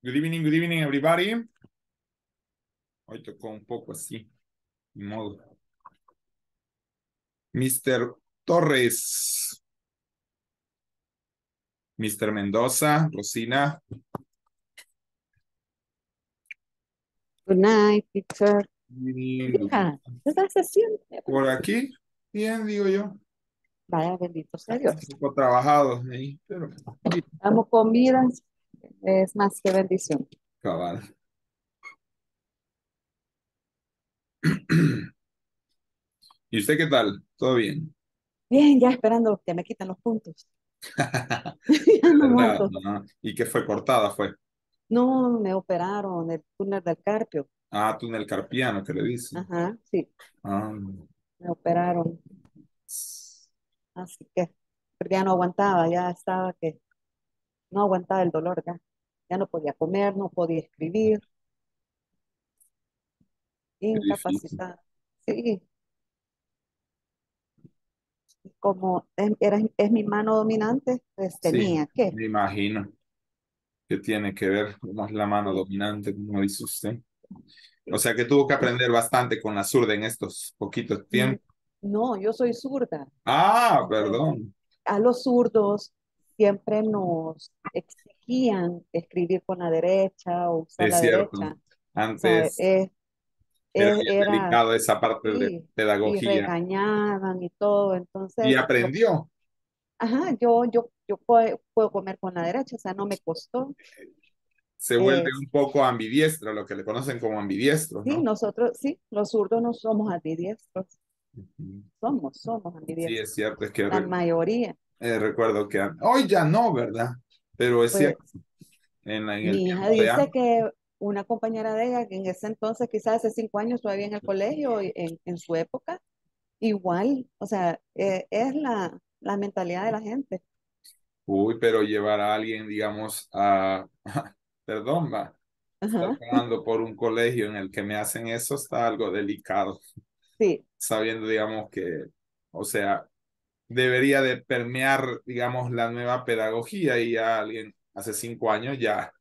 Good evening, good evening, everybody. Hoy tocó un poco así, de modo. Mr. Torres. Mr. Mendoza, Rosina. Good night, teacher. Good evening. Hija, ¿qué estás haciendo? Por aquí, bien, digo yo. Vaya, bendito sea Dios. Un poco trabajado ahí, pero Damos comida, es más que bendición. cabal. ¿Y usted qué tal? ¿Todo bien? Bien, ya esperando que me quiten los puntos. No. Ajá. ¿Y qué fue? ¿Cortada fue? No, me operaron el túnel del carpio. Ah, túnel carpiano, que le dicen. Ajá, sí, Ah, me operaron. Así que ya no aguantaba, ya estaba que no aguantaba el dolor ya. Ya no podía comer, no podía escribir. difícil. Incapacitada. Sí. Como es, era- es mi mano dominante, pues Sí, tenía que. me imagino que tiene que ver cómo es la mano dominante, como dice usted. O sea que tuvo que aprender bastante con la zurda en estos poquitos tiempos. No, yo soy zurda. Ah, Entonces, perdón. a los zurdos siempre nos exigían escribir con la derecha o usar Es la cierto. derecha. O sea, Antes es- era era, delicado esa parte de sí, y pedagogía. regañaban y todo. Entonces, Y aprendió. ajá, yo, yo, yo puedo, puedo comer con la derecha, o sea, no me costó. Se vuelve Es- un poco ambidiestro, lo que le conocen como ambidiestro, Sí, ¿no? nosotros, sí, los zurdos no somos ambidiestros, somos, somos Sí, ambidiestros, es cierto, es que la mayoría. Eh, recuerdo que hoy ya no, ¿verdad? Pero es Pues cierto, en, la- en mi hija de dice que una compañera de ella, que en ese entonces, quizás hace cinco años todavía en el colegio, en, en su época, igual, o sea, eh, es la, la mentalidad de la gente. uy, pero llevar a alguien, digamos, a, perdón, va, pagando por un colegio en el que me hacen eso está algo delicado, sí, sabiendo, digamos, que, o sea, debería de permear, digamos, la nueva pedagogía y ya alguien hace cinco años ya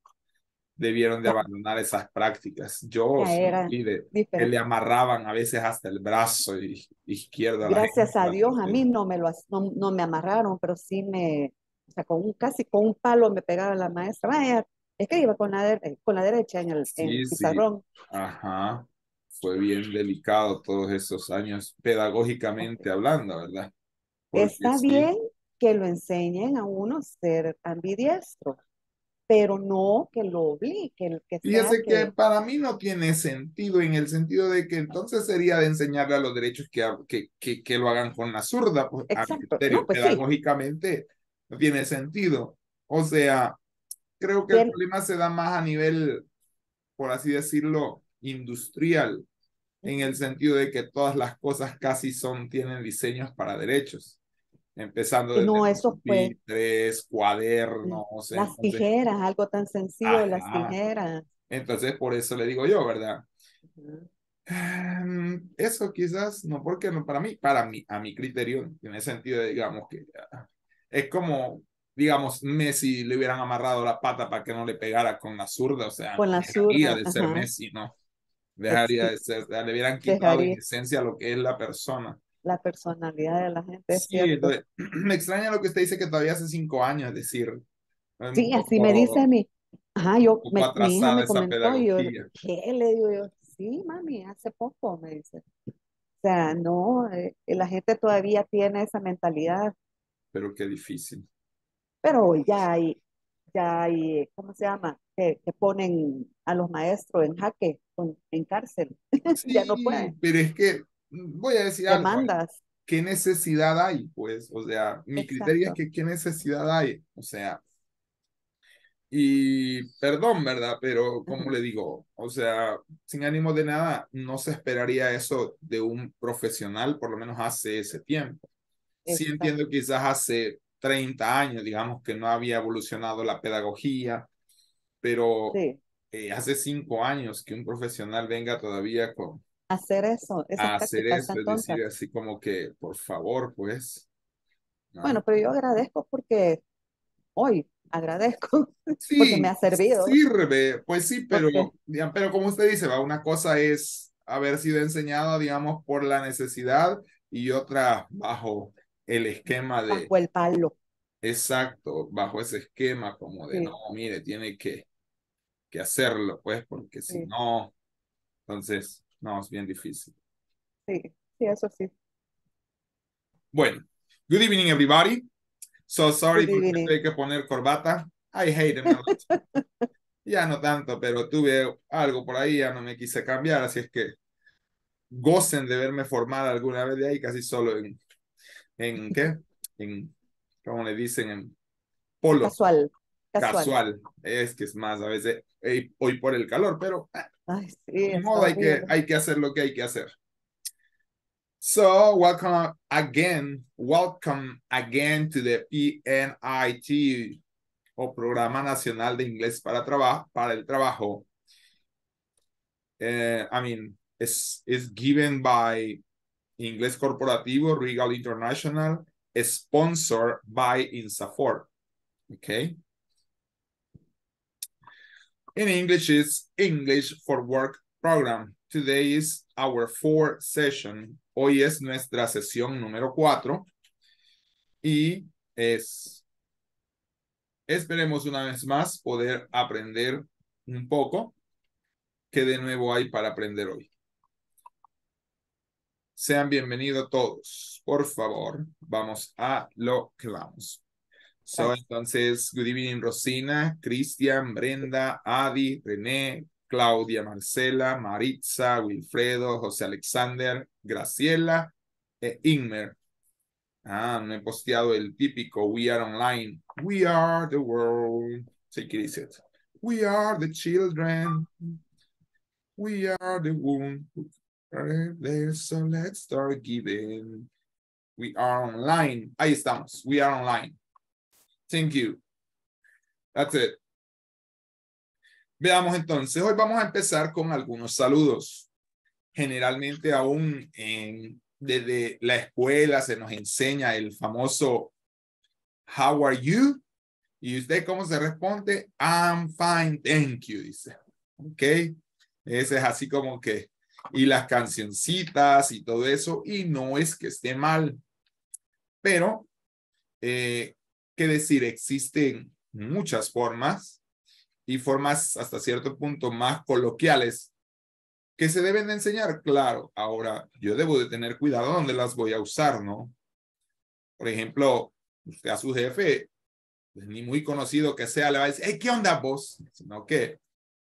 debieron de ya, abandonar esas prácticas. Yo era sufrí de que le amarraban a veces hasta el brazo y- izquierdo a la gente Gracias a Dios, a mí no me lo, no, no me amarraron, pero sí me, o sea, con un, casi con un palo me pegaba la maestra. Vaya, es que iba con la, de- con la derecha en el, en el sí, pizarrón. ajá. Fue bien delicado todos esos años pedagógicamente hablando, ¿verdad? Está sí, bien que lo enseñen a uno a ser ambidiestro, pero no que lo obliguen, que Fíjese que que, para mí no tiene sentido en el sentido de que entonces sería de enseñarle a los derechos que, que, que, que lo hagan con la zurda, pues a exacto, criterio, no, pues sí, pedagógicamente no tiene sentido. O sea, creo que el problema se da más a nivel, por así decirlo, industrial, en el sentido de que todas las cosas casi son, tienen diseños para derechos, empezando desde no, los eso fue pupitres, cuadernos, las entonces, tijeras, algo tan sencillo de las ajá. tijeras. Entonces, por eso le digo yo, ¿verdad? Em, Eso quizás, no, porque no para mí, para mí, a mi criterio, tiene sentido, de, digamos, que ah, es como, digamos, Messi le hubieran amarrado la pata para que no le pegara con la zurda, o sea, Con la zurda, de ser ajá, Messi, ¿no? Dejaría de ser, le hubieran quitado en esencia lo que es la persona. la personalidad de la gente, es Sí, entonces, me extraña lo que usted dice que todavía hace cinco años, es decir, Sí, así me dice poco, mi, ajá, yo, me, mi hija me comentó y yo, ¿qué? Le digo yo, sí, mami, hace poco, me dice. O sea, no, eh, la gente todavía tiene esa mentalidad, pero qué difícil. pero ya hay, ya hay, ¿cómo se llama? Que, que ponen a los maestros en jaque, en cárcel, ya no Sí, pueden, pero es que mm, voy a decir algo. demandas, ¿qué necesidad hay? Pues, o sea, mi criterio es exacto. que ¿qué necesidad hay? O sea, y perdón, ¿verdad? Pero, como Ajá, le digo? O sea, sin ánimo de nada, no se esperaría eso de un profesional, por lo menos hace ese tiempo. Sí exacto. entiendo quizás hace 30 años, digamos, que no había evolucionado la pedagogía, pero Sí, eh, hace cinco años que un profesional venga todavía con, hacer eso, a hacer eso, es decir, así como que, por favor, pues, ¿no? Bueno, pero yo agradezco porque hoy agradezco Sí, porque me ha servido. sirve, pues sí, pero, digamos, pero como usted dice, va, una cosa es haber sido enseñado, digamos, por la necesidad y otra bajo el esquema de, Bajo el palo. exacto, bajo ese esquema como de, Sí. no, mire, tiene que, que hacerlo, pues, porque si Sí. no, entonces, no, es bien difícil. Sí, sí, eso sí. Bueno, good evening everybody. So sorry evening. tuve que poner corbata. I hate lot. Ya no tanto, pero tuve algo por ahí, ya no me quise cambiar, así es que gocen de verme formar alguna vez de ahí, casi solo en, en ¿qué? En, ¿cómo le dicen? En polo Casual, casual. casual. Es que es más, a veces, eh, hoy por el calor, pero eh, Ay, sí, modo, hay que, hay que hacer lo que hay que hacer. So, welcome again, welcome again to the PNIT o Programa Nacional de Inglés para, traba para el Trabajo. Eh, I mean, it's, it's given by Inglés Corporativo, Regal International, sponsored by INSAFOR. Okay. In English, is English for Work program. Today is our fourth session. Hoy es nuestra sesión número cuatro. Y es, esperemos una vez más poder aprender un poco que de nuevo hay para aprender hoy. Sean bienvenidos todos. Por favor, vamos a lo que vamos. So, entonces, good evening, Rosina, Cristian, Brenda, Adi, René, Claudia, Marcela, Maritza, Wilfredo, José Alexander, Graciela e Inmer. Ah, no he posteado el típico We are online. We are the world. Take it easy. We are the children. We are the womb. So let's start giving. We are online. Ahí estamos. We are online. Thank you. That's it. Veamos entonces, hoy vamos a empezar con algunos saludos. Generalmente aún en, desde la escuela se nos enseña el famoso How are you? Y usted cómo se responde? I'm fine, thank you, dice. Ok. Ese es así como que, y las cancioncitas y todo eso, y no es que esté mal, pero, eh, qué decir, existen muchas formas y formas hasta cierto punto más coloquiales que se deben de enseñar. Claro, ahora yo debo de tener cuidado donde las voy a usar, ¿no? Por ejemplo, usted a su jefe, pues, ni muy conocido que sea, le va a decir, hey, ¿qué onda vos? Sino que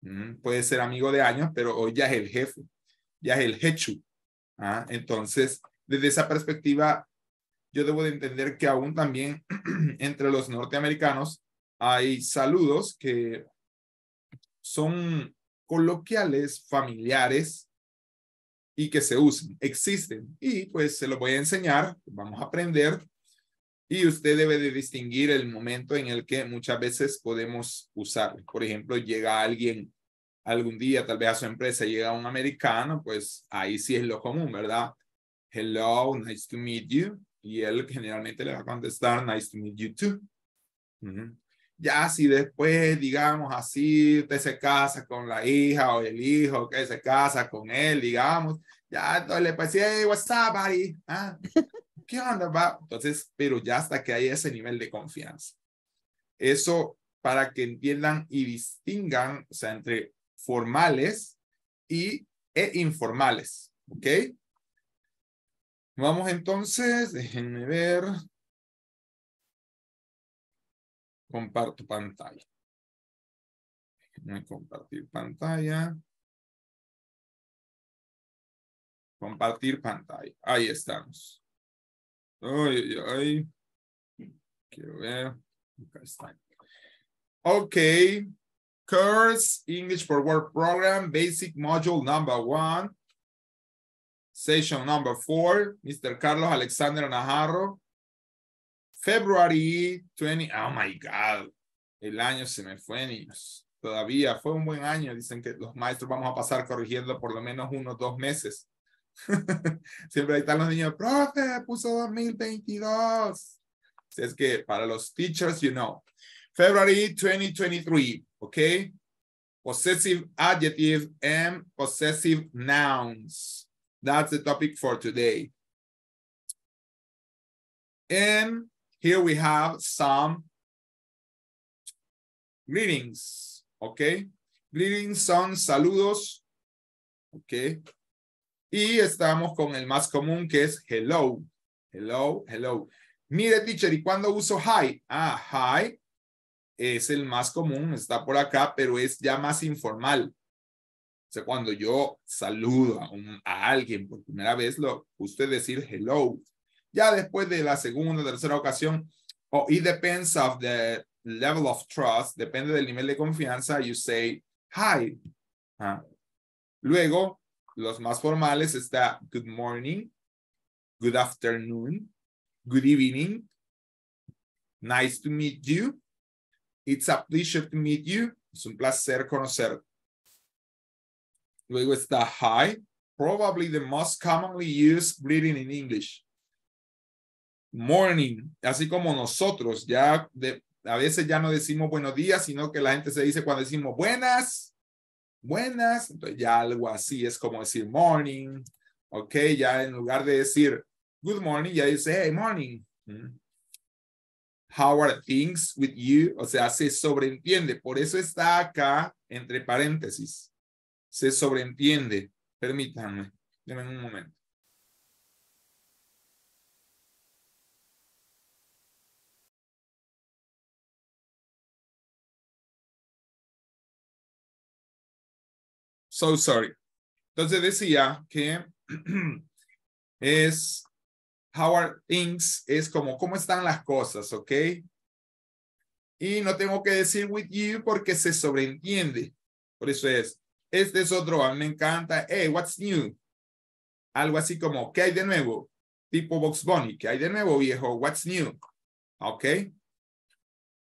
mm, puede ser amigo de años, pero hoy ya es el jefe, ya es el hechu. ¿ah? Entonces, desde esa perspectiva, yo debo de entender que aún también entre los norteamericanos hay saludos que son coloquiales, familiares y que se usan, existen. Y pues se los voy a enseñar, vamos a aprender y usted debe de distinguir el momento en el que muchas veces podemos usar. Por ejemplo, llega alguien algún día, tal vez a su empresa, llega un americano, pues ahí sí es lo común, ¿verdad? Hello, nice to meet you. Y él generalmente le va a contestar, nice to meet you too. Ujú. Ya si después, digamos así, usted se casa con la hija o el hijo que se casa con él, digamos, ya entonces le puede decir, hey, what's up, buddy? Ah, ¿Qué onda, va? Entonces, pero ya hasta que hay ese nivel de confianza. Eso para que entiendan y distingan, o sea, entre formales y e informales, ¿ok? Vamos entonces, déjenme ver. Comparto pantalla. Déjenme compartir pantalla. Compartir pantalla. Ahí estamos. Ay, ay, ay. Quiero ver. Acá está. Ok. Course English for Work Program, Basic Module Number One. Session number four, Mr. Carlos Alexander Najarro. February 20. Oh my God. El año se me fue, niños. Todavía fue un buen año. Dicen que los maestros vamos a pasar corrigiendo por lo menos unos dos meses. Siempre ahí están los niños, profe, puso 2022. Si es que para los teachers, you know. February 2023, okay? Possessive adjective and possessive nouns. That's the topic for today. And here we have some greetings, okay? Greetings son saludos, okay? Y estamos con el más común que es hello, hello, hello. Mire, teacher, ¿y cuándo uso hi? Ah, hi es el más común, está por acá, pero es ya más informal. O sea, cuando yo saludo a, alguien por primera vez, lo usted decir hello. Ya después de la segunda, tercera ocasión, o oh, it depends of the level of trust, depende del nivel de confianza, you say hi. Ah. Luego, los más formales está good morning, good afternoon, good evening, nice to meet you, it's a pleasure to meet you, es un placer conocer. Luego está hi, probably the most commonly used greeting in English. Morning, así como nosotros, ya a veces ya no decimos buenos días, sino que la gente se dice cuando decimos buenas, buenas, entonces ya algo así es como decir morning, ok, ya en lugar de decir good morning, ya dice hey morning. Mm. How are things with you? O sea, se sobreentiende, por eso está acá entre paréntesis. Se sobreentiende. Permítanme, denme un momento. So sorry. Entonces decía que es how are things es como cómo están las cosas, ¿ok? Y no tengo que decir with you porque se sobreentiende. Por eso es, este es otro, a mí me encanta, hey, what's new? Algo así como, ¿qué hay de nuevo? Tipo Box Bunny, ¿qué hay de nuevo, viejo? What's new? ¿Ok?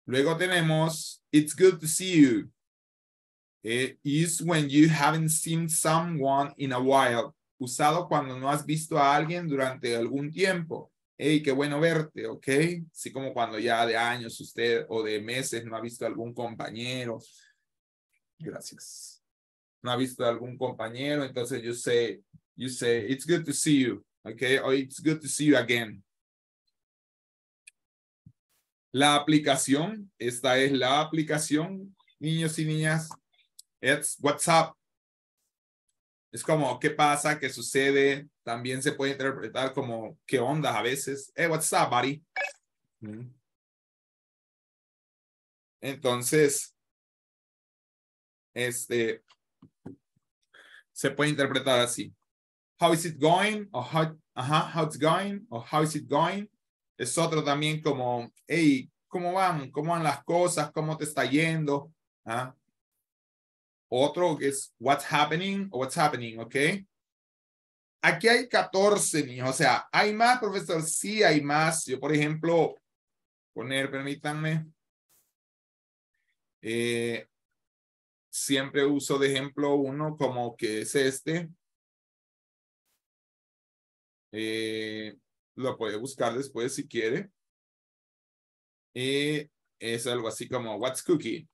Luego tenemos, it's good to see you. It is when you haven't seen someone in a while. Usado cuando no has visto a alguien durante algún tiempo. Hey, qué bueno verte, ¿ok? Así como cuando ya de años usted o de meses no ha visto algún compañero. Gracias. No ha visto algún compañero, entonces you say, you say, it's good to see you, okay? Or it's good to see you again. La aplicación, esta es la aplicación, niños y niñas, It's WhatsApp. Es como, ¿qué pasa? ¿Qué sucede? También se puede interpretar como, ¿qué onda a veces? Hey, what's up, buddy? Mm. Entonces, este, se puede interpretar así. How is it going? O how, uh how it's going? O how is it going? Es otro también como, hey, ¿cómo van? ¿Cómo van las cosas? ¿Cómo te está yendo? ¿Ah? Otro que es what's happening o what's happening, ¿ok? Aquí hay 14 niños, o sea, ¿hay más, profesor? Sí, hay más. Yo, por ejemplo, poner, permítanme. Eh, siempre uso de ejemplo uno como que es este. Eh, lo puede buscar después si quiere. Y es algo así como, what's cookie?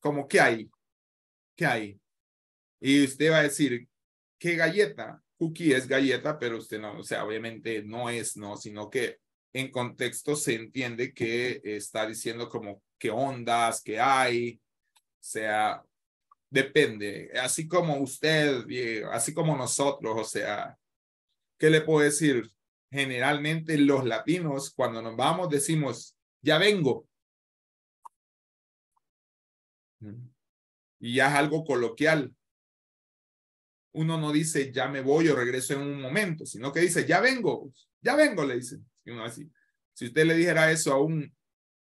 Como que hay. ¿Qué hay? Y usted va a decir, ¿qué galleta? Cookie es galleta, pero usted no, o sea, obviamente no es, no, sino que en contexto se entiende que está diciendo como qué ondas, qué hay, o sea, depende, así como usted, así como nosotros, o sea, ¿qué le puedo decir? Generalmente los latinos, cuando nos vamos, decimos, ya vengo y ya es algo coloquial. Uno no dice ya me voy o regreso en un momento, sino que dice ya vengo, ya vengo, le dice. uno así. Si usted le dijera eso a un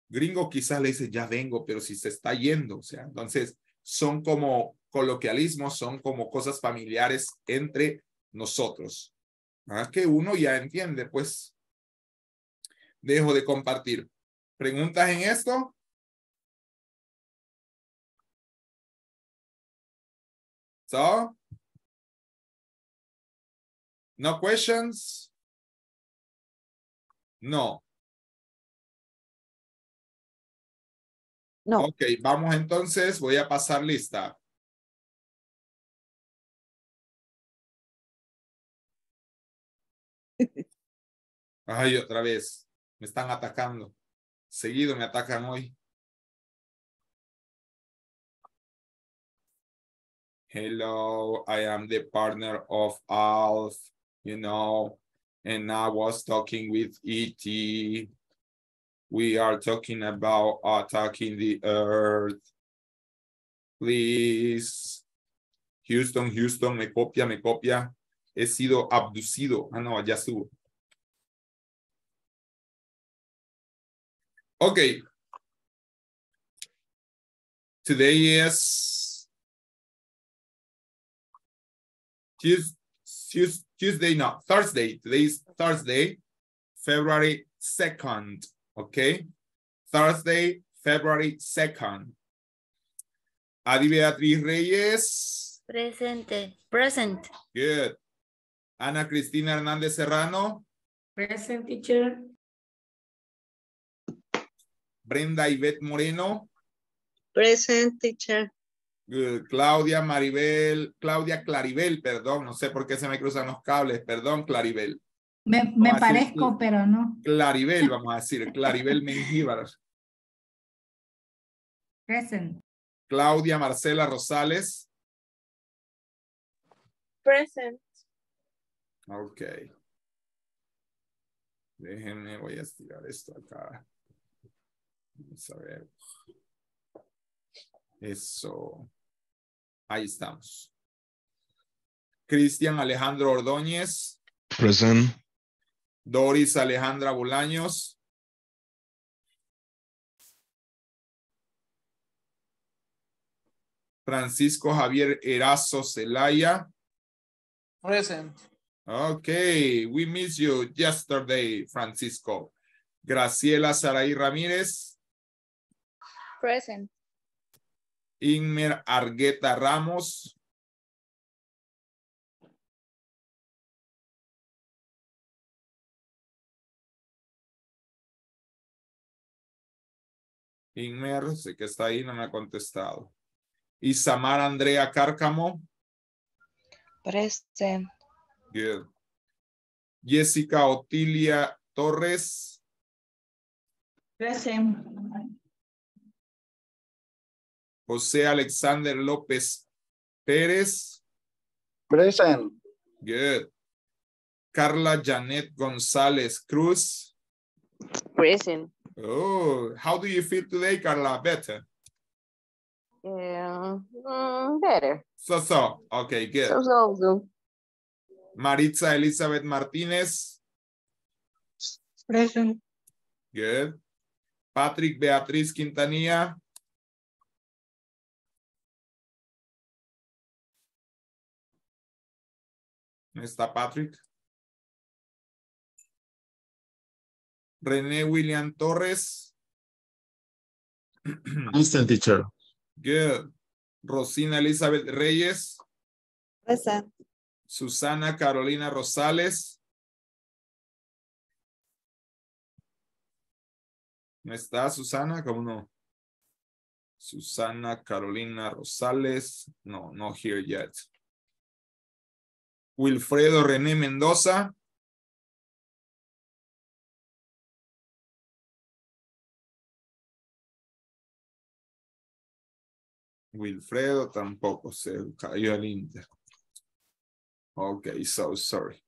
gringo, quizás le dice ya vengo, pero si se está yendo, o sea, entonces son como coloquialismos, son como cosas familiares entre nosotros. Que uno ya entiende, pues. Dejo de compartir. ¿Preguntas en esto? So, no questions? No. No, Ok, vamos entonces, voy a pasar lista. Ay, otra vez, me están atacando. Seguido me atacan hoy. Hello, I am the partner of Alf, you know, and I was talking with E.T. We are talking about attacking the earth. Please. Houston, Houston, me copia, me copia. He sido abducido. Ah, no, ya estuvo. Okay. Today is Tues- Tues- Tuesday, no, Thursday. Today is Thursday, February 2nd. Okay. Thursday, February 2nd. Adi Beatriz Reyes. Presente. Present. Good. Ana Cristina Hernández Serrano. Present teacher. Brenda Ivette Moreno. Present teacher. Good. Claudia Maribel, Claudia Claribel, perdón, no sé por qué se me cruzan los cables, perdón, Claribel. Me, decir parezco, pero no. Claribel, vamos a decir, Claribel Mengíbar. Present. Claudia Marcela Rosales. Present. Ok. Déjenme, voy a estirar esto acá. Vamos a ver. Eso. Ahí estamos. Cristian Alejandro Ordóñez. Present. Doris Alejandra Bolaños. Francisco Javier Erazo Zelaya. Present. Okay, we missed you yesterday, Francisco. Graciela Saraí Ramírez. Present. Inmer Argueta Ramos. Inmer, sé que está ahí, no me ha contestado. Isamar Andrea Cárcamo. Present. Good. Jessica Otilia Torres. Present. José Alexander López Pérez. Present. Good. Carla Janet González Cruz. Present. Oh, how do you feel today, Carla? Better. Yeah. mm, better. So, so. Okay, good. So, so, so. Maritza Elizabeth Martínez. Present. Good. Patrick Beatriz Quintanilla. Está Patrick? René William Torres. Instant teacher. Good. Rosina Elizabeth Reyes. present. Susana Carolina Rosales. ¿No está Susana? ¿Cómo no? Susana Carolina Rosales. No, no here yet. Wilfredo René Mendoza. Wilfredo tampoco se cayó el Inter. Okay, so sorry.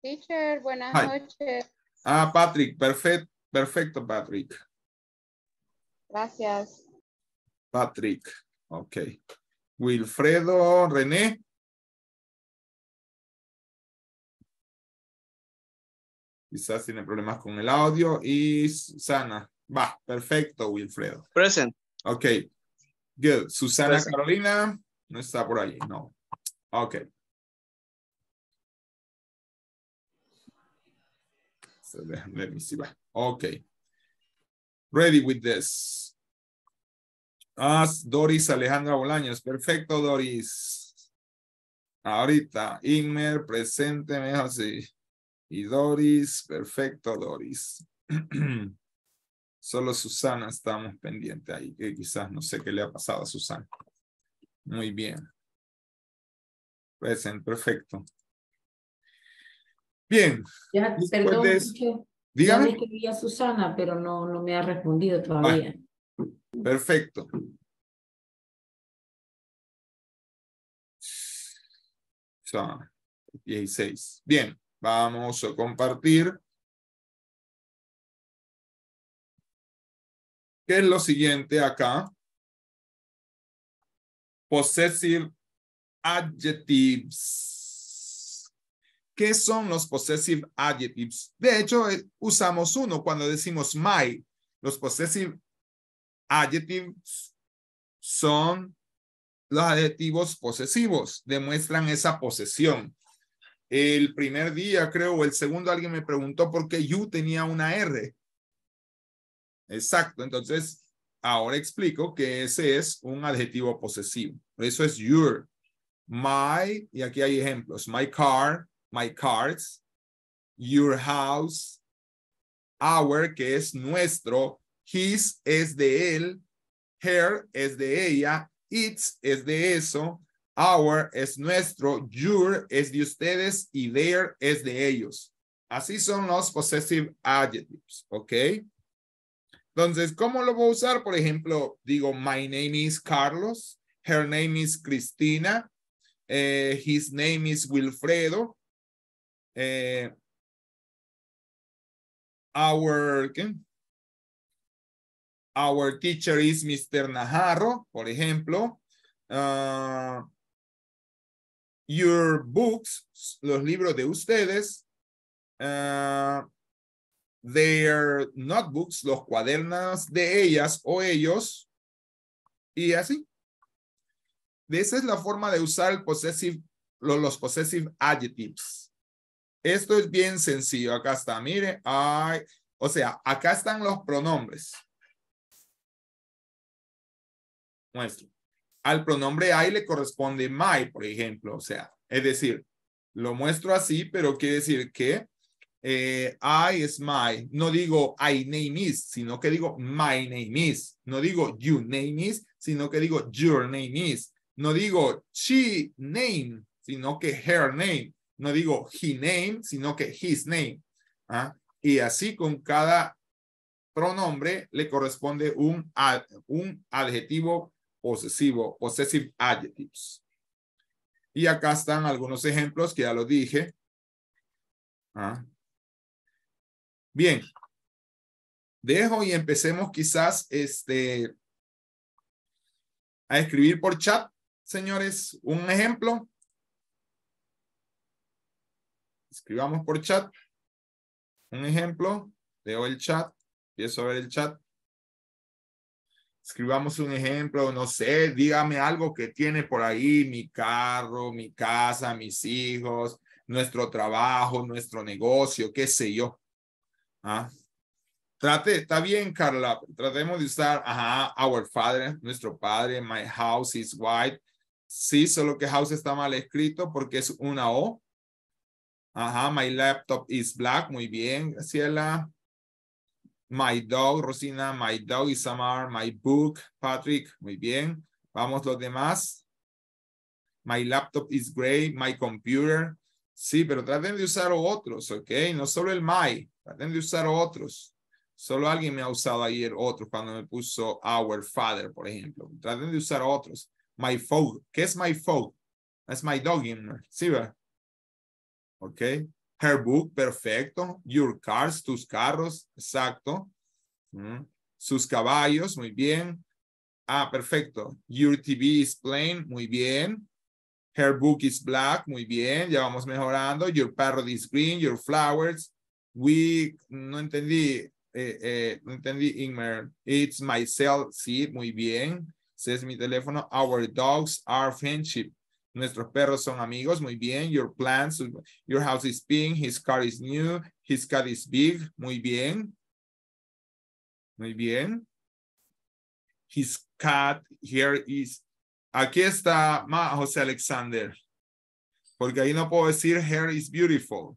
Teacher, buenas Hi. noches. Ah, Patrick, perfecto, perfecto, Patrick. Gracias. Patrick, ok. Wilfredo René. Quizás tiene problemas con el audio. Y Susana. Va, perfecto, Wilfredo. Present. Ok. Good. Susana Present. Carolina no está por ahí. No. Ok. So let, let me see. Ok. Ready with this. Ah, Doris Alejandra Bolaños. Perfecto, Doris. Ahorita. Inmer, presente, me así. Y Doris, perfecto, Doris. Solo Susana estamos pendientes ahí, que quizás no sé qué le ha pasado a Susana. Muy bien. Present, perfecto. Bien, Ya, perdón, de eso- ya dígame. le escribí a Susana, pero no, no me ha respondido todavía. Perfecto. Son 16. Bien, vamos a compartir. ¿Qué es lo siguiente acá? Possessive adjectives. ¿Qué son los possessive adjectives? De hecho, eh, usamos uno cuando decimos my. Los possessive adjectives son los adjetivos posesivos, demuestran esa posesión. El primer día, creo, o el segundo, alguien me preguntó por qué you tenía una R. Exacto, entonces ahora explico que ese es un adjetivo posesivo. Eso es your, my, y aquí hay ejemplos, my car, my cards, your house, our, que es nuestro, his es de él, her es de ella, its es de eso, our es nuestro, your es de ustedes y their es de ellos. Así son los possessive adjectives, ¿ok? Entonces, ¿cómo lo voy a usar? Por ejemplo, digo, my name is Carlos, her name is Cristina, eh, his name is Wilfredo, eh, our. Our teacher is Mr. Najarro, por ejemplo. Uh, your books, los libros de ustedes. Uh, their notebooks, los cuadernos de ellas o ellos. Y así. Esa es la forma de usar el possessive, los, los possessive adjectives. Esto es bien sencillo. Acá está, mire. I, o sea, acá están los pronombres. Muestro. Al pronombre I le corresponde my, por ejemplo. O sea, es decir, lo muestro así, pero quiere decir que eh, I es my. No digo I name is, sino que digo my name is. No digo you name is, sino que digo your name is. No digo she name, sino que her name. No digo he name, sino que his name. ¿ah? Y así con cada pronombre le corresponde un, un adjetivo posesivo, possessive adjectives. Y acá están algunos ejemplos que ya los dije. ¿Ah? Bien. Dejo y empecemos quizás este, a escribir por chat, señores, un ejemplo. Escribamos por chat. Un ejemplo. Leo el chat. Empiezo a ver el chat. Escribamos un ejemplo, no sé, dígame algo que tiene por ahí, mi carro, mi casa, mis hijos, nuestro trabajo, nuestro negocio, qué sé yo. ¿Ah? Trate, está bien, Carla, tratemos de usar, ajá, our father, nuestro padre, my house is white. Sí, solo que house está mal escrito porque es una O. Ajá, my laptop is black, muy bien, Graciela. My dog, Rosina, my dog is Samar, my book, Patrick, muy bien. Vamos los demás. My laptop is gray, my computer. Sí, pero traten de usar otros, ¿ok? No solo el my, traten de usar otros. Solo alguien me ha usado ayer otro cuando me puso our father, por ejemplo. Traten de usar otros. My phone. ¿Qué es my phone? Es my dog ¿Sí, va? ¿Ok? Her book, perfecto. Your cars, tus carros, exacto. Mm. Sus caballos, muy bien. Ah, perfecto. Your TV is plain, muy bien. Her book is black, muy bien. Ya vamos mejorando. Your parrot is green, your flowers. We, no entendí, eh, eh, no entendí, Ingmar. It's my cell, sí, muy bien. Ese es mi teléfono. Our dogs are friendship. Nuestros perros son amigos, muy bien. Your plants, your house is pink, his car is new, his cat is big, muy bien. Muy bien. His cat here is. Aquí está Ma José Alexander. Porque ahí no puedo decir hair is beautiful.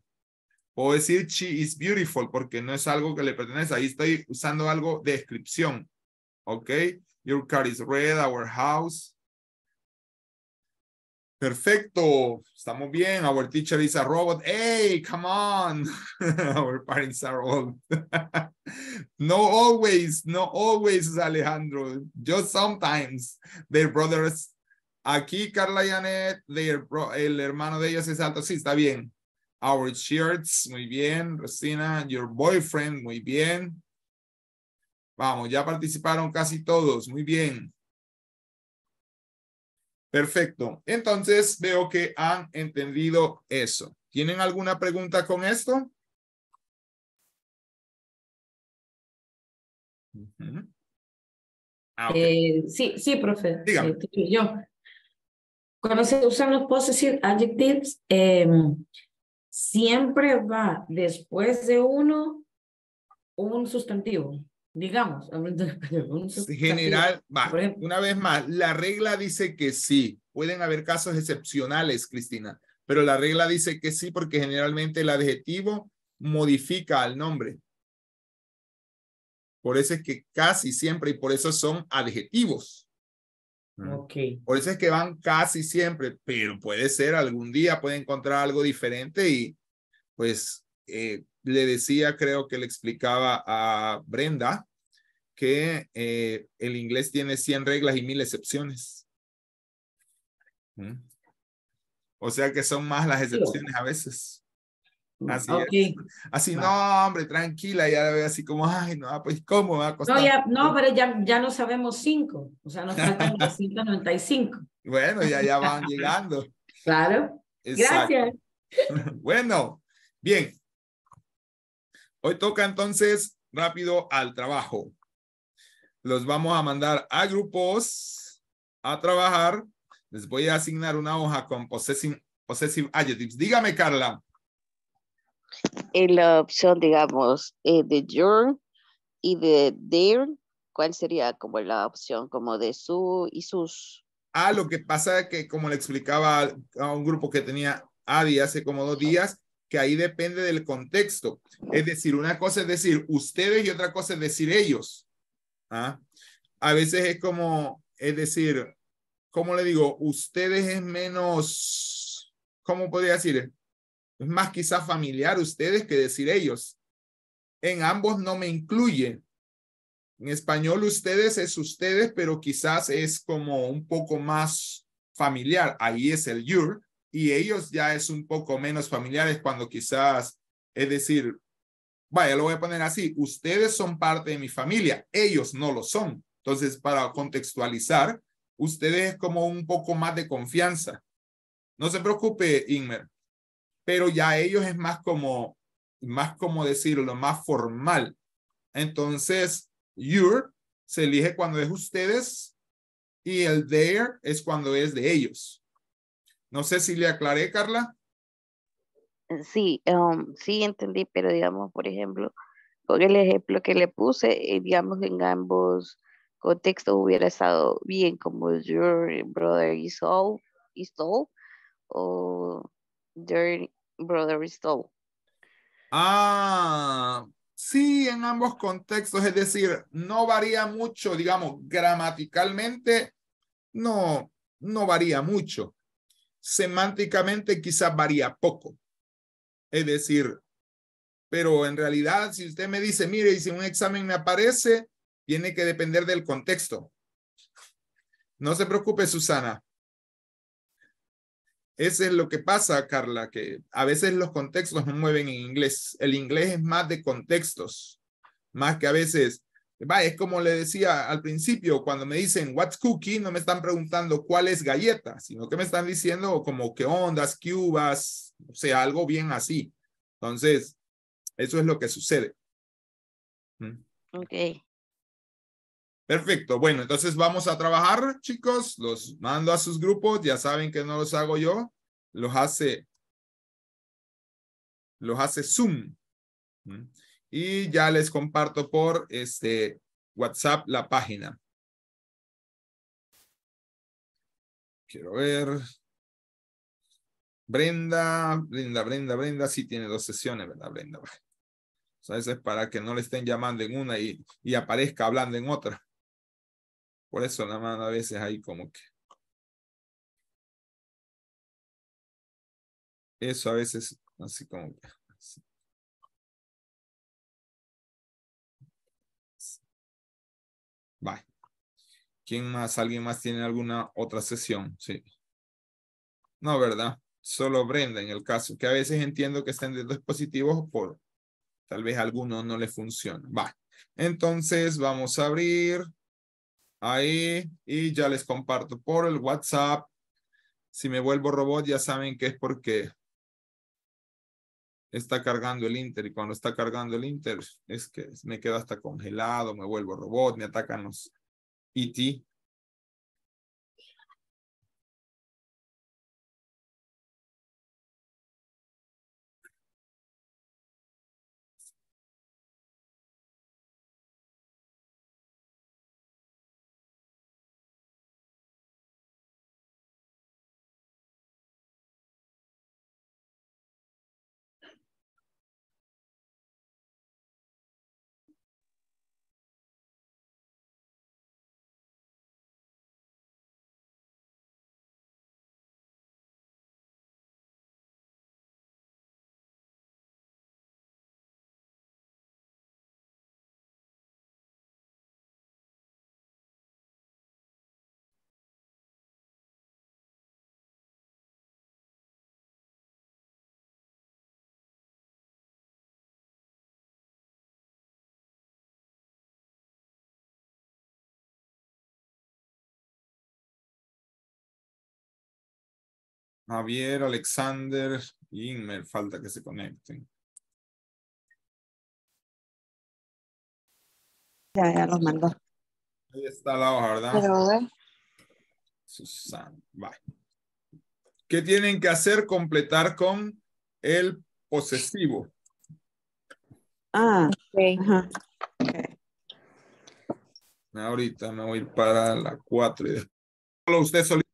Puedo decir she is beautiful porque no es algo que le pertenece. Ahí estoy usando algo de descripción. ¿Ok? Your car is red, our house. Perfecto. Estamos bien. Our teacher is a robot. Hey, come on. Our parents are old. no always, no always, Alejandro. Just sometimes. Their brothers. Aquí, Carla y Annette, their el hermano de ellos es alto. Sí, está bien. Our shirts, muy bien. Rosina, your boyfriend, muy bien. Vamos, ya participaron casi todos. Muy bien. Perfecto. Entonces veo que han entendido eso. ¿Tienen alguna pregunta con esto? Ah. Eh, sí, sí, profe. Dígame. Sí, sí, yo. Cuando se usan los possessive adjectives, eh, siempre va después de uno un sustantivo, digamos. General, va, una vez más, la regla dice que sí. Pueden haber casos excepcionales, Cristina, pero la regla dice que sí porque generalmente el adjetivo modifica al nombre. Por eso es que casi siempre, y por eso son adjetivos. Ok. Por eso es que van casi siempre, pero puede ser algún día, puede encontrar algo diferente y pues eh, le decía, creo que le explicaba a Brenda que eh, el inglés tiene 100 reglas y 1000 excepciones. ¿Mm? O sea que son más las excepciones a veces. Así ok. es. Así, no, hombre, tranquila, ya veo así como, ay, no, pues, ¿cómo va a costar? No, ya, no, pero ya, ya no sabemos cinco. O sea, nos faltan 195. Bueno, ya, ya van llegando. Claro. Exacto. Gracias. Bueno, bien. Hoy toca entonces rápido al trabajo. Los vamos a mandar a grupos a trabajar. Les voy a asignar una hoja con possessive, possessive adjectives. Dígame, Carla. En la opción, digamos, eh, de your y de their, ¿cuál sería como la opción como de su y sus? Ah, lo que pasa es que, como le explicaba a un grupo que tenía Adi hace como dos días, que ahí depende del contexto. Es decir, una cosa es decir ustedes y otra cosa es decir ellos. ¿Ah? A veces es como, es decir, ¿cómo le digo? Ustedes es menos, ¿cómo podría decir? Es más quizás familiar ustedes que decir ellos. En ambos no me incluye. En español ustedes es ustedes, pero quizás es como un poco más familiar. Ahí es el your y ellos ya es un poco menos familiares cuando quizás, es decir, vaya, lo voy a poner así, ustedes son parte de mi familia, ellos no lo son. Entonces, para contextualizar, ustedes es como un poco más de confianza. No se preocupe, Inmer, pero ya ellos es más como, más como decirlo, más formal. Entonces, your se elige cuando es ustedes y el their es cuando es de ellos. No sé si le aclaré, Carla. Sí, um, sí entendí, pero digamos, por ejemplo, con el ejemplo que le puse, eh, digamos, en ambos contextos hubiera estado bien, como your brother is all, is all, o your brother is all. Ah, sí, en ambos contextos, es decir, no varía mucho, digamos, gramaticalmente, no, no varía mucho. Semánticamente quizás varía poco. Es decir, pero en realidad, si usted me dice, mire, y si un examen me aparece, tiene que depender del contexto. No se preocupe, Susana. Eso es lo que pasa, Carla, que a veces los contextos no mueven en inglés. El inglés es más de contextos, más que a veces, es como le decía al principio, cuando me dicen what's cookie, no me están preguntando cuál es galleta, sino que me están diciendo como qué ondas, cubas, o sea, algo bien así. Entonces, eso es lo que sucede. ¿Mm? Ok. Perfecto. Bueno, entonces vamos a trabajar, chicos. Los mando a sus grupos. Ya saben que no los hago yo. Los hace, los hace Zoom. Y ya les comparto por este WhatsApp la página. Quiero ver. Brenda, Brenda, Brenda, Brenda, sí tiene dos sesiones, ¿verdad, Brenda? O sea, eso es para que no le estén llamando en una y, y aparezca hablando en otra. Por eso la mano a veces ahí como que. Eso a veces así como que. así. Bye. ¿Quién más? ¿Alguien más tiene alguna otra sesión? Sí. No, ¿verdad? Solo Brenda en el caso, que a veces entiendo que estén de dispositivos por tal vez alguno no le funciona. Va. Entonces vamos a abrir ahí y ya les comparto por el WhatsApp. Si me vuelvo robot ya saben que es porque está cargando el Inter y cuando está cargando el Inter es que me quedo hasta congelado, me vuelvo robot, me atacan los E.T., Javier, Alexander y Inmer, falta que se conecten. Ya, ya los mandó. Ahí está la hoja, ¿verdad? Pero, eh, Susana, bye. ¿Qué tienen que hacer? Completar con el posesivo. Ah, ok. ajá. Ahorita me voy a ir para la 4 y después. Solo usted solito.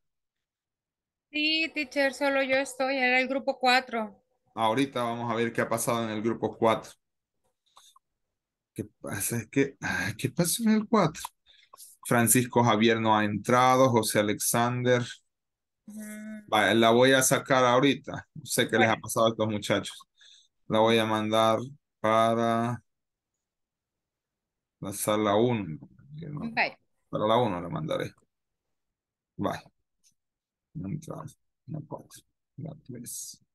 Sí, teacher, solo yo estoy, era el grupo 4. Ahorita vamos a ver qué ha pasado en el grupo 4. ¿Qué pasa? Es que, ¿qué pasó en el 4? Francisco Javier no ha entrado, José Alexander. Vaya, la voy a sacar ahorita. No sé qué les ha pasado a estos muchachos. La voy a mandar para la sala 1. Bye. Para la 1 la mandaré. Bye. No ha entrado. La 4. La 3.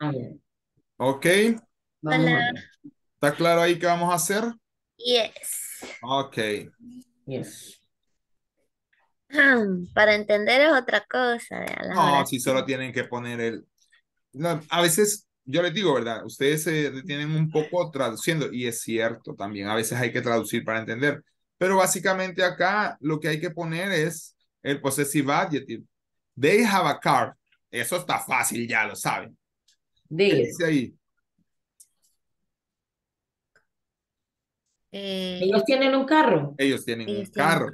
A ver, Ok. Hola. ¿Está claro ahí qué vamos a hacer? Yes. Ok. Yes. Para entender es otra cosa. No, si solo tienen que poner el... No, a veces, yo les digo, ¿verdad? Ustedes se detienen un poco traduciendo y es cierto también, a veces hay que traducir para entender, pero básicamente acá lo que hay que poner es el possessive adjective. They have a car. Eso está fácil, ya lo saben. ¿Qué They. dice ahí? Eh, Ellos tienen un carro. Ellos tienen un tienen carro.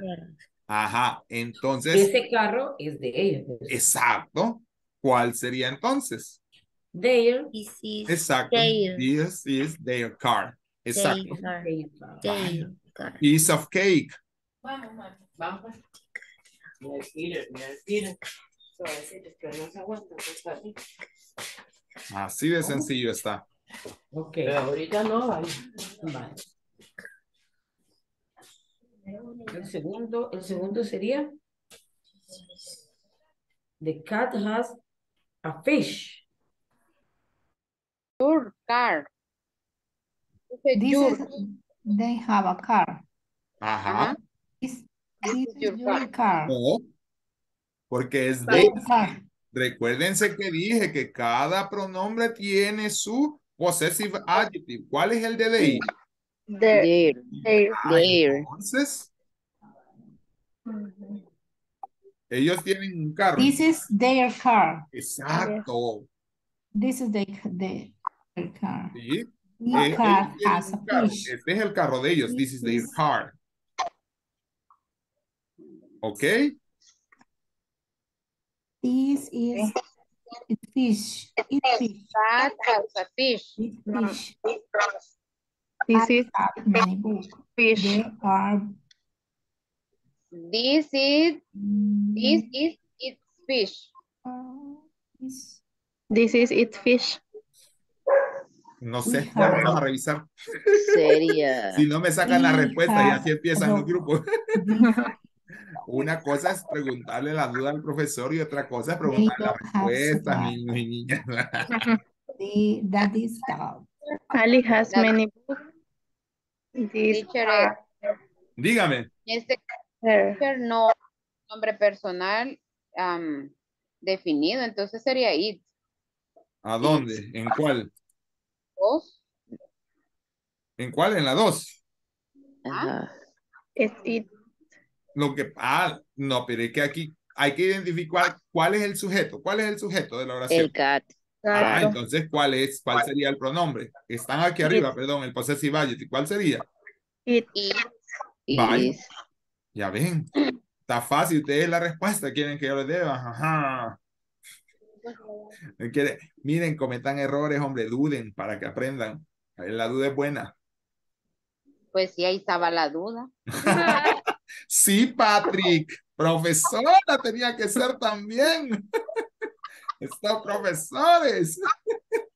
Ajá, entonces, Ese carro es de ellos. exacto. ¿Cuál sería entonces? Their. Exacto. their- This is their car. Exacto. their car, their car. their car. Piece of cake. Vamos, vamos. Se aguanta, pues, está bien. Así de sencillo está. Ok. Pero ahorita no, vale. Vale. El segundo, el segundo sería The cat has a fish. Your car. This is, they have a car. Ajá. This, is is your your car. No, porque es de. Your car. Recuérdense que dije que cada pronombre tiene su possessive adjective. ¿Cuál es el de they? Their. Their. Ah, Entonces, ellos tienen un carro. This is their car. Exacto. This is the, the, their car. ¿sí? Eh, car has a carro. Este es el carro de ellos. This is their car. ¿Ok? This is it fish. It fish. That has a fish. It fish. This is my book. fish. There are This is, this mm, is its fish. uh, is- This is its fish. No sé, ya have- vamos a revisar. Sería. Si no me sacan la respuesta y así empiezan los rope. grupos. Una cosa es preguntarle la duda al profesor y otra cosa es preguntarle respuestas, supply. niños y niñas. That is. Ali has That- many books. Teacher, Dígame. Este her. teacher no nombre personal am, definido, entonces sería it. ¿A dónde? ¿En cuál? Dos. ¿En cuál? En la dos. Ajá. It's it. Lo que, ah, no, pero es que aquí hay que identificar cuál es el sujeto. ¿Cuál es el sujeto de la oración? El cat. Ah, entonces, ¿cuál es, cuál sería el pronombre? Están aquí arriba, perdón, el possessive adjective. ¿Cuál sería? It. Is. Ya ven. Está fácil, ustedes la respuesta quieren que yo les dé. Ajá. Miren, cometan errores, hombre, duden para que aprendan. La duda es buena. pues sí, ahí estaba la duda. Sí, Patrick, profesora tenía que ser también. Estos profesores.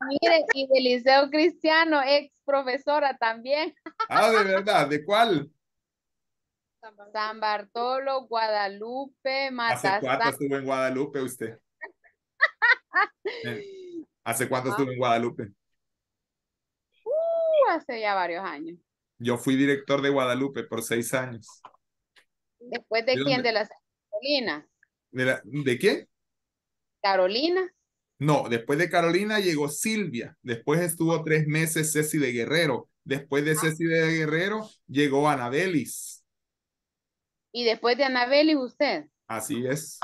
Mire, y del Liceo Cristiano, ex profesora también. Ah, de verdad, ¿de cuál? San Bartolo, Guadalupe, ¿Hace cuánto estuvo en Guadalupe usted? Eh, ¿Hace cuánto estuvo en Guadalupe? Uh, hace ya varios años. Yo fui director de Guadalupe por seis años. Después de ¿De quién? dónde? De la Carolina. ¿De, la- ¿de quién? Carolina. No, después de Carolina llegó Silvia. Después estuvo tres meses Ceci de Guerrero. Después de Ceci de Guerrero llegó Anabelis. Y después de Anabeli, usted. Así es.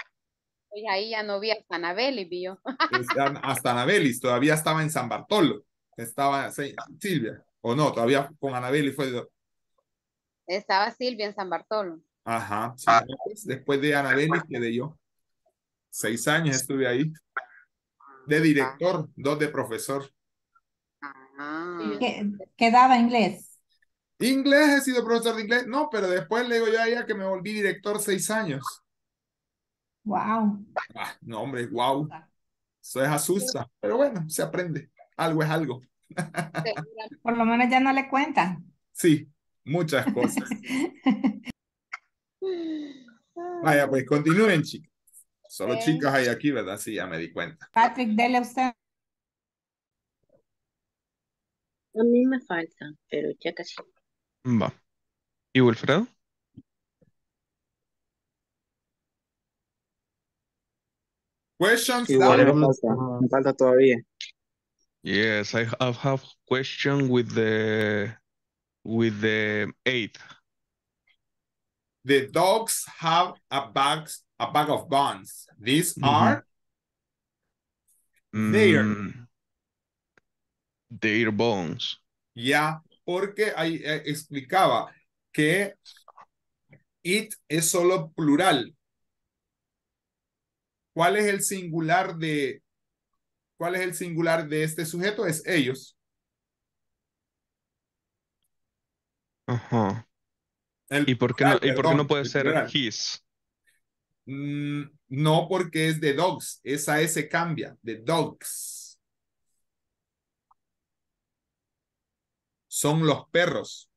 Pues ahí ya no vi a Anabeli, vi yo. Está- Hasta Anabelis. Todavía estaba en San Bartolo. Estaba sí, Silvia. O no, todavía con Anabelis fue. de- Estaba Silvia en San Bartolo. Ajá. sí, después, después de Anabelis quedé yo. Seis años estuve ahí. De director, dos de profesor. Ah. Que, que daba inglés. Inglés, he sido profesor de inglés. No, pero después le digo yo a ella que me volví director seis años. Wow. Ah, no, hombre, wow. Eso es asusta. Pero bueno, se aprende. Algo es algo. Por lo menos ya no le cuentan. Sí, muchas cosas. Vaya, pues continúen, chicas. Solo Ok. chicas hay aquí, ¿verdad? Sí, ya me di cuenta. Patrick, dele usted. A mí me falta, pero ya casi. Va. ¿Y Wilfredo? Questions Igual me falta, me falta todavía. Yes, I have, have question with the with the eight. The dogs have a bag, a bag of buns. These Mhm. are. Mm, their bones. ya, porque ahí eh, explicaba que it es solo plural. ¿Cuál es el singular de cuál es el singular de este sujeto? Es ellos. Ajá. El ¿Y por qué no, y por qué no puede ser plural. his? Mm, no porque es de dogs, esa S cambia, de dogs. Son los perros.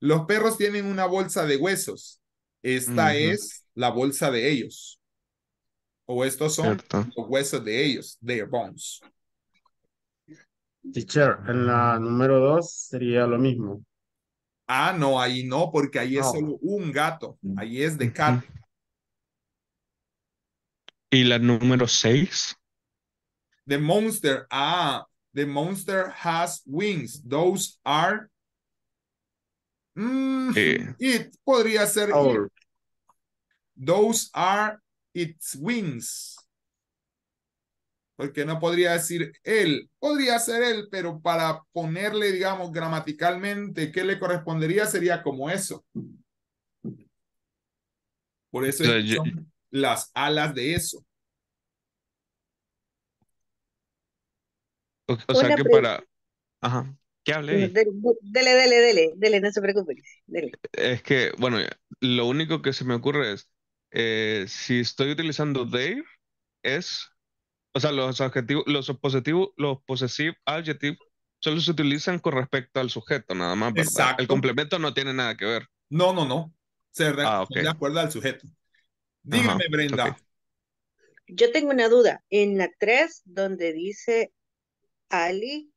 Los perros tienen una bolsa de huesos. Esta es la bolsa de ellos. O estos son Cierto. los huesos de ellos, their bones. Teacher, en la número dos sería lo mismo. Ah, no, ahí no, porque ahí es solo un gato. Ahí es de cat. ¿Y la número seis? The monster, ah, the monster has wings. Those are. Mm, Eh. It podría ser. it. Those are its wings. Porque no podría decir él, podría ser él, pero para ponerle, digamos, gramaticalmente, ¿qué le correspondería? Sería como eso. Por eso son las alas de eso. O, sea que para. Ajá. ¿Qué hablé? Dele, dele, dele, dele, dele no se preocupe. Dele. Es que, bueno, lo único que se me ocurre es eh, si estoy utilizando their, es, o sea, los adjetivos, los positivos, los possessive adjectives solo se utilizan con respecto al sujeto, nada más, ¿verdad? Exacto. El complemento no tiene nada que ver. No, no, no. Se Ah, ok. de acuerdo al sujeto. Dígame, Ajá, Brenda. Yo tengo una duda. En la 3, donde dice Ali,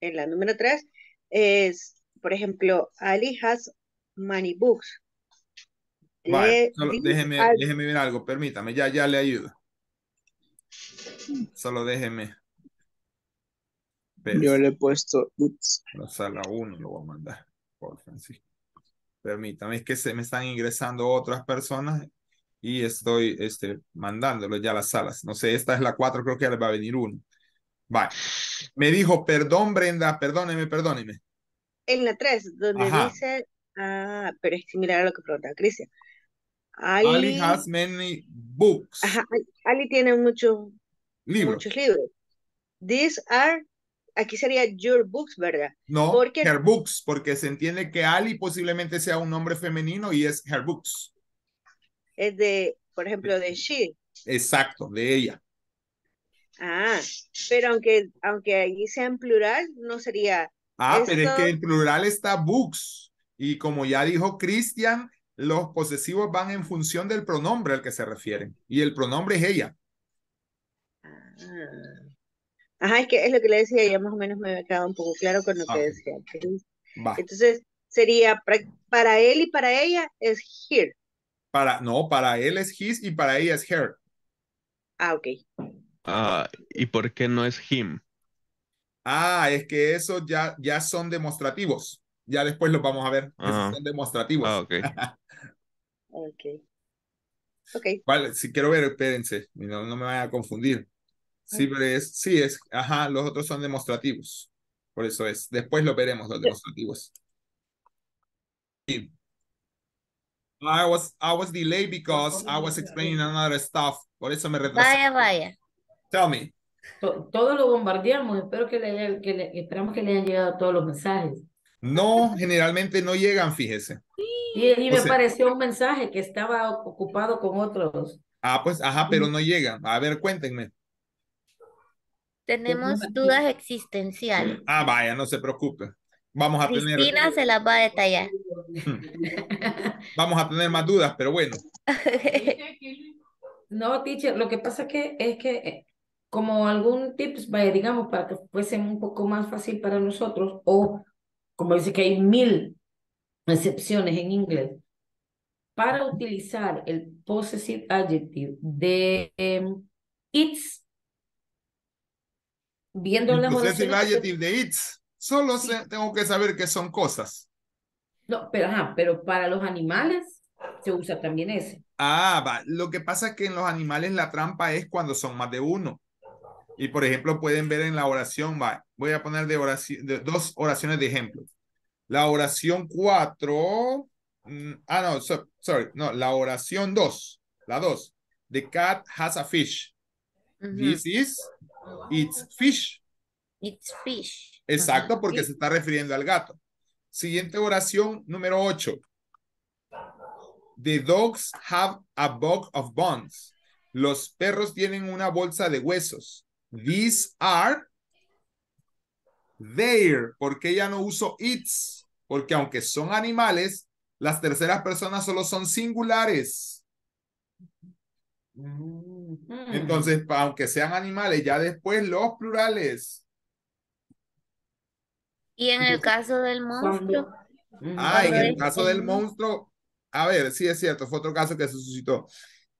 en la número 3, es, por ejemplo, Ali has many books. Vale, De- solo déjeme, ver algo, permítame, ya, ya le ayudo. Solo déjeme. Yo le he puesto. La sala 1 lo voy a mandar, por Francisco. Permítame, es que se me están ingresando otras personas y estoy este, mandándolo ya a las salas. No sé, esta es la 4, creo que ya le va a venir uno. Vale. Me dijo, perdón, Brenda, perdóneme, perdóneme. en la 3, donde Ajá. dice, ah, pero es similar a lo que preguntaba Cristian. Ali Ali, has many books. ajá, Ali tiene muchos Libros. muchos libros. These are, aquí sería your books, ¿verdad? No, Porque- her books, porque se entiende que Ali posiblemente sea un nombre femenino y es her books. Es de, por ejemplo, de she. Exacto, de ella. Ah, pero aunque, aunque ahí sea en plural, no sería Ah, pero es que en plural está books. Y como ya dijo Cristian, los posesivos van en función del pronombre al que se refieren. Y el pronombre es ella. Ah. Ajá, es que es lo que le decía, ya más o menos me había quedado un poco claro con lo que Ok. decía. Va. Entonces, sería para él y para ella es here. Para, no, para él es his y para ella es her. Ah, ok. Ah, ¿y por qué no es him? Ah, es que esos ya, ya son demostrativos. Ya después los vamos a ver. Esos Ah. son demostrativos. Ah, ok. Ok. Ok. Vale, si quiero ver, espérense, no, no me vayan a confundir. Sí, pero es, sí, es, ajá, los otros son demostrativos. Por eso es. Después lo veremos, los demostrativos. Sí. I was, I was delayed because I was explaining another stuff. Por eso me retrasé. Vaya, vaya. Tell me. To- Todo lo bombardeamos, espero que le, haya- que le- esperamos que le hayan llegado todos los mensajes. No, generalmente no llegan, fíjese. Y, y O me sea- pareció un mensaje que estaba ocupado con otros. Ah, pues, ajá, pero no llegan. A ver, cuéntenme. Tenemos dudas existenciales. Ah, vaya, no se preocupe. Vamos a tener, Cristina se las va a detallar. vamos a tener más dudas, pero bueno. No, teacher, lo que pasa que es que eh, como algún tips, vaya, digamos, para que fuese un poco más fácil para nosotros, o como dice que hay mil excepciones en inglés, para utilizar el possessive adjective de em, it's, viendo El las possessive adjective de it's. Solo sé- tengo que saber que son cosas. no, pero ajá, pero para los animales se usa también ese. Ah, va. Lo que pasa es que en los animales la trampa es cuando son más de uno. Y por ejemplo, pueden ver en la oración, va. Voy a poner de, oración, de dos oraciones de ejemplo. La oración 4. ah, no, so- sorry. No, la oración 2. La 2. The cat has a fish. This is it's fish. It's fish. Exacto, porque se está refiriendo al gato. Siguiente oración, número 8. The dogs have a box of bones. Los perros tienen una bolsa de huesos. These are their. ¿Por qué ya no uso its? Porque aunque son animales, las terceras personas solo son singulares. Entonces, pa- aunque sean animales, ya después los plurales. Y en el caso del monstruo, Ah, en el caso del el- monstruo, a ver, sí es cierto, fue otro caso que se suscitó.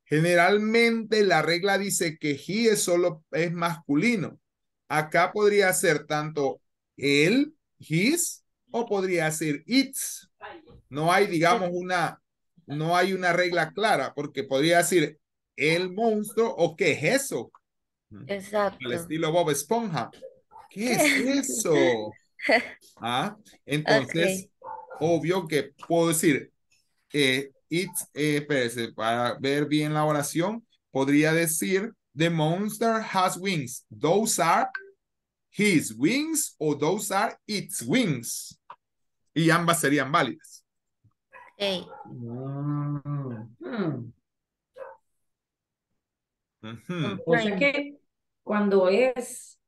Generalmente la regla dice que he es solo es masculino. Acá podría ser tanto él, his, o podría ser its. No hay, digamos, una, no hay una regla clara, porque podría decir el monstruo o qué es eso. exacto. Al estilo Bob Esponja. ¿Qué es eso? Ah, entonces, obvio que puedo decir, eh, it's, eh, espérese, para ver bien la oración, podría decir, the monster has wings. Those are his wings o those are its wings. Y ambas serían válidas. Ok. Mm. O sea que cuando es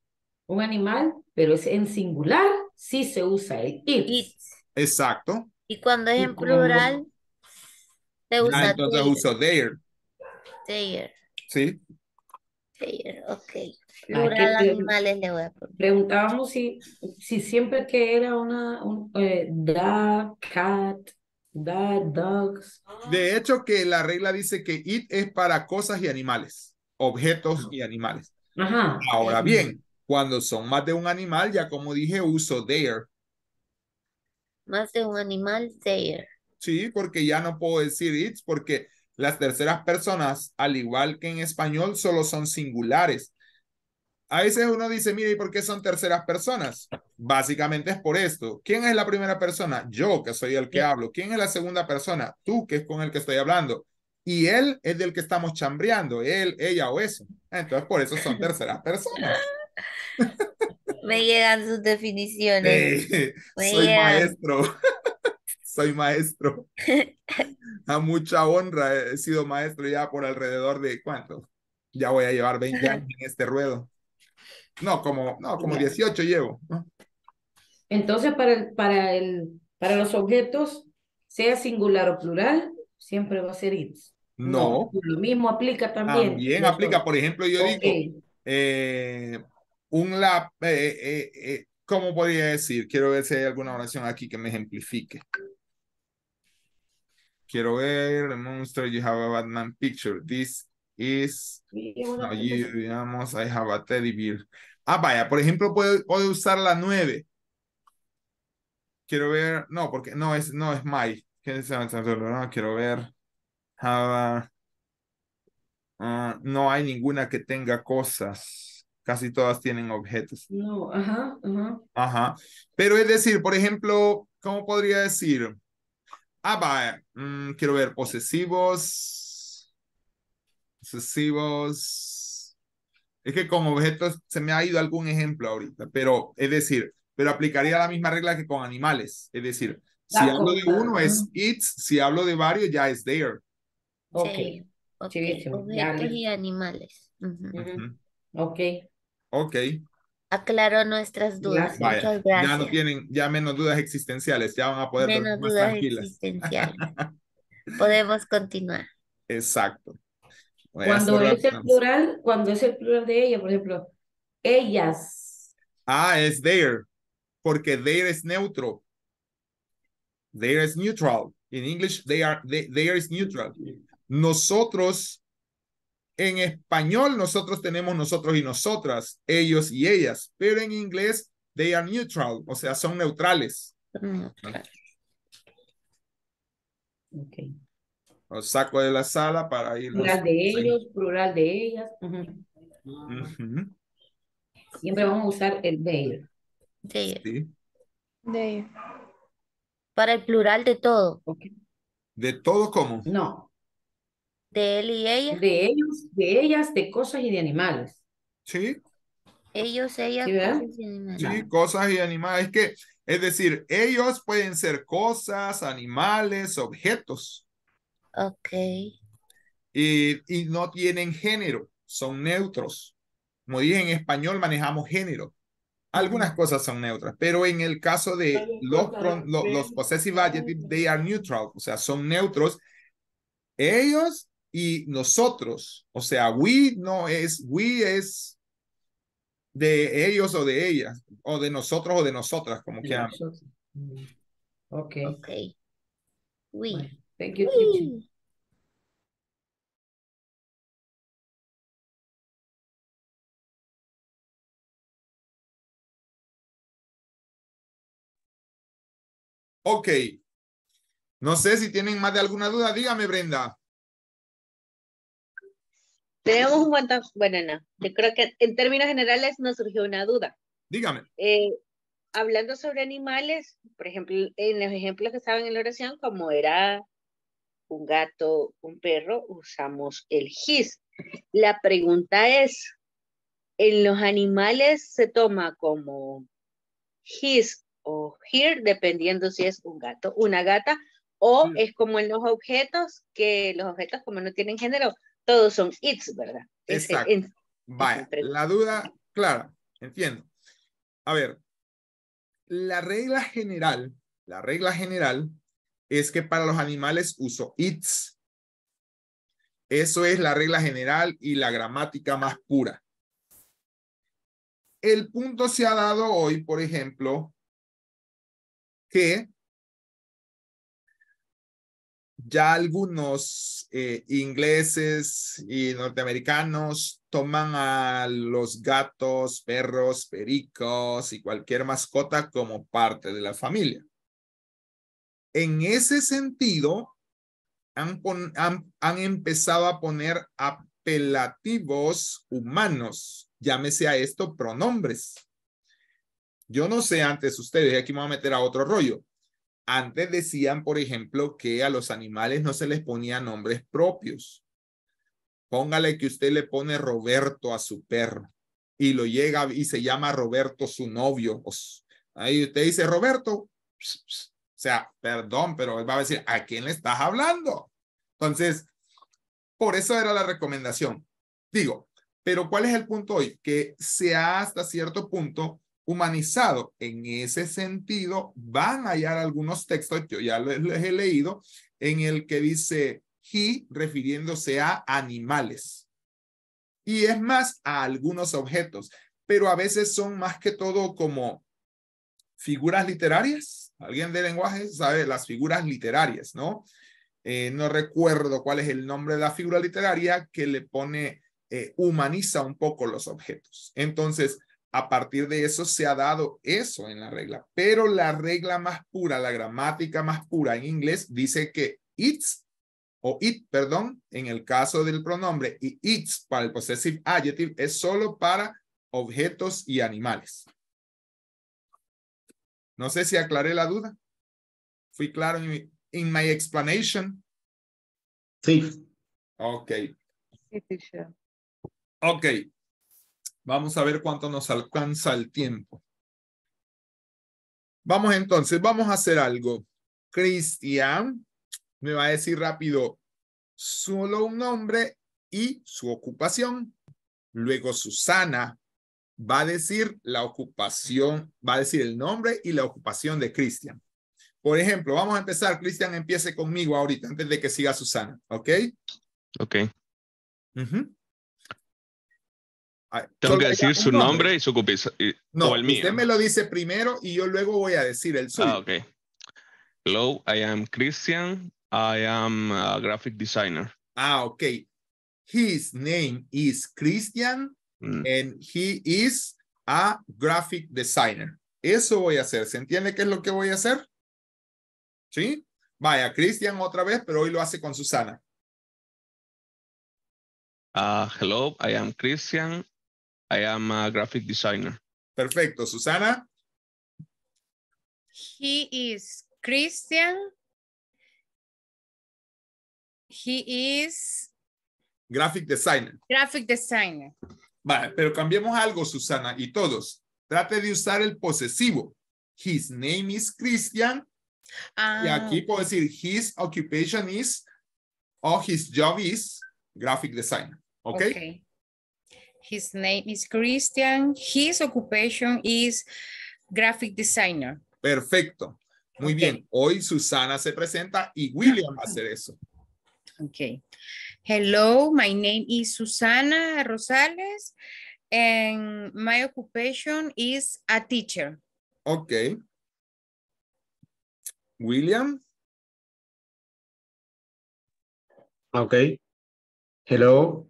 un animal, pero es en singular, sí se usa el it. Exacto. Y cuando es Y en plural, se Ya usa entonces their. uso there. Their. Sí. Ok. Plural animales le voy a poner. Preguntábamos si, si siempre que era una un, eh, dog, cat, dog, dogs. De hecho, que la regla dice que it es para cosas y animales, objetos y animales. Ajá. Ahora bien, cuando son más de un animal, ya como dije, uso there. Más de un animal, their. Sí, porque ya no puedo decir it's porque las terceras personas, al igual que en español, solo son singulares. A veces uno dice, mire, ¿y por qué son terceras personas? Básicamente es por esto. ¿Quién es la primera persona? Yo, que soy el que hablo. ¿Quién es la segunda persona? Tú, que es con el que estoy hablando. Y él es del que estamos chambreando, él, ella o eso. Entonces, por eso son terceras personas. Me llegan sus definiciones. Soy llegan. maestro. Soy maestro. A mucha honra he sido maestro ya por alrededor de cuánto. Ya voy a llevar 20 años en este ruedo. No, como, no, como 18 llevo. ¿no? Entonces, para, el, para, el, para los objetos, sea singular o plural, siempre va a ser it. No. Lo mismo aplica también. También aplica, por ejemplo, yo Ok. digo, eh, un lap, eh, eh, eh, ¿cómo podría decir? Quiero ver si hay alguna oración aquí que me ejemplifique. Quiero ver, the monster, you have a Batman picture. This is, no, you, digamos, I have a teddy bear. Ah, vaya, por ejemplo, puedo, puedo usar la 9. Quiero ver, no, porque no es, no es my. No, quiero ver. Have a- Ah, no hay ninguna que tenga cosas. Casi todas tienen objetos. No, ajá, ajá. Ajá. Pero es decir, por ejemplo, ¿cómo podría decir? Ah, vaya. mm, quiero ver, posesivos. Posesivos. Es que con objetos se me ha ido algún ejemplo ahorita, pero es decir, pero aplicaría la misma regla que con animales. Es decir, si hablo de uno es its, si hablo de varios ya es there. Ok. Sí, ok. Chivísimo, ya Objetos y animales. Ujú. Ujú. Ok. Ok. Aclaró nuestras dudas. Gracias. Vaya, Muchas ya no gracias. tienen ya menos dudas existenciales, ya van a poder dormir Menos más dudas tranquilas. existenciales. Podemos continuar. Exacto. Voy Cuando es el plural, cuando es el plural de ella, por ejemplo, ellas. Ah, es there, porque there es neutro. There is neutral. In English, they are, they- there is neutral. Nosotros, en español, nosotros tenemos nosotros y nosotras, ellos y ellas, pero en inglés, they are neutral, o sea, son neutrales. Neutral. Ok. Los saco de la sala para ir. Plural de ellos, plural de ellas. Siempre vamos a usar el they. Their. sí. Para el plural de todo. De todo como. No, De él y ella. de ellos, de ellas, de cosas y de animales. Sí, Ellos, ellas, ¿Sí, cosas y animales. sí, cosas y animales. Es que, es decir, ellos pueden ser cosas, animales, objetos. Ok. y, y no tienen género, son neutros. Como dije, en español manejamos género. Algunas cosas son neutras, pero en el caso de los, pron- lo- los possessive adjectives, they are neutral, o sea, son neutros. Ellos y nosotros, o sea, we no es, we es de ellos o de ellas, o de nosotros o de nosotras, como quieran. Mm. Ok. Ok. We. Thank you. We. Ok. No sé si tienen más de alguna duda, dígame, Brenda. Tenemos un montón, bueno, no, yo creo que en términos generales nos surgió una duda. Dígame. Eh, hablando sobre animales, por ejemplo, en los ejemplos que estaban en la oración, como era un gato, un perro, usamos el his. La pregunta es, En los animales se toma como his o here, dependiendo si es un gato, una gata, o Mm. es como en los objetos, que los objetos como no tienen género, todos son its, ¿verdad? Exacto. en- Vaya, la duda, clara, entiendo. A ver, la regla general, la regla general es que para los animales uso its. Eso es la regla general y la gramática más pura. El punto se ha dado hoy, por ejemplo, que ya algunos eh, ingleses y norteamericanos toman a los gatos, perros, pericos y cualquier mascota como parte de la familia. En ese sentido, han, han, empezado a poner apelativos humanos, llámese a esto pronombres. Yo no sé antes ustedes, aquí me voy a meter a otro rollo. Antes decían, por ejemplo, que a los animales no se les ponía nombres propios. Póngale que usted le pone Roberto a su perro y lo llega y se llama Roberto su novio. Os- Ahí usted dice Roberto. O sea, perdón, pero él va a decir, ¿a quién le estás hablando? Entonces, por eso era la recomendación. Digo, pero ¿cuál es el punto hoy? Que se ha hasta cierto punto humanizado. En ese sentido, van a hallar algunos textos, yo ya les, he leído, en el que dice he refiriéndose a animales. Y es más, a algunos objetos, pero a veces son más que todo como figuras literarias. ¿Alguien de lenguaje sabe las figuras literarias, no? Eh, no recuerdo cuál es el nombre de la figura literaria que le pone, eh, humaniza un poco los objetos. Entonces, a partir de eso se ha dado eso en la regla, pero la regla más pura, la gramática más pura en inglés dice que it's o it, perdón, en el caso del pronombre y it's para el possessive adjective es solo para objetos y animales. No sé si aclaré la duda. Fui claro en mi, in my explanation. Sí. Ok. Sí. Ok. Vamos a ver cuánto nos alcanza el tiempo. Vamos entonces, vamos a hacer algo. Cristian me va a decir rápido solo un nombre y su ocupación. Luego Susana va a decir la ocupación, va a decir el nombre y la ocupación de Cristian. Por ejemplo, vamos a empezar. Cristian empiece conmigo ahorita antes de que siga Susana. ¿Ok? Ok. Ah, Tengo solo que decir su nombre y su ocupación. No, o el mío. usted me lo dice primero y yo luego voy a decir el suyo. Ah, ok. Hello, I am Christian. I am a graphic designer. Ah, ok. His name is Christian Mm. and he is a graphic designer. Eso voy a hacer. ¿Se entiende qué es lo que voy a hacer? ¿Sí? Vaya, Christian otra vez, pero hoy lo hace con Susana. Uh, hello, I am Christian. I am a graphic designer. Perfecto. Susana. He is Christian. He is Graphic designer. graphic designer. Vale, pero cambiemos algo, Susana, y todos. Trate de usar el posesivo. His name is Christian. Ah, Y aquí puedo decir, his occupation is, o his job is, graphic designer. ¿Ok? okay. His name is Christian. His occupation is graphic designer. Perfecto. Muy bien. Hoy Susana se presenta y William va a hacer eso. Okay. Hello, my name is Susana Rosales and my occupation is a teacher. Ok. William. Okay. Hello.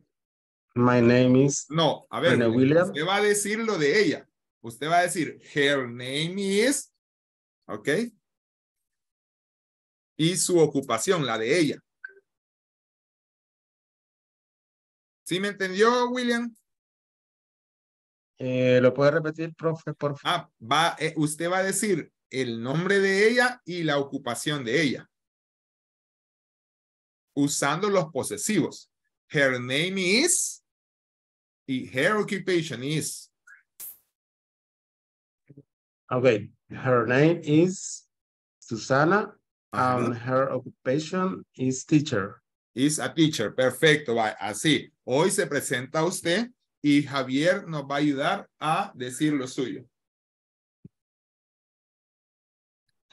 My name is No, a ver, William. usted va a decir lo de ella. Usted va a decir, her name is, ok. Y su ocupación, la de ella. ¿Sí me entendió, William? Eh, ¿Lo puede repetir, profe, por favor? Ah, va, eh, usted va a decir el nombre de ella y la ocupación de ella. Usando los posesivos. Her name is her occupation is. Okay, her name is Susana Ajá. and her occupation is teacher. Is a teacher. Perfecto. Así. Hoy se presenta usted y Javier nos va a ayudar a decir lo suyo.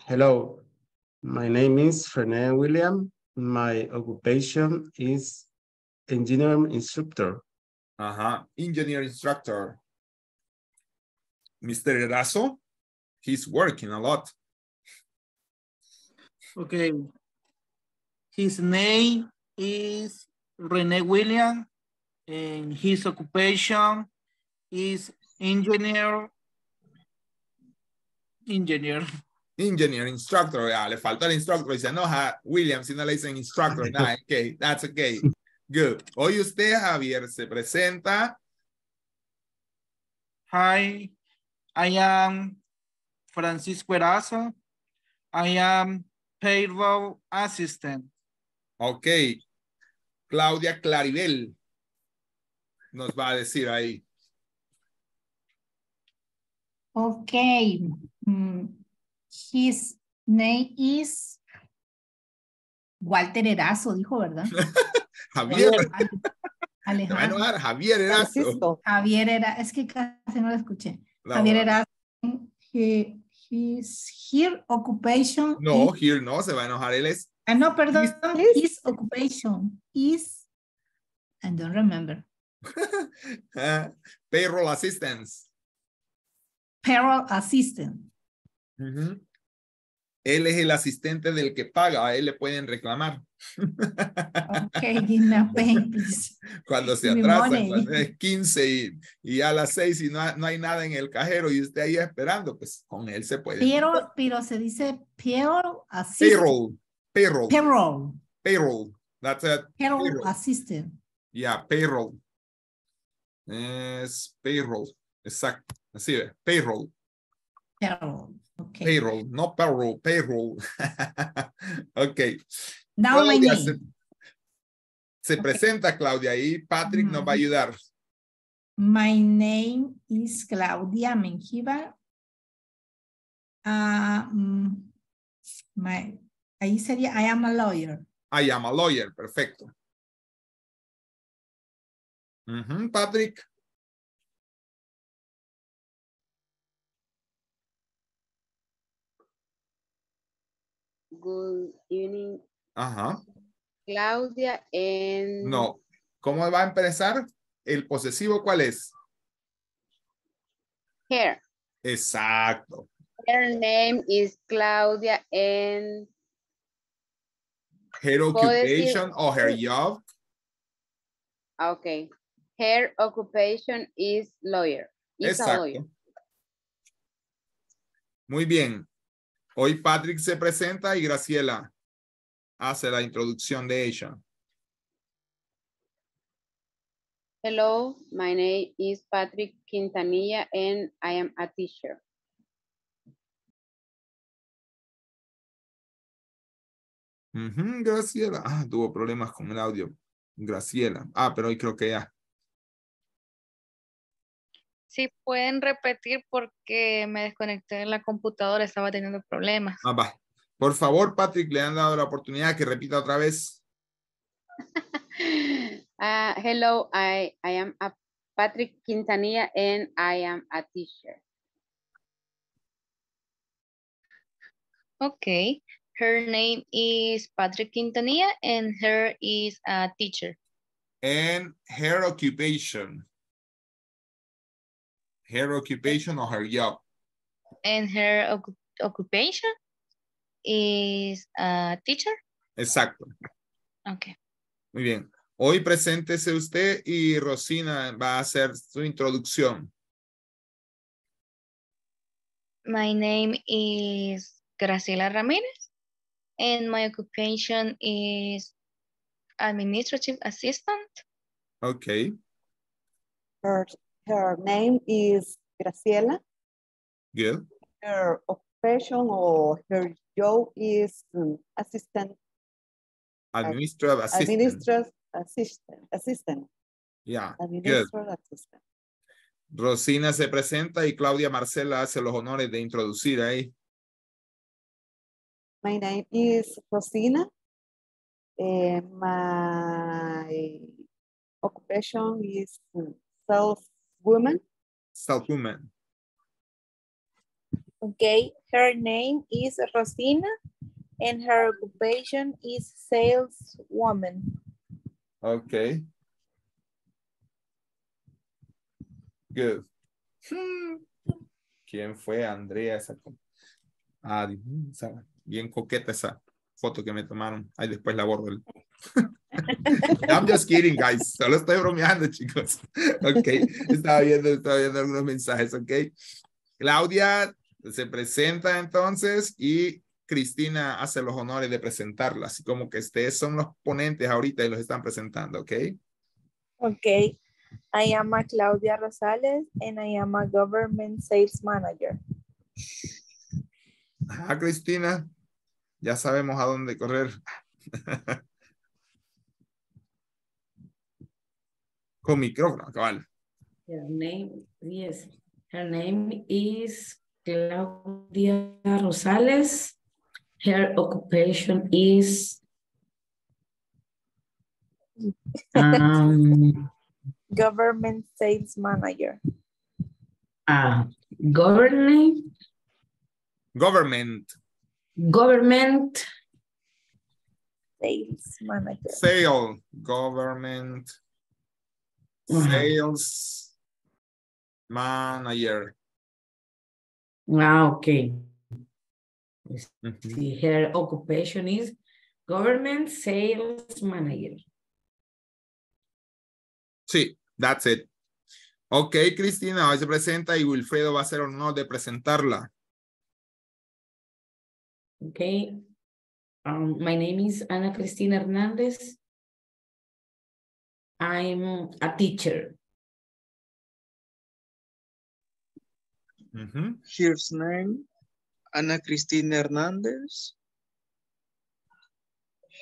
Hello, my name is Rene William. My occupation is engineering instructor. Ajá. Engineer instructor. Mr. Erazo, he's working a lot. Okay. His name is Rene William and his occupation is engineer. Engineer. Engineer instructor. yeah, le falta el instructor. Dice, no, ja, William, si no le dicen instructor. Nah, okay, that's okay. Good. Hoy usted, Javier, se presenta. Hi, I am Francisco Erazo. I am payroll assistant. Ok. Claudia Claribel nos va a decir ahí. Okay. Mm, His name is Walter Erazo, dijo, ¿verdad? Javier. Alejandro. enojar, Javier Erazo. Javier era, es que casi no lo escuché. Javier. Erazo. He, his, her occupation No, is- here no, se va a enojar. Él es ah, no, perdón. His occupation is, I don't remember. ah, payroll assistance. Payroll assistant. Ujú. Él es el asistente del que paga. A él le pueden reclamar. Okay, give me a pen, please. Cuando se atrasan, cuando es 15 y, y a las 6 y no, ha- no hay nada en el cajero y usted ahí esperando, pues con él se puede. Pero, pero se dice payroll assistant. Payroll. Payroll. Payroll. Payroll. That's it. Payroll Payroll. assistant. Yeah, payroll. Es payroll. Exacto. Así es. Payroll. Payroll. Okay. Payroll. No payroll. Payroll. ok. Now my Claudia name. se, se presenta Claudia y Patrick nos va a ayudar. My name is Claudia Menjiva. Ah, mm, my, ahí sería, I am a lawyer. I am a lawyer. Perfecto. Patrick. Good evening, Ajá. Claudia and No. ¿Cómo va a empezar? ¿El posesivo cuál es? her. Exacto. Her name is Claudia and Her ¿Puedo decir- occupation o her job. ah, okay. Her occupation is lawyer. Is a lawyer. Exacto. Muy bien. Hoy Patrick se presenta y Graciela hace la introducción de ella. Hello, my name is Patrick Quintanilla and I am a teacher. Graciela. Ah, tuvo problemas con el audio. Graciela. Ah, pero hoy creo que ya. Si pueden repetir porque me desconecté de la computadora, estaba teniendo problemas. Ah, va. Por favor, Patrick, le han dado la oportunidad que repita otra vez. Uh, hello, I, I am a Patrick Quintanilla and I am a teacher. Okay. Her name is Patrick Quintanilla and her is a teacher. And her occupation. Her occupation or her job. And her occu- occupation is a teacher. Exacto. Okay. Muy bien. Hoy preséntese usted y Rosina va a hacer su introducción. My name is Graciela Ramirez and my occupation is administrative assistant. Okay. Her, her name is Graciela. Good. Her occupation or her job is um, assistant, Administrative assistant. administrative assistant, assistant. Yeah, good. Administrative assistant. Rosina se presenta y Claudia Marcela hace los honores de introducir ahí. My name is Rosina. Eh, my occupation is saleswoman. Saleswoman. Okay, her name is Rosina and her occupation is saleswoman. Okay. Good. Hmm. ¿Quién fue Andrea? Esa ah, bien coqueta esa foto que me tomaron. Ahí después la borro. I'm just kidding, guys. Solo estoy bromeando, chicos. Ok. Estaba viendo, estaba viendo algunos mensajes, ok. Claudia se presenta entonces y Cristina hace los honores de presentarla. Así como que ustedes son los ponentes ahorita y los están presentando, ok. Okay, I am a Claudia Rosales and I am a government sales manager. Ah, Cristina, ya sabemos a dónde correr. Con micrófono, cabal. Her name, yes, her name is Claudia Rosales. Her occupation is um, Government sales manager. uh, government, Government, government Sales manager. sale, government, Ajá. Sales, manager. Ah, okay. See, her occupation is government sales manager. Sí, that's it. Ok, Cristina, hoy se presenta y Wilfredo va a hacer honor de presentarla. Okay. Um, my name is Ana Cristina Hernandez. I'm a teacher. Ujú. Here's name, Ana Cristina Hernandez.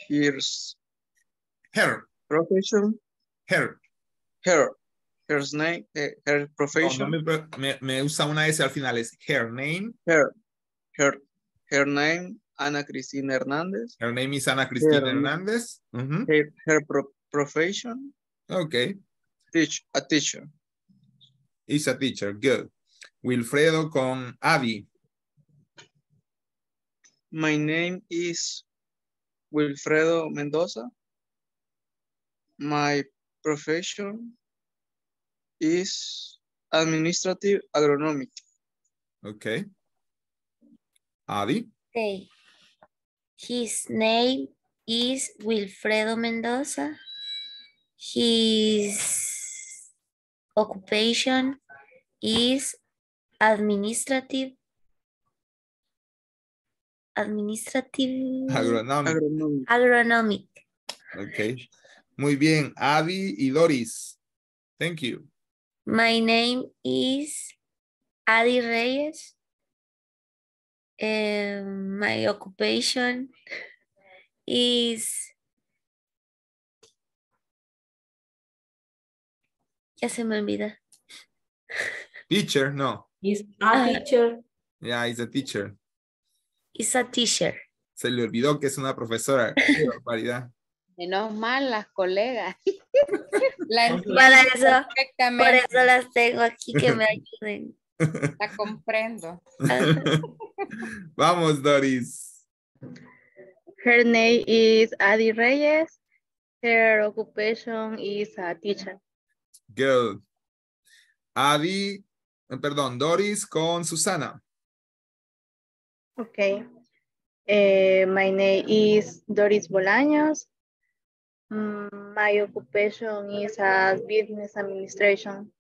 Here's Her, profession, her. her. Here's name, eh, her No, no profession, me, me- me usa una S al final, es her name. her, her, her name, Ana Cristina Hernandez. Her name is Ana Cristina Her- Hernández. Ujú. Her, her pro- profession, Ok, teach, a teacher. is a teacher, good. Wilfredo con Abby. My name is Wilfredo Mendoza. My profession is administrative agronomic. Ok. Abby. Okay. His name is Wilfredo Mendoza. His occupation is administrative administrative Agronomic. Agronomic. agronomic. Ok. Muy bien, Abby y Doris. Thank you. My name is Adi Reyes. Um, my occupation is ya se me olvida. Teacher, no. He's a Ah. teacher. Yeah, he's a teacher. Is a teacher. Se le olvidó que es una profesora. Qué barbaridad. Menos mal las colegas. La Para eso, por eso las tengo aquí que me ayuden. La comprendo. Vamos, Doris. Her name is Adi Reyes. Her occupation is a teacher. Good. Abby, eh, perdón, Doris con Susana. Okay. Eh, my name is Doris Bolaños. Mm, my occupation is as business administration.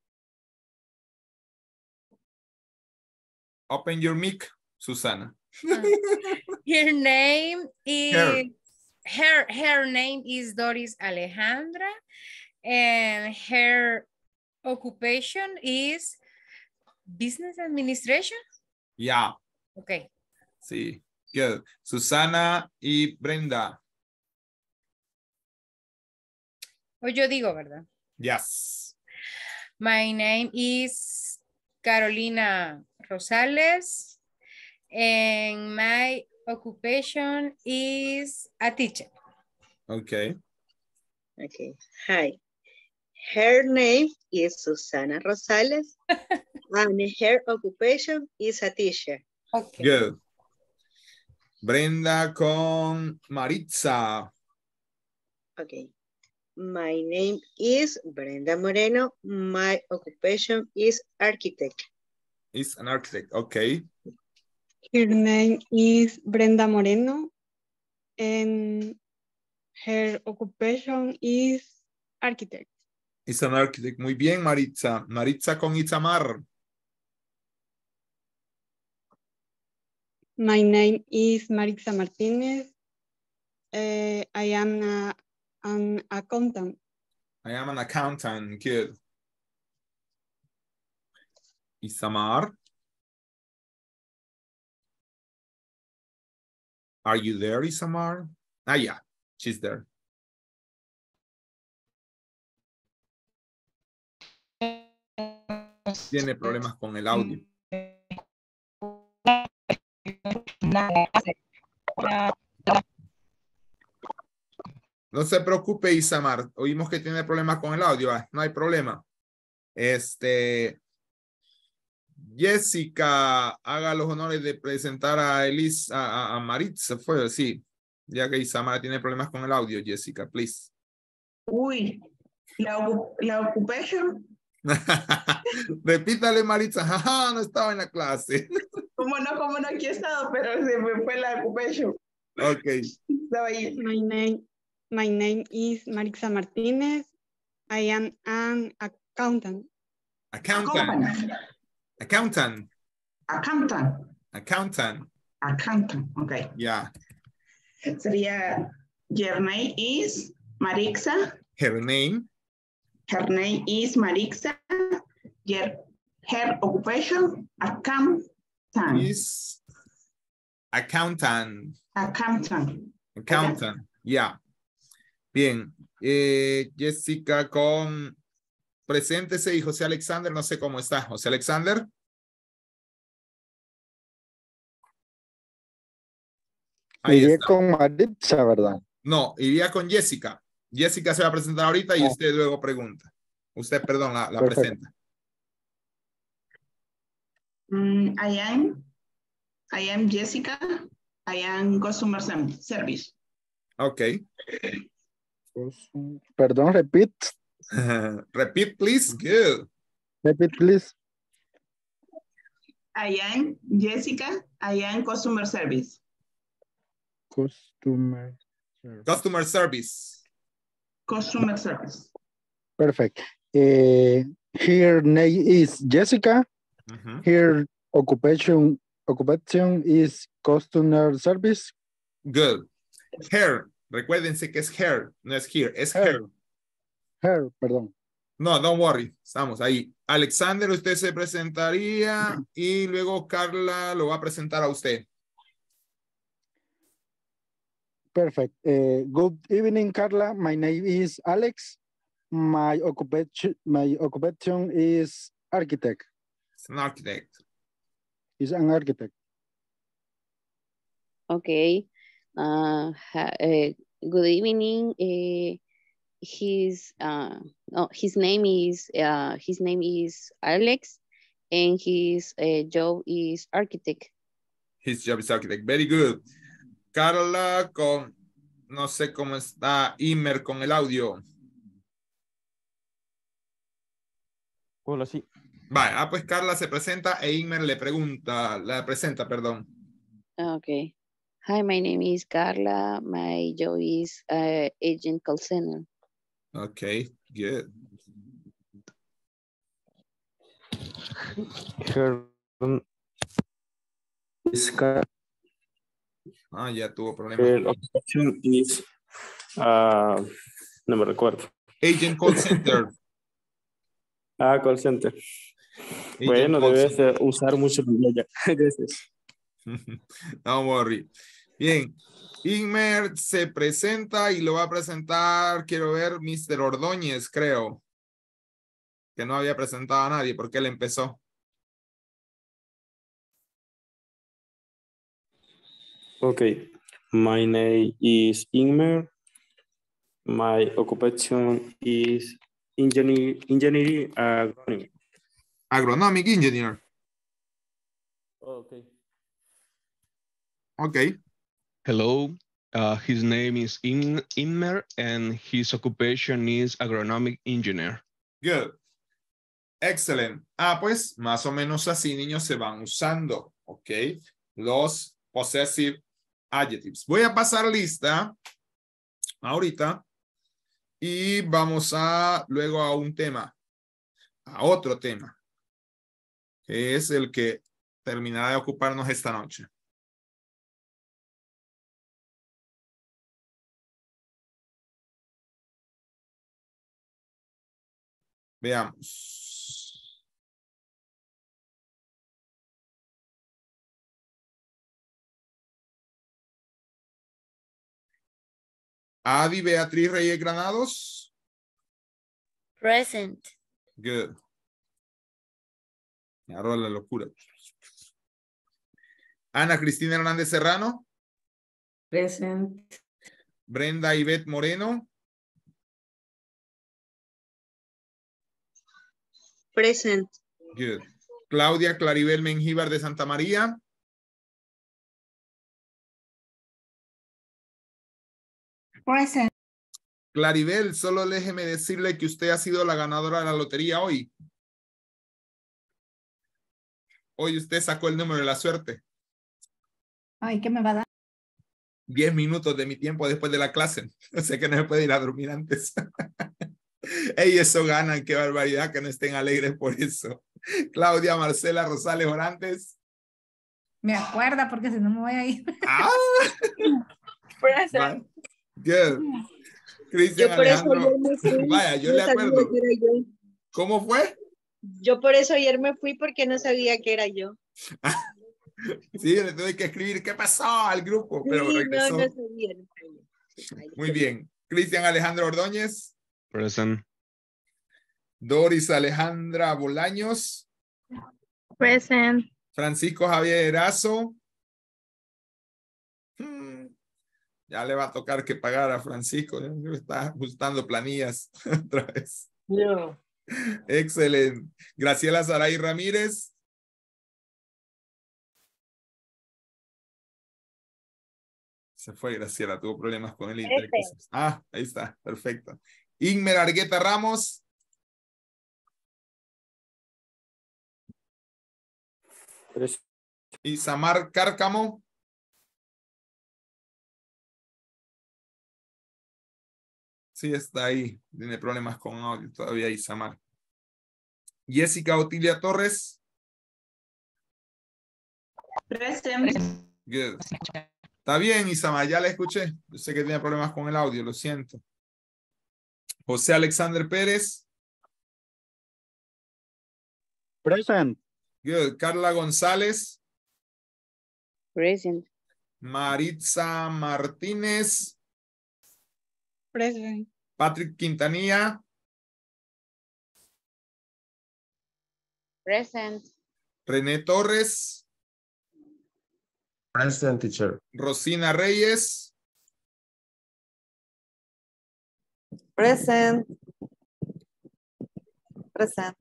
Open your mic, Susana. Her name is Her. her her name is Doris Alejandra and her occupation is business administration. Ya, Okay. sí. Good. Susana y Brenda. O yo digo, ¿verdad? Yes. My name is Carolina Rosales and my occupation is a teacher. Okay. Okay. Hi. Her name is Susana Rosales and her occupation is a teacher. Okay. Good. Brenda con Maritza. Okay. My name is Brenda Moreno. My occupation is architect. Is an architect. Okay. Her name is Brenda Moreno and her occupation is architect. Is an architect. Muy bien, Maritza. Maritza con Itamar. My name is Maritza Martinez. Uh, I am a, an accountant. I am an accountant. Good. Isamar. Are you there, Isamar? Ah, yeah, she's there. Tiene problemas con el audio. No se preocupe, Isamar. Oímos que tiene problemas con el audio. ah, No hay problema. Este. Jessica, haga los honores de presentar a Elis, a, a, Maritza, fue, sí. Ya que Isamar tiene problemas con el audio, Jessica, please. Uy, la, la occupation, Repítale, Maritza. Jaja, no estaba en la clase. como no, como no, aquí he estado, pero se me fue la occupation. Ok. Estaba ahí. My name, my name is Maritza Martinez. I am an accountant. Accountant. Accountant. Accountant. Accountant. Accountant, ok. Yeah. Sería, your name is Marixa. Her name. Her name is Marixa. Her occupation, accountant. Is accountant. Accountant. Accountant. Yeah. Bien. Eh, Jessica con preséntese y José Alexander, no sé cómo está. José Alexander. Ahí Iría está. con Maritza, ¿verdad? No, iría con Jessica. Jessica se va a presentar ahorita y Ah. usted luego pregunta. Usted, perdón, la, presenta. Mm, I am, I am Jessica. I am customer service. Ok. Perdón, repeat. Repeat, please. Good. Repeat, please. I am Jessica. I am customer service. Customer. Customer service. Customer service. Perfect. Eh, her name is Jessica. Her occupation occupation is customer service. Good. Hair. Recuérdense que es hair, no es here, es hair. Her, perdón. No, don't worry. Estamos ahí. Alexander, usted se presentaría y luego Carla lo va a presentar a usted. Perfect. Eh, good evening, Carla. My name is Alex. My occupation my occupation is architect. Es un architect. Is an architect. Okay. Uh, ha- uh, good evening. Uh, his uh, oh, his name is uh, his name is Alex, and his uh, job is architect. His job is architect. Very good. Carla con, no sé cómo está, Imer con el audio. Hola, sí. Vale, ah, pues Carla se presenta e Imer le pregunta, la presenta, perdón. Okay. Hi, my name is Carla. My job is uh, agent call center. Okay, good. Her is ca- Ah, ya tuvo problemas. occupation is ah, no me recuerdo. Agent call center. Ah, call center. bueno, call debes de usar mucho el inglés. Gracias. Don't worry. Bien. Imer se presenta y lo va a presentar, quiero ver, Mr. Ordóñez, creo. que no había presentado a nadie porque él empezó. Okay. My name is Ingmer. My occupation is engineer, engineering agronomy. Agronomic engineer. Okay. Okay. Hello. Uh, his name is In Inmer and his occupation is agronomic engineer. Good. Excellent. Ah, pues más o menos así, niños, se van usando, ¿ok? Los possessive adjectives. Voy a pasar lista ahorita y vamos a luego a un tema, a otro tema, que es el que terminará de ocuparnos esta noche. Veamos. Adi Beatriz Reyes Granados. Present. Good. Me agarró la locura. Ana Cristina Hernández Serrano. Present. Brenda Ivette Moreno. Present. Good. Claudia Claribel Mengíbar de Santa María. Present. Claribel, solo déjeme decirle que usted ha sido la ganadora de la lotería hoy. Hoy usted sacó el número de la suerte. Ay, ¿qué me va a dar? Diez minutos de mi tiempo después de la clase. O sea que no se puede ir a dormir antes. Ey, eso ganan, qué barbaridad que no estén alegres por eso. Claudia Marcela Rosales Orantes. Me acuerda porque si no me voy a ir. Ah, Present. Good. Cristian Yo por eso Alejandro. ayer me fui, Vaya, yo no le acuerdo. yo. ¿Cómo fue? Yo por eso ayer me fui porque no sabía que era yo. Sí, le tuve que escribir qué pasó al grupo, pero Sí, regresó. no sabía. no sabía. Muy bien. Cristian Alejandro Ordóñez. Present. Doris Alejandra Bolaños. Present. Francisco Javier Erazo. Hmm, Ya le va a tocar que pagar a Francisco. ya me Está ajustando planillas otra vez. Excelente. Graciela Saray Ramírez. Se fue Graciela, tuvo problemas con el internet. Este. Ah, ahí está, perfecto. Inmer Argueta Ramos. Isamar Cárcamo. Sí, está ahí. Tiene problemas con audio todavía Isamar. Jessica Otilia Torres. Good. Está bien, Isamar, ya la escuché. Yo sé que tiene problemas con el audio, lo siento. José Alexander Pérez. Present. Good. Carla González. Present. Maritza Martínez. Present. Patrick Quintanilla. Present. René Torres. Present teacher. Rosina Reyes. Present. Present.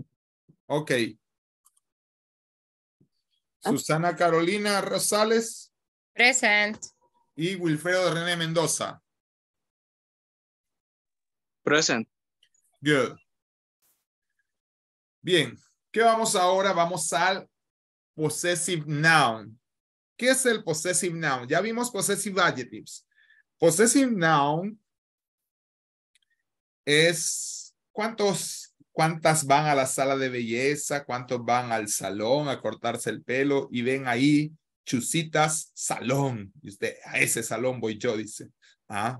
Ok. Susana Carolina Rosales Present. y Wilfredo René Mendoza. Present. Good. Bien, ¿qué vamos ahora? Vamos al possessive noun. ¿Qué es el possessive noun? Ya vimos possessive adjectives. Possessive noun es cuántos, cuántas van a la sala de belleza, cuántos van al salón a cortarse el pelo y ven ahí chusitas salón. Y usted, a ese salón voy yo, dice. Ah,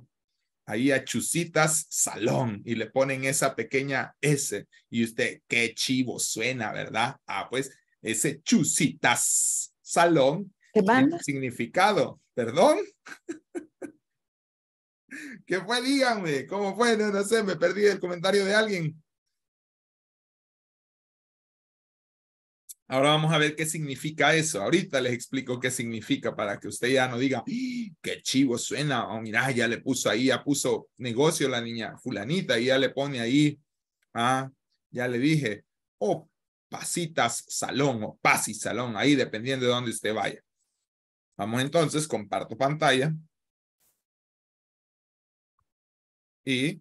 ahí a Chusitas Salón y le ponen esa pequeña S y usted, qué chivo suena, ¿verdad? Ah, pues ese Chusitas Salón ¿Qué tiene significado, perdón. ¿Qué fue? Díganme, ¿cómo fue? No, no sé, me perdí el comentario de alguien. Ahora vamos a ver qué significa eso. Ahorita les explico qué significa para que usted ya no diga, "¡Ah, qué chivo suena. O mira, ya le puso ahí, ya puso negocio la niña fulanita y ya le pone ahí, ah, ya le dije, o pasitas salón o pasi salón, ahí dependiendo de dónde usted vaya. Vamos entonces, comparto pantalla. Y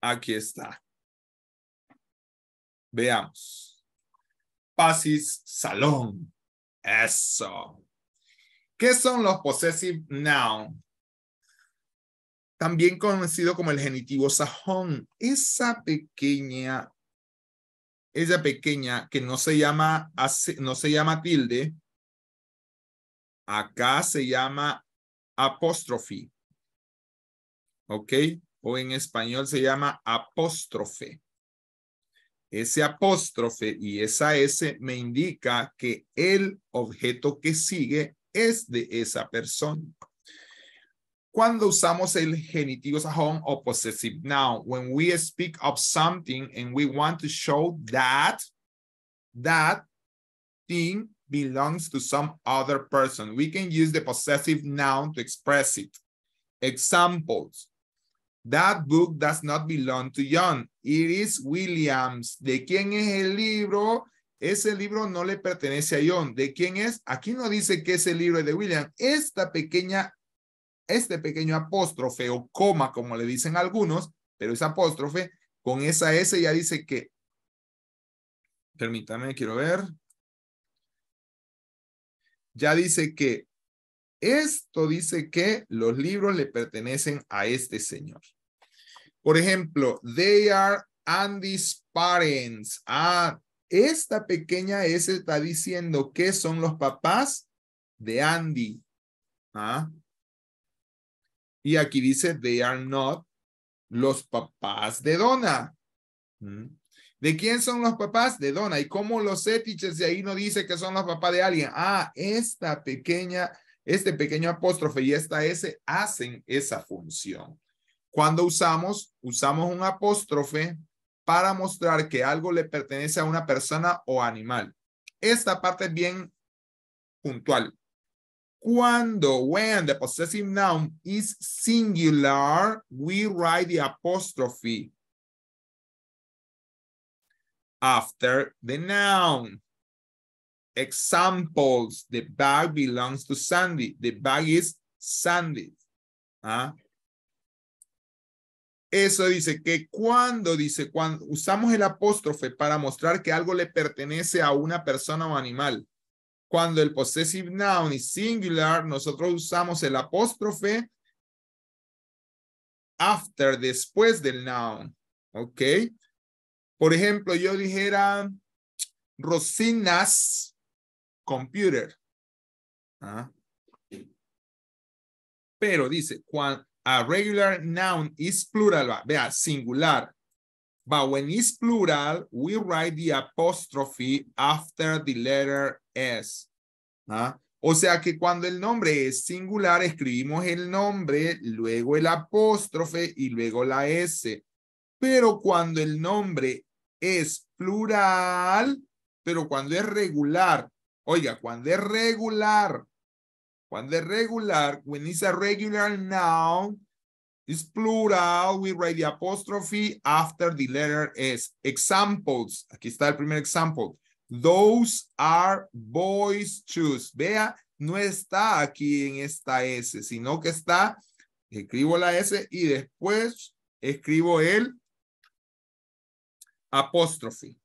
aquí está. Veamos. Pasis salón. Eso. ¿Qué son los possessive noun? También conocido como el genitivo sajón. Esa pequeña, esa pequeña que no se llama, no se llama tilde, acá se llama apóstrofe. ¿Ok? O en español se llama apóstrofe. Ese apóstrofe y esa S me indica que el objeto que sigue es de esa persona. Cuando usamos el genitivo sajón o possessive noun, when we speak of something and we want to show that that thing belongs to some other person, we can use the possessive noun to express it. Examples. That book does not belong to John. It is Williams. ¿De quién es el libro? Ese libro no le pertenece a John. ¿De quién es? Aquí no dice que ese libro es de William. Esta pequeña, este pequeño apóstrofe o coma, como le dicen algunos, pero es apóstrofe, con esa S ya dice que, permítame, quiero ver. Ya dice que esto dice que los libros le pertenecen a este señor. Por ejemplo, they are Andy's parents. Ah, esta pequeña S está diciendo que son los papás de Andy. Ah. Y aquí dice they are not los papás de Donna. Mm. ¿De quién son los papás? De Donna. ¿Y cómo los sé, teachers? De ahí no dice que son los papás de alguien. Ah, esta pequeña, este pequeño apóstrofe y esta S hacen esa función. Cuando usamos, usamos un apóstrofe para mostrar que algo le pertenece a una persona o animal. Esta parte es bien puntual. Cuando, when the possessive noun is singular, we write the apostrophe after the noun. Examples, the bag belongs to Sandy. The bag is Sandy. ¿Ah? Eso dice que cuando dice, cuando usamos el apóstrofe para mostrar que algo le pertenece a una persona o animal. Cuando el possessive noun is singular, nosotros usamos el apóstrofe after, después del noun. ¿Ok? Por ejemplo, yo dijera Rosina's computer. ¿Ah? Pero dice, cuando a regular noun is plural, vea, singular. But when it's plural, we write the apostrophe after the letter S. ¿Ah? O sea que cuando el nombre es singular, escribimos el nombre, luego el apóstrofe y luego la S. Pero cuando el nombre es plural, pero cuando es regular, oiga, cuando es regular, cuando es regular, when it's a regular noun, it's plural, we write the apostrophe after the letter S. Examples, aquí está el primer example. Those are boys' shoes. Vea, no está aquí en esta S, sino que está, escribo la S y después escribo el apostrophe.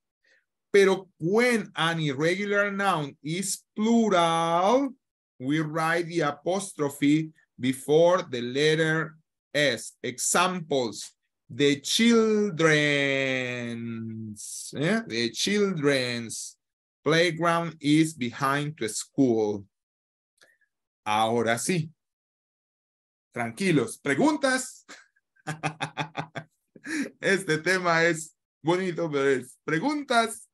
Pero when an irregular noun is plural, we write the apostrophe before the letter S. Examples, the children's, eh, the children's playground is behind the school. Ahora sí. Tranquilos. ¿Preguntas? Este tema es bonito, pero es preguntas.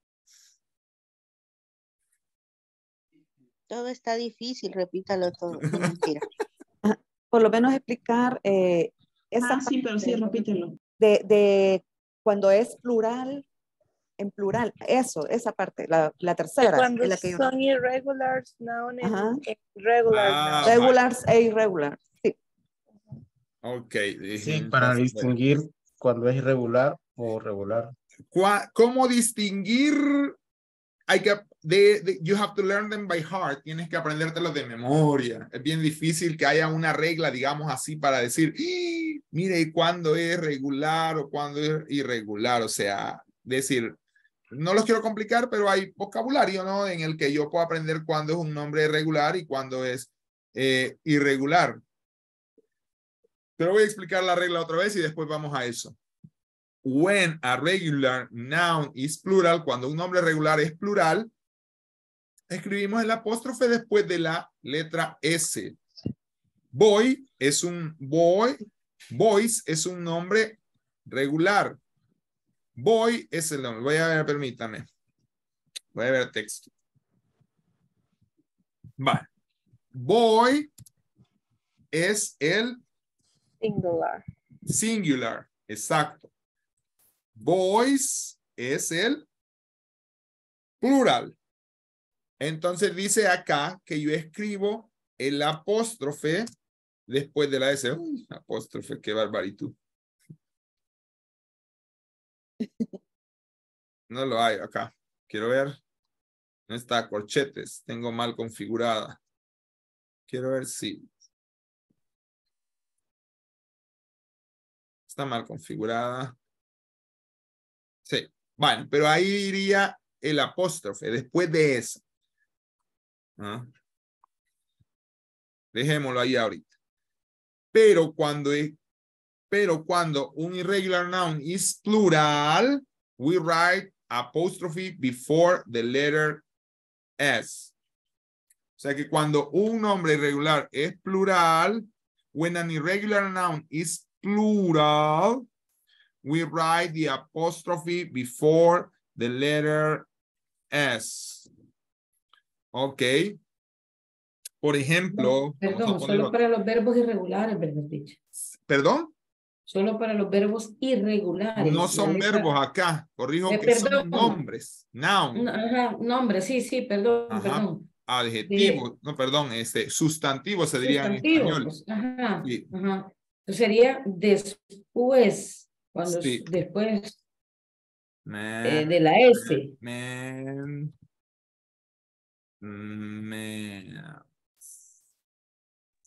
Todo está difícil, repítalo todo. no, mentira. Por lo menos explicar eh, esa Ah, sí, pero sí, repítelo. De, de cuando es plural, en plural, eso, esa parte, la, la tercera. Cuando es la que yo- son irregulars, noun and Ajá. regular Ah. Regulars e irregular. Sí. Ok. Sí, para distinguir cuando es irregular o regular. ¿Cómo distinguir? Hay que, de, de- you have to learn them by heart. Tienes que aprendértelos de memoria. Es bien difícil que haya una regla, digamos así, para decir, "Ih, mire, ¿y cuándo es regular o cuándo es irregular? O sea, decir, no los quiero complicar, pero hay vocabulario, ¿no? En el que yo puedo aprender cuándo es un nombre regular y cuándo es eh, irregular. Pero voy a explicar la regla otra vez y después vamos a eso. When a regular noun is plural, cuando un nombre regular es plural, escribimos el apóstrofe después de la letra S. Boy es un boy, boys es un nombre regular. Boy es el nombre. Voy a ver, permítame. Voy a ver texto. Vale. Boy es el Singular. singular. Exacto. Boys es el plural. Entonces dice acá que yo escribo el apóstrofe después de la S. Apóstrofe, qué barbaritud. No lo hay acá. Quiero ver. No está, corchetes. Tengo mal configurada. Quiero ver si. Está mal configurada. Sí. Bueno, pero ahí iría el apóstrofe después de eso. ¿Ah? Dejémoslo ahí ahorita. Pero cuando pero cuando un irregular noun is plural, we write apostrophe before the letter S. O sea que cuando un nombre irregular es plural, when an irregular noun is plural, we write the apostrophe before the letter S. Ok. Por ejemplo, Perdón, solo para los verbos irregulares, ¿verdad, dicho? ¿Perdón? Solo para los verbos irregulares. No son verbos acá. Corrijo Eh, que son nombres. Noun. No, Ajá, nombre, sí, sí, perdón, Ajá. perdón. Adjetivos. No, perdón. Este, sustantivos se diría en español. Ajá, Sí. ajá. Entonces sería después, cuando después Man, eh, de la S. man, man.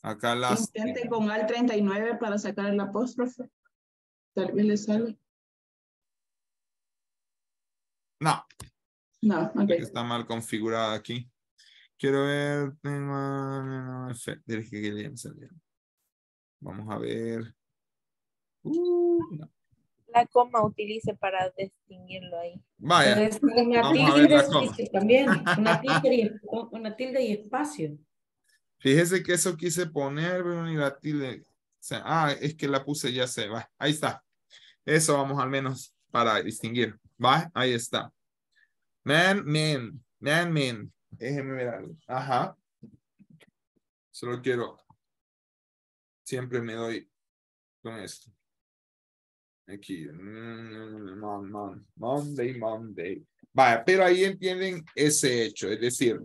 Acá las. Intente con al 39 para sacar el apóstrofe. Tal vez le sale. No, No, ok. que está mal configurada aquí. Quiero ver. Vamos a ver. Uh, no. La coma utilice para distinguirlo ahí. Vaya. Una Vamos a ver tilde, la también, una tilde, y, una tilde y espacio. Fíjese que eso quise poner, pero ni la tilde. O sea, ah, es que la puse, ya se va. Ahí está. Eso vamos al menos para distinguir. Va, ahí está. Man, man, man, man. Déjeme ver algo. Ajá. Solo quiero. Siempre me doy con esto. Aquí. Mm, Mon, mon, Monday, Monday. Vaya, pero ahí entienden ese hecho. Es decir,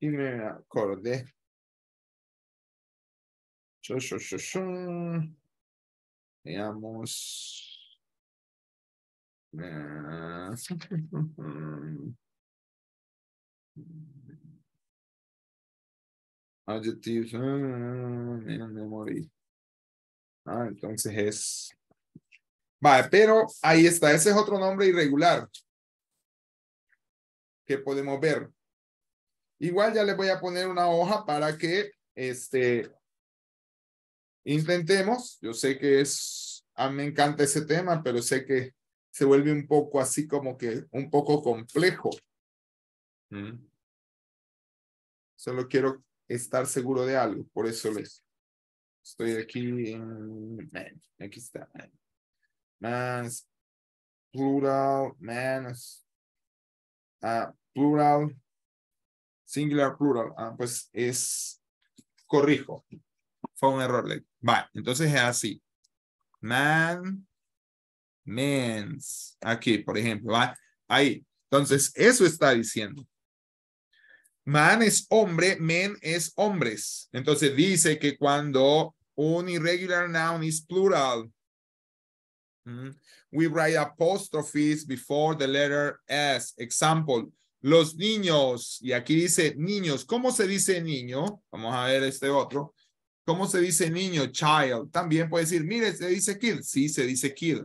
y me acordé. Yo, yo, yo, yo. Veamos. Adjectives. ah, me, me morí. Ah, entonces es. Vale, pero ahí está. Ese es otro nombre irregular. Que podemos ver. Igual ya le voy a poner una hoja para que este intentemos. Yo sé que es, a mí me encanta ese tema, pero sé que se vuelve un poco así como que un poco complejo. Mm. Solo quiero estar seguro de algo, por eso les estoy aquí. en- man, aquí está. Man. Más plural, manos. Ah, plural, singular, plural. Ah, pues es, corrijo. Fue un error. le- Va, entonces es así. Man, mens. Aquí, por ejemplo, va. Ahí. Entonces, eso está diciendo. Man es hombre, men es hombres. Entonces dice que cuando un irregular noun is plural, mm, we write apostrophes before the letter S. Example, los niños, y aquí dice niños. ¿Cómo se dice niño? Vamos a ver este otro. ¿Cómo se dice niño? Child. También puede decir, mire, se dice kid. Sí, se dice kid.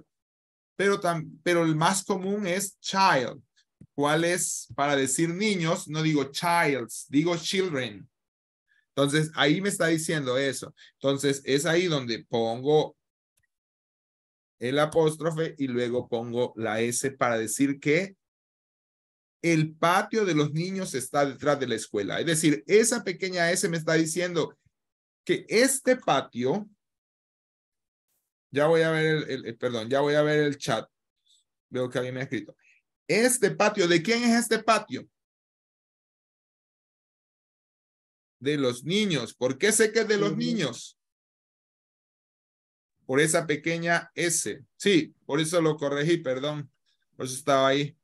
Pero, pero el más común es child. ¿Cuál es para decir niños? No digo childs, digo children. Entonces, ahí me está diciendo eso. Entonces, es ahí donde pongo el apóstrofe y luego pongo la S para decir que el patio de los niños está detrás de la escuela. Es decir, esa pequeña S me está diciendo que este patio, ya voy a ver el, el perdón, ya voy a ver el chat. Veo que alguien me ha escrito. Este patio, ¿de quién es este patio? De los niños. ¿Por qué sé que es de los niños? Por esa pequeña S. Sí, por eso lo corregí, perdón. Por eso estaba ahí.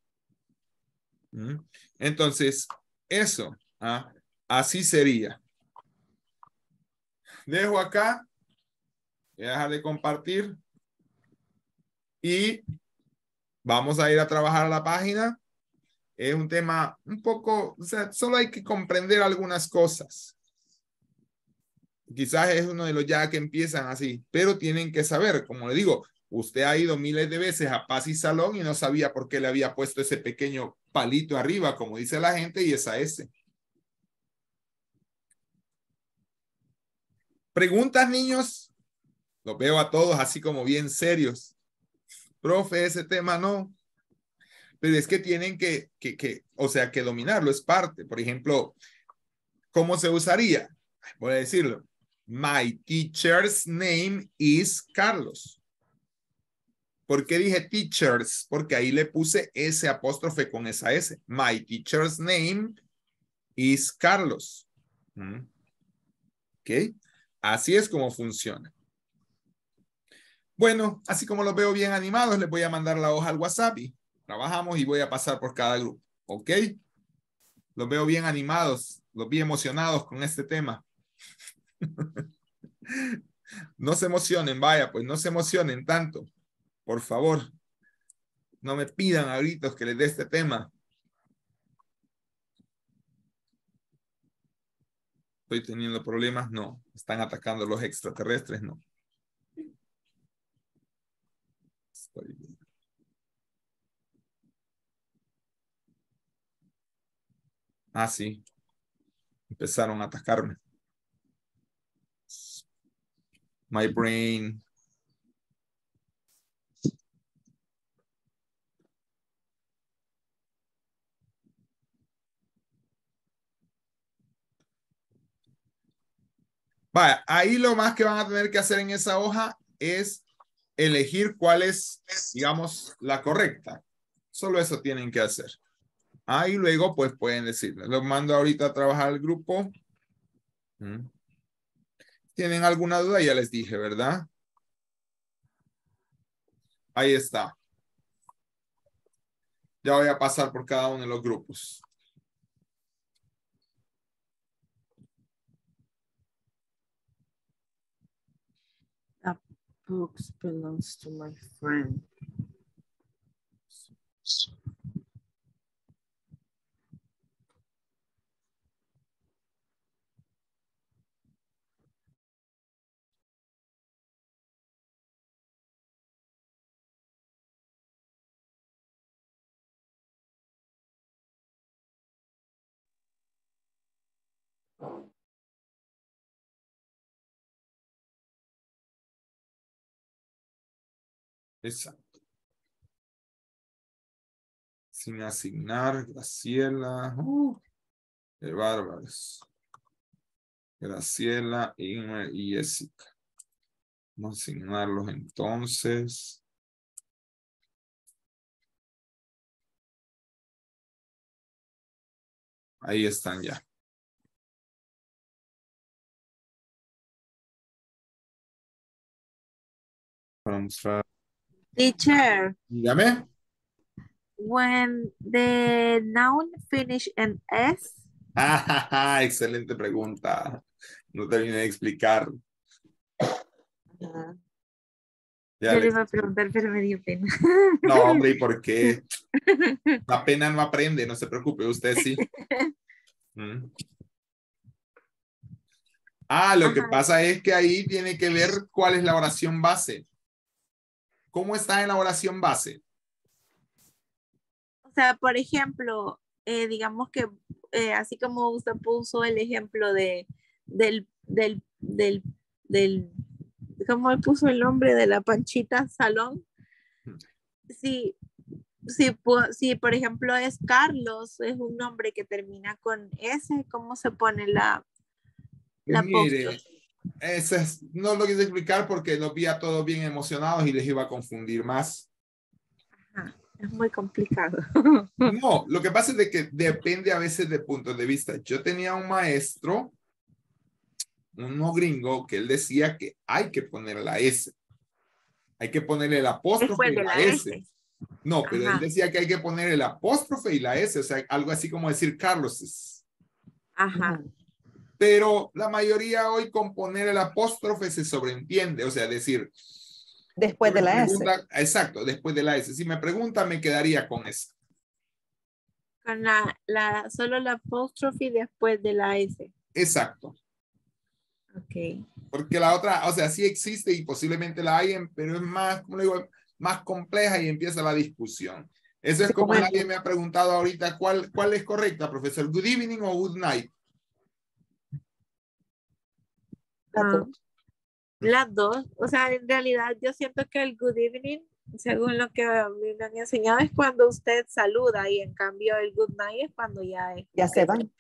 ¿Mm? Entonces, eso, ¿ah? así sería. Dejo acá. Voy a dejar de compartir. Y Vamos a ir a trabajar la página. Es un tema un poco, o sea, solo hay que comprender algunas cosas. Quizás es uno de los ya que empiezan así, pero tienen que saber, como le digo, usted ha ido miles de veces a Paz y Salón y no sabía por qué le había puesto ese pequeño palito arriba, como dice la gente, y esa S. ¿Preguntas, niños? Los veo a todos así como bien serios profe, ese tema no. Pero es que tienen que, que, que, o sea, que dominarlo, es parte. Por ejemplo, ¿cómo se usaría? Voy a decirlo. My teacher's name is Carlos. ¿Por qué dije teachers? Porque ahí le puse ese apóstrofe con esa S. My teacher's name is Carlos. ¿Mm? ¿Ok? Así es como funciona. Bueno, así como los veo bien animados, les voy a mandar la hoja al WhatsApp y trabajamos y voy a pasar por cada grupo. ¿Ok? Los veo bien animados, los vi emocionados con este tema. no se emocionen, vaya, pues no se emocionen tanto. Por favor, no me pidan a gritos que les dé este tema. Estoy teniendo problemas, no. Están atacando los extraterrestres, no. Ah, sí. Empezaron a atacarme. My brain. Vaya, ahí lo más que van a tener que hacer en esa hoja es elegir cuál es, digamos, la correcta. Solo eso tienen que hacer. Ahí luego, pues pueden decirle, los mando ahorita a trabajar al grupo. ¿Mm? ¿Tienen alguna duda? Ya les dije, ¿verdad? Ahí está. Ya voy a pasar por cada uno de los grupos. books belongs to my friend. Exacto. Sin asignar, Graciela. Uh, qué bárbaros. Graciela, Inma y Jessica. Vamos asignarlos entonces. Ahí están ya. Teacher, Dígame. when the noun finish in S, Ah, excelente pregunta. No terminé de explicar. Ya yo le le- iba a preguntar, pero me dio pena. No, hombre, ¿y por qué? La pena no aprende, no se preocupe, usted sí. Mm. Ah, lo que pasa es que ahí tiene que ver cuál es la oración base. ¿Cómo está en la oración base? O sea, por ejemplo, eh, digamos que eh, así como usted puso el ejemplo de del, del, del, del, ¿cómo le puso el nombre de la panchita salón? Si, si, pu- si por ejemplo es Carlos, es un nombre que termina con S, ¿cómo se pone la, la Mire, apóstrofe? Ese es- no lo quise explicar porque los vi a todos bien emocionados y les iba a confundir más. Es muy complicado. No, lo que pasa es de que depende a veces de puntos de vista. Yo tenía un maestro, uno gringo, que él decía que hay que poner la S. Hay que ponerle el apóstrofe Después y la, la S. S. No, pero él Ajá. decía que hay que poner el apóstrofe y la S, o sea, algo así como decir Carlos. Ajá. Pero la mayoría hoy con poner el apóstrofe se sobreentiende, o sea, decir. Después de la S. Exacto, después de la S. Si me pregunta, me quedaría con S. Con la, la, solo la apóstrofe después de la S. Exacto. Ok. Porque la otra, o sea, sí existe y posiblemente la hayan, pero es más, como digo, más compleja y empieza la discusión. Eso es como nadie me ha preguntado ahorita cuál, cuál es correcta, profesor. Good evening o good night. Ah, las dos. O sea, en realidad yo siento que el good evening, según lo que me han enseñado, es cuando usted saluda y en cambio el good night es cuando ya, es- Ya se van.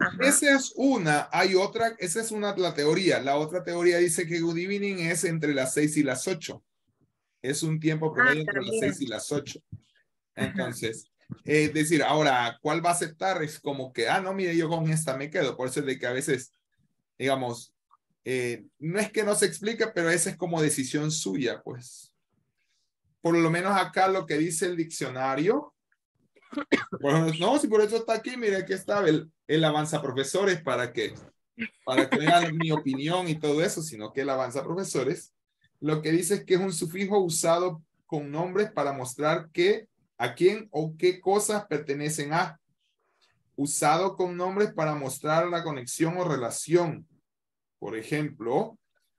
Ajá. Esa es una, hay otra, esa es una la teoría. La otra teoría dice que good evening es entre las seis y las ocho. Es un tiempo promedio entre las también. seis y las ocho. Entonces, es decir, ahora, ¿cuál va a aceptar? Es como que, ah, no, mire, yo con esta me quedo. Por eso es de que a veces, digamos, eh, no es que no se explique, pero esa es como decisión suya, pues. Por lo menos acá lo que dice el diccionario. No, si por eso está aquí, mire, aquí está el, el avanza profesores para que, para que vean mi opinión y todo eso, sino que el avanza profesores, lo que dice es que es un sufijo usado con nombres para mostrar que a quién o qué cosas pertenecen a. Usado con nombres para mostrar la conexión o relación. Por ejemplo,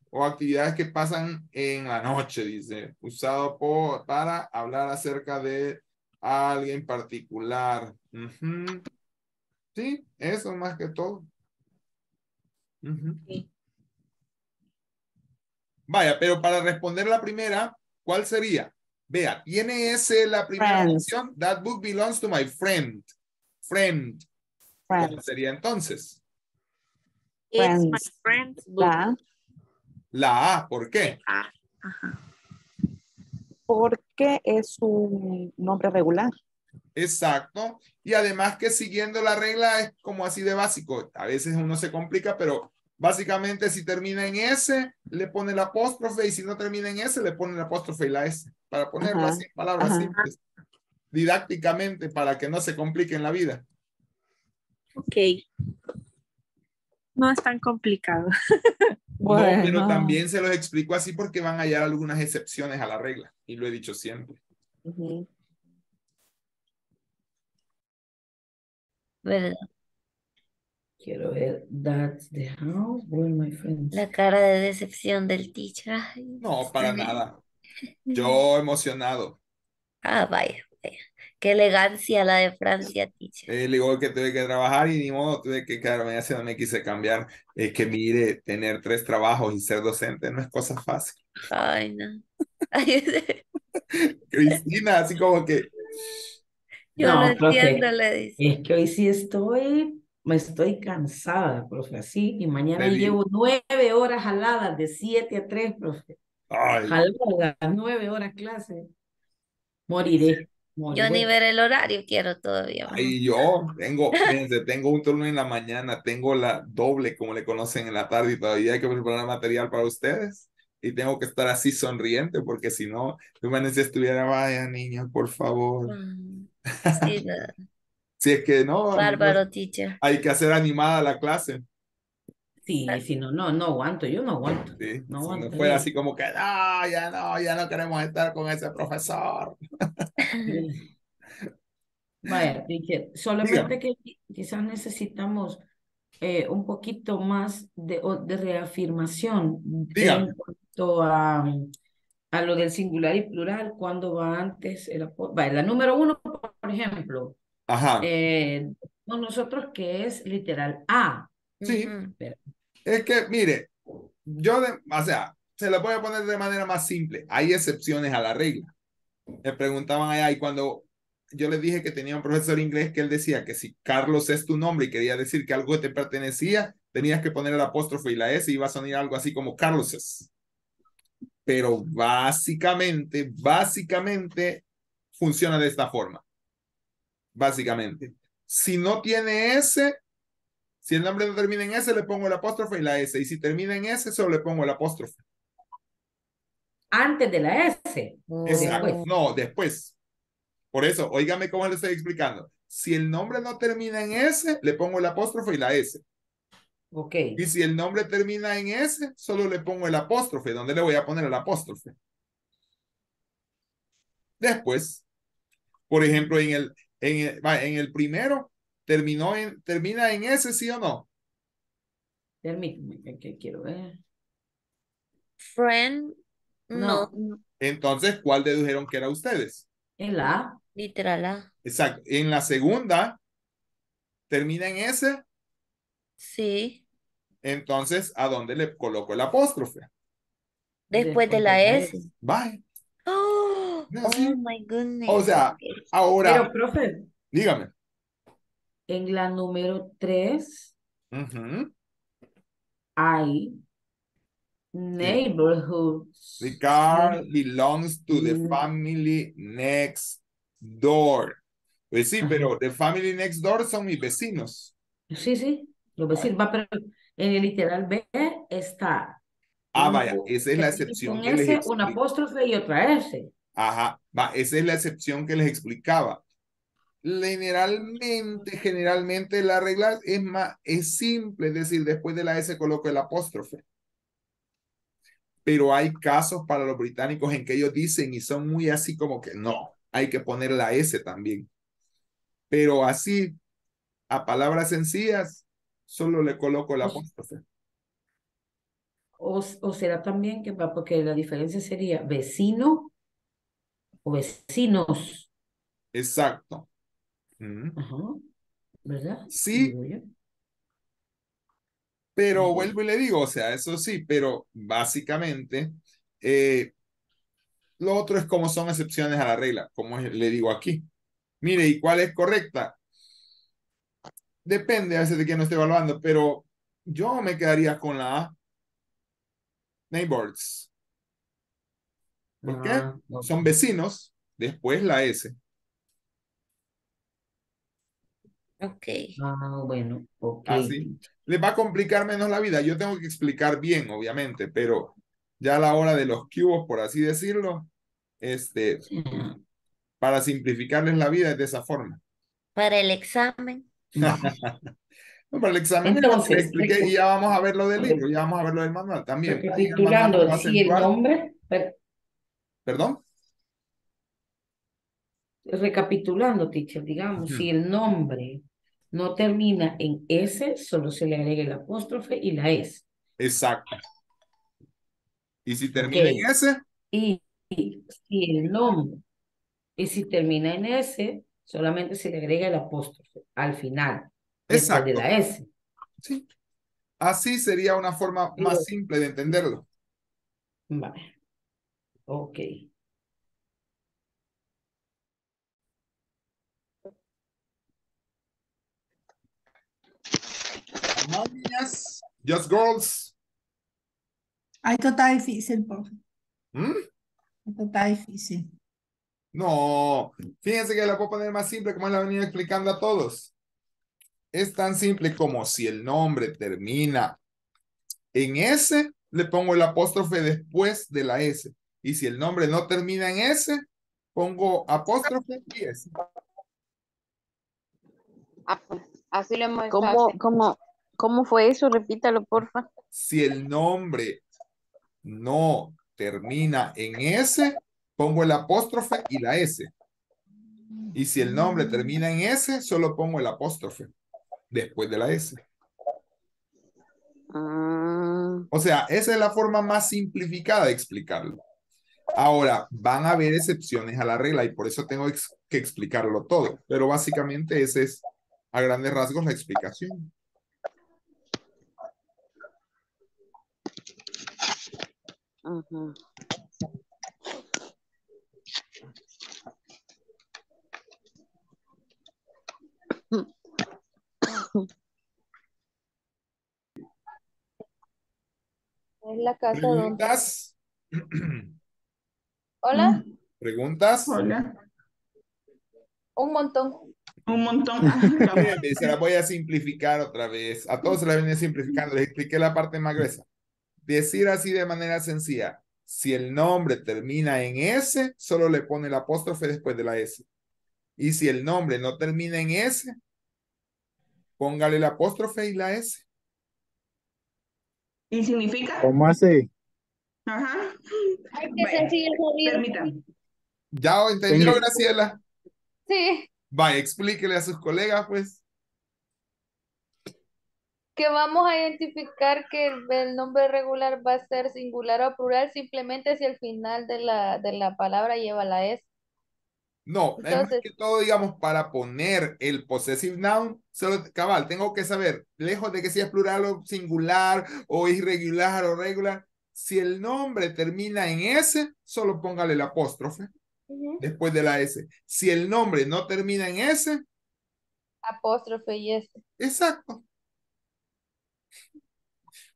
o actividades que pasan en la noche, dice. Usado por, para hablar acerca de alguien particular. Sí, eso más que todo. Vaya, pero para responder la primera, ¿cuál sería? Vea, tiene ese la primera Friends. opción. That book belongs to my friend. Friend. ¿Cómo Friends. sería entonces? It's my Friends. book. La, La A, ¿por qué? Ah, ajá. porque es un nombre regular. Exacto. Y además que siguiendo la regla es como así de básico. A veces uno se complica, pero básicamente si termina en S, le pone el apóstrofe y si no termina en S, le pone el apóstrofe y la S. Para ponerlo Ajá, así palabras ajá. simples. Didácticamente para que no se complique en la vida. Ok. No es tan complicado. No, pero Bueno. también se los explico así porque van a hallar algunas excepciones a la regla. Y lo he dicho siempre. ¿Verdad? Quiero ver. That's the house where my friends. La cara de decepción del teacher. Ay, No, para nada. Yo emocionado. Ah, vaya, vaya. Qué elegancia la de Francia, teacher. Eh, le digo que tuve que trabajar y ni modo, tuve que quedarme así, no me quise cambiar. Es que mire, tener tres trabajos y ser docente no es cosa fácil. Ay, no. Ay, Cristina, así como que, yo No, lo profe, entiendo, le dice. Es que hoy sí estoy, me estoy cansada, profe, así, y mañana llevo nueve horas jaladas de siete a tres, profe. ay, Jaladas, nueve horas clase. Moriré, Yo ni ver el horario quiero todavía. ay, yo tengo, fíjense, tengo un turno en la mañana, tengo la doble, como le conocen en la tarde y todavía hay que preparar material para ustedes. y tengo que estar así sonriente porque si no, me si estuviera, vaya niños, por favor. Sí, no. Si es que no, Bárbaro, teacher. hay que hacer animada la clase. Sí, si no, no, no aguanto, yo no aguanto. Sí, No si no aguanto. fuera así como que, no, ya no, ya no queremos estar con ese profesor. Vaya, teacher, solamente que qui- quizás necesitamos eh, un poquito más de, de reafirmación Dígame. en cuanto a, a lo del singular y plural, cuando va antes el Vaya, la número uno, por ejemplo, Ajá. eh, con nosotros que es literal A. Sí. Pero- Es que, mire, yo, de- o sea, se lo voy a poner de manera más simple. Hay excepciones a la regla. Me preguntaban allá y cuando yo les dije que tenía un profesor inglés que él decía que si Carlos es tu nombre y quería decir que algo te pertenecía, tenías que poner el apóstrofe y la S y iba a sonar algo así como Carloses. Pero básicamente, básicamente funciona de esta forma. Básicamente. Si no tiene S, si el nombre no termina en S, le pongo el apóstrofe y la S. Y si termina en S, solo le pongo el apóstrofe. Antes de la S. Exacto. Después. No, después. Por eso, óigame cómo le estoy explicando. Si el nombre no termina en S, le pongo el apóstrofe y la S. Ok. Y si el nombre termina en S, solo le pongo el apóstrofe. ¿Dónde le voy a poner el apóstrofe? Después, por ejemplo, en el, en el, va, en el primero, terminó en, termina en S, ¿sí o no? Permíteme, que, que quiero ver. Friend, no. Entonces, ¿cuál dedujeron que era ustedes? En la A. Literal A. Exacto. En la segunda, termina en S, Sí. entonces, ¿a dónde le coloco el apóstrofe? Después de la S. Bye. Oh, No, oh my goodness. O sea, ahora, Pero, profe, dígame. En la número 3 Ujú. hay neighborhoods. The car belongs to the family next door. Pues sí, pero the family next door son mis vecinos. Sí, sí, los vecinos. Va, pero en el literal B está Ah, vaya, esa es la excepción que les S, un apóstrofe y otra S. Ajá, va, esa es la excepción que les explicaba. Generalmente, generalmente la regla es más, es simple, es decir, después de la S coloco el apóstrofe. Pero hay casos para los británicos en que ellos dicen y son muy así como que no, hay que poner la S también. Pero así, a palabras sencillas, solo le coloco el apóstrofe. O, o será también que va, porque la diferencia sería vecino o vecinos. Exacto. Mm. Ajá, ¿verdad? Sí. Pero vuelvo y le digo, o sea, eso sí, pero básicamente eh, lo otro es como son excepciones a la regla, como le digo aquí. Mire, ¿y cuál es correcta? Depende a veces de quién no esté evaluando, pero yo me quedaría con la A. Neighbors. ¿Por qué? Ah. Son vecinos, después la S. Ok. Ah, bueno, ok. Así. Les va a complicar menos la vida. Yo tengo que explicar bien, obviamente, pero ya a la hora de los cubos, por así decirlo, este, para simplificarles la vida es de esa forma. Para el examen. No, para el examen les expliqué y ya vamos a ver lo del libro, ya vamos a ver lo del manual también. A si el nombre, per- ¿Perdón? Recapitulando, teacher, digamos, si el nombre no termina en S, solo se le agrega el apóstrofe y la S. Exacto. Y si termina en S, Y, y si el nombre, y si termina en S, solamente se le agrega el apóstrofe al final, después de Exacto. la S. sí. Así sería una forma más simple de entenderlo. Vale. Ok. No, niñas, just girls. Ay, está difícil, profe. ¿Mm? Esto está difícil. No, fíjense que la puedo poner más simple como la venido explicando a todos. Es tan simple como si el nombre termina en S, le pongo el apóstrofe después de la S. Y si el nombre no termina en S, pongo apóstrofe y S. Pues, así lo hemos ¿Cómo, cómo, cómo fue eso? Repítalo, porfa. Si el nombre no termina en S, pongo el apóstrofe y la S. Y si el nombre termina en S, solo pongo el apóstrofe después de la S. Ah, O sea, esa es la forma más simplificada de explicarlo. Ahora, van a haber excepciones a la regla y por eso tengo ex- que explicarlo todo. Pero básicamente esa es a grandes rasgos la explicación. Es la casa donde. ¿Preguntas? Hola, ¿Preguntas? Hola. un montón. Un montón. Se las voy a simplificar otra vez. A todos se las venía simplificando. Les expliqué la parte más gruesa. Decir así de manera sencilla. Si el nombre termina en S, solo le pone el apóstrofe después de la S. Y si el nombre no termina en S, póngale el apóstrofe y la S. ¿Y significa? ¿Cómo así? Ajá. Ay, qué sencillo, Javier. Permítame. ¿Ya entendió, En el- Graciela? Sí, Vaya, explíquele a sus colegas, pues. que vamos a identificar que el, el nombre regular va a ser singular o plural simplemente si el final de la, de la palabra lleva la S. No, es más Entonces- que todo, digamos, para poner el possessive noun, solo, cabal, tengo que saber, lejos de que sea plural o singular o irregular o regular, si el nombre termina en S, solo póngale el apóstrofe después de la S. Si el nombre no termina en S, Apóstrofe y S. exacto.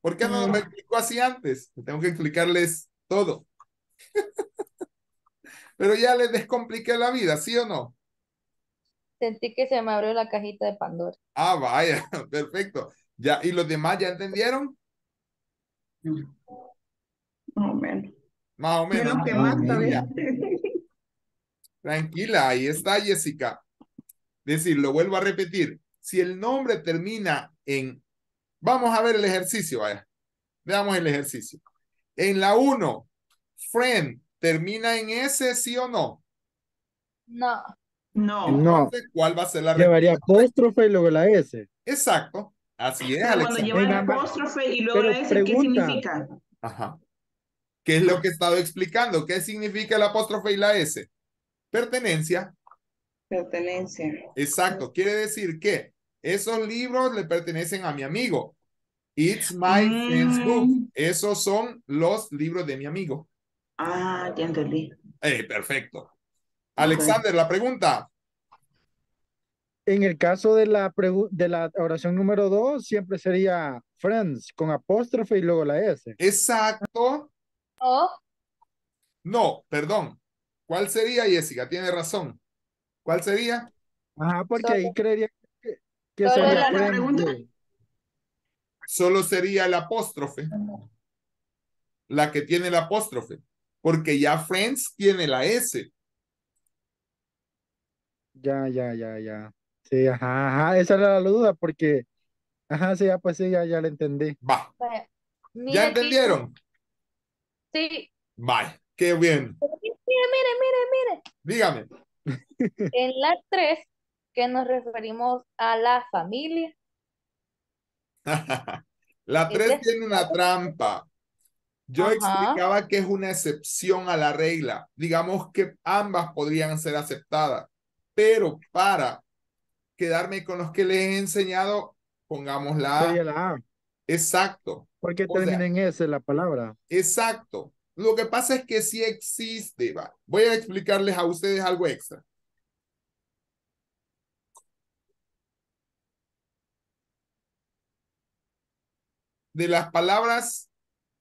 ¿Por qué no me explicó así antes? Tengo que explicarles todo. Pero ya les descompliqué la vida, ¿sí o no? Sentí que se me abrió la cajita de Pandora. Ah, vaya, perfecto. Ya, ¿y los demás ya entendieron? Más o menos. Más o menos. Menos que más todavía. Tranquila, ahí está Jessica. Decir, lo vuelvo a repetir. Si el nombre termina en, vamos a ver el ejercicio, vaya. Veamos el ejercicio. En la 1, friend, ¿termina en S, sí o no? No. No. No. Entonces, ¿cuál va a ser la Llevaría respuesta? apóstrofe y luego la S. Exacto. Así es, Pero cuando lleva el apóstrofe y luego Pero la S, ¿qué significa? Ajá. ¿Qué es lo que he estado explicando? ¿Qué significa el apóstrofe y la S? Pertenencia. Pertenencia. Exacto. Quiere decir que esos libros le pertenecen a mi amigo. It's my friend's book. Mm. Esos son los libros de mi amigo. Ah, ya entendí. Eh, perfecto. Alexander, la pregunta. En el caso de la, de la oración número dos, siempre sería friends con apóstrofe y luego la S. Exacto. O No, perdón. ¿Cuál sería, Jessica? Tiene razón. ¿Cuál sería? Ajá, porque Solo- ahí creería que, que solo sería la friends, pregunta. luego. Solo sería el apóstrofe. La que tiene el apóstrofe. Porque ya Friends tiene la S. Ya, ya, ya, ya. Sí, ajá, ajá, esa era la duda porque, ajá, sí, ya, pues sí, ya, ya la entendí. Va. ¿Ya entendieron? Sí. Vaya. Qué bien. Mire, mire, mire, Dígame. En la 3, que nos referimos a la familia. La 3 Ese- tiene una trampa. Yo Ajá. explicaba que es una excepción a la regla. Digamos que ambas podrían ser aceptadas, pero para quedarme con los que les he enseñado, pongamos la Sería A. la A, Exacto, porque termina en S la palabra. exacto. Lo que pasa es que sí existe, va. Voy a explicarles a ustedes algo extra. De las palabras,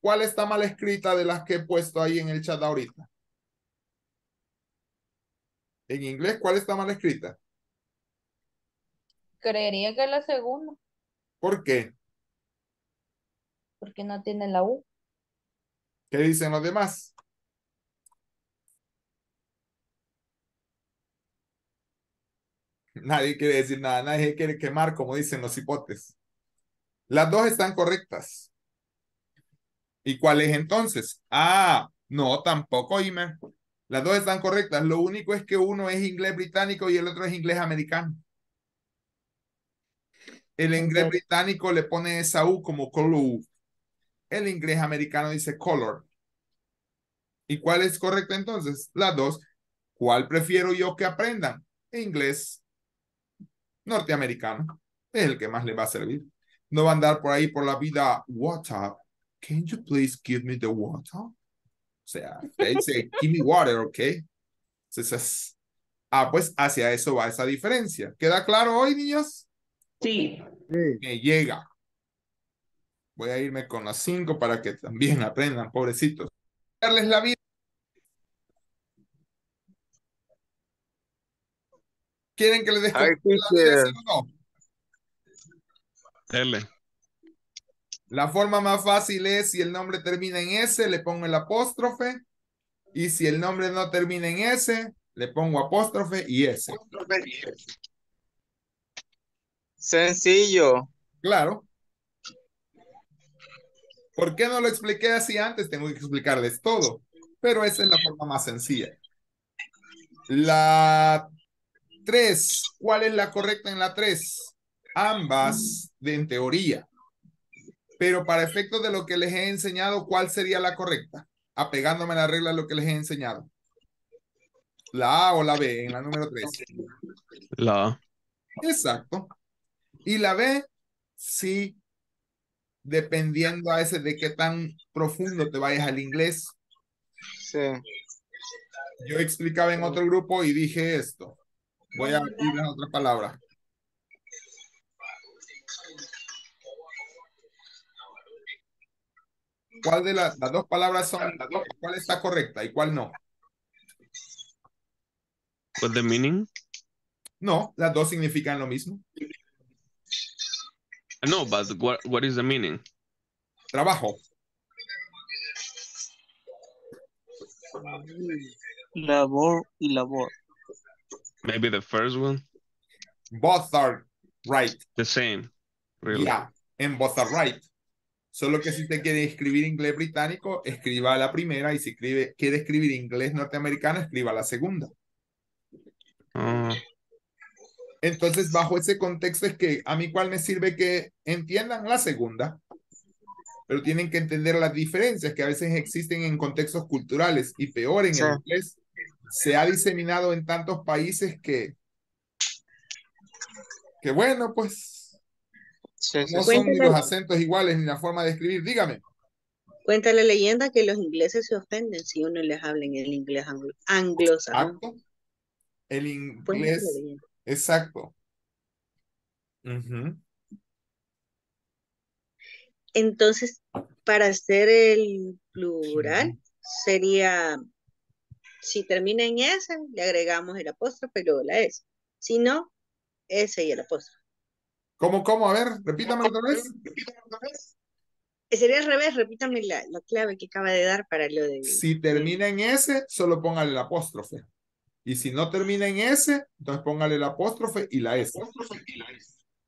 ¿cuál está mal escrita de las que he puesto ahí en el chat ahorita? En inglés, ¿cuál está mal escrita? Creería que es la segunda, ¿Por qué? porque no tiene la U. ¿Qué dicen los demás? Nadie quiere decir nada, nadie quiere quemar, como dicen los hipotes. Las dos están correctas. ¿Y cuál es entonces? Ah, no, tampoco, Imer. Las dos están correctas. Lo único es que uno es inglés británico y el otro es inglés americano. El inglés británico le pone esa U como color. El inglés americano dice color. ¿Y cuál es correcta entonces? Las dos. ¿Cuál prefiero yo que aprendan? Inglés norteamericano. Es el que más le va a servir. No va a andar por ahí por la vida. Water. Can you please give me the water? O sea, él dice, give me water, ¿ok? Entonces, ah, pues hacia eso va esa diferencia. ¿Queda claro hoy, niños? Sí. Me llega. Voy a irme con las cinco para que también aprendan, pobrecitos. Darles la vida. ¿Quieren que les Ay, la vida, o no? L. La forma más fácil es si el nombre termina en S, le pongo el apóstrofe. Y si el nombre no termina en S, le pongo apóstrofe y S. Sencillo. Claro. ¿Por qué no lo expliqué así antes? Tengo que explicarles todo. Pero esa es la forma más sencilla. La 3. ¿Cuál es la correcta en la 3? Ambas de en teoría. Pero para efectos de lo que les he enseñado, ¿cuál sería la correcta? Apegándome a la regla de lo que les he enseñado. La A o la B en la número 3. La A. Exacto. Y la B, sí, dependiendo a ese de qué tan profundo te vayas al inglés. Sí. Yo explicaba en otro grupo y dije esto. Voy a ir a otra palabra. ¿Cuál de las, las dos palabras son? ¿Cuál está correcta y cuál no? What's the meaning? No, las dos significan lo mismo. No, but what, what is the meaning? Trabajo. Labor y labor. Maybe the first one? Both are right. The same. Really? Yeah, and both are right. Solo que si usted quiere escribir inglés británico, escriba la primera y si escribe, quiere escribir inglés norteamericano, escriba la segunda. Ah, Entonces, bajo ese contexto es que a mí cuál me sirve que entiendan la segunda, pero tienen que entender las diferencias que a veces existen en contextos culturales y peor en Sí. el inglés. Se ha diseminado en tantos países que, que bueno, pues Sí, sí, no son ni los acentos iguales ni la forma de escribir. Dígame. Cuenta la leyenda que los ingleses se ofenden si uno les habla en el inglés anglo- anglosajón. El inglés. Exacto. Entonces, para hacer el plural, sería, si termina en S, le agregamos el apóstrofe y luego la S. Si no, S y el apóstrofe. ¿Cómo, cómo? A ver, repítame otra vez. Eh, Sería al revés, repítame la, la clave que acaba de dar para lo de... Si termina en S, solo póngale el apóstrofe. Y si no termina en S, entonces póngale el apóstrofe y la S.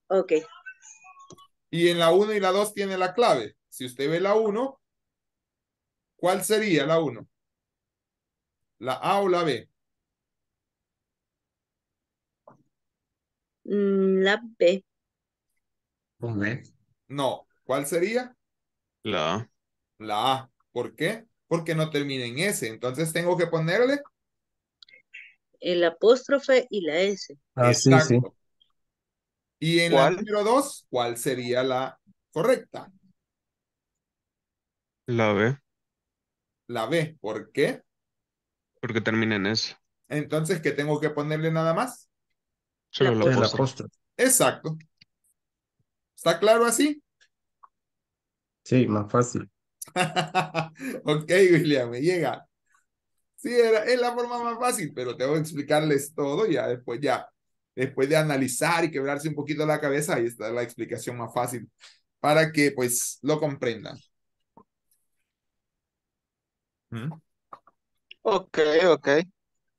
Ok, Y en la 1 y la 2 tiene la clave. Si usted ve la 1, ¿cuál sería la 1? ¿La A o la B? Mm, la B. No. ¿Cuál sería? la A. La A. ¿Por qué? Porque no termina en S. Entonces tengo que ponerle El apóstrofe y la S. Ah, sí, sí. Exacto. Y en la número 2, ¿cuál sería la correcta? La B. La B. ¿Por qué? Porque termina en S. Entonces, ¿qué tengo que ponerle nada más? Solo la El apóstrofe. apóstrofe. Exacto. ¿Está claro así? Sí, más fácil. ok, William, me llega. Sí, era, es la forma más fácil, pero tengo que explicarles todo ya después ya. Después de analizar y quebrarse un poquito la cabeza, ahí está la explicación más fácil para que pues lo comprendan. ¿Mm? Ok, ok.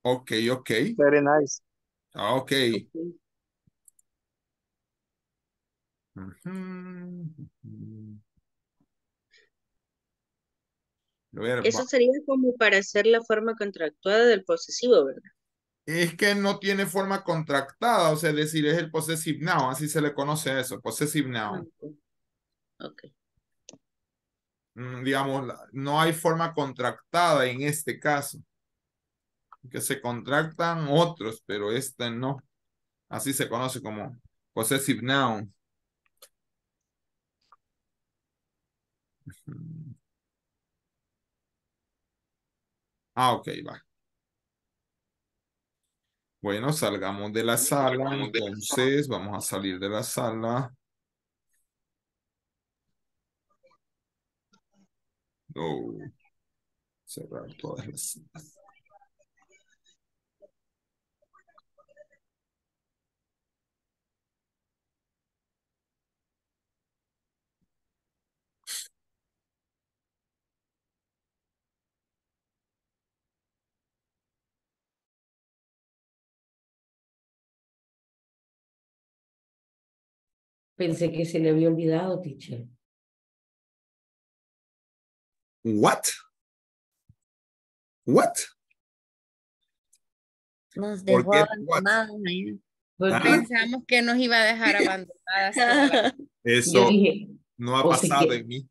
Ok, ok. Very nice. Ok. Ver, Eso sería como para hacer la forma contractuada del posesivo, ¿verdad? Es que no tiene forma contractada, o sea, es decir, es el possessive noun, así se le conoce a eso, possessive noun. Ok. Mm, digamos, no hay forma contractada en este caso. Que se contractan otros, pero este no. Así se conoce como possessive noun. Ah, ok, va. Bueno, salgamos de la sala, entonces vamos a salir de la sala. No. Cerrar todas las Pensé que se le había olvidado, teacher. What? What? Nos ¿Por dejó abandonados. Ah. Pensamos que nos iba a dejar abandonadas. Eso dije, no ha pasado que- en mí.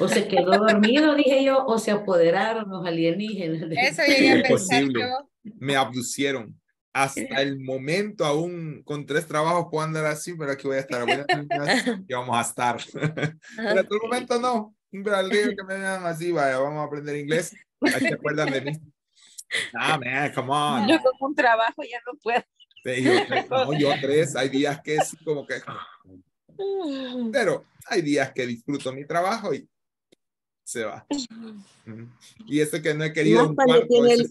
o se quedó dormido, dije yo, o se apoderaron los alienígenas. de- Eso llegué a pensar yo. Me abducieron. Hasta el momento, aún con tres trabajos, puedo andar así, pero aquí voy a estar. Buenas niñas, y vamos a estar. Pero hasta el momento no. Pero al día que me vean así, vaya, vamos a aprender inglés. Ahí se acuerdan de mí. Ah, man, come on. Yo con un trabajo ya no puedo. Sí, yo, no, yo tres, hay días que sí, como que. Pero hay días que disfruto mi trabajo y se va. Y eso que no he querido un cuando, tiene, ese-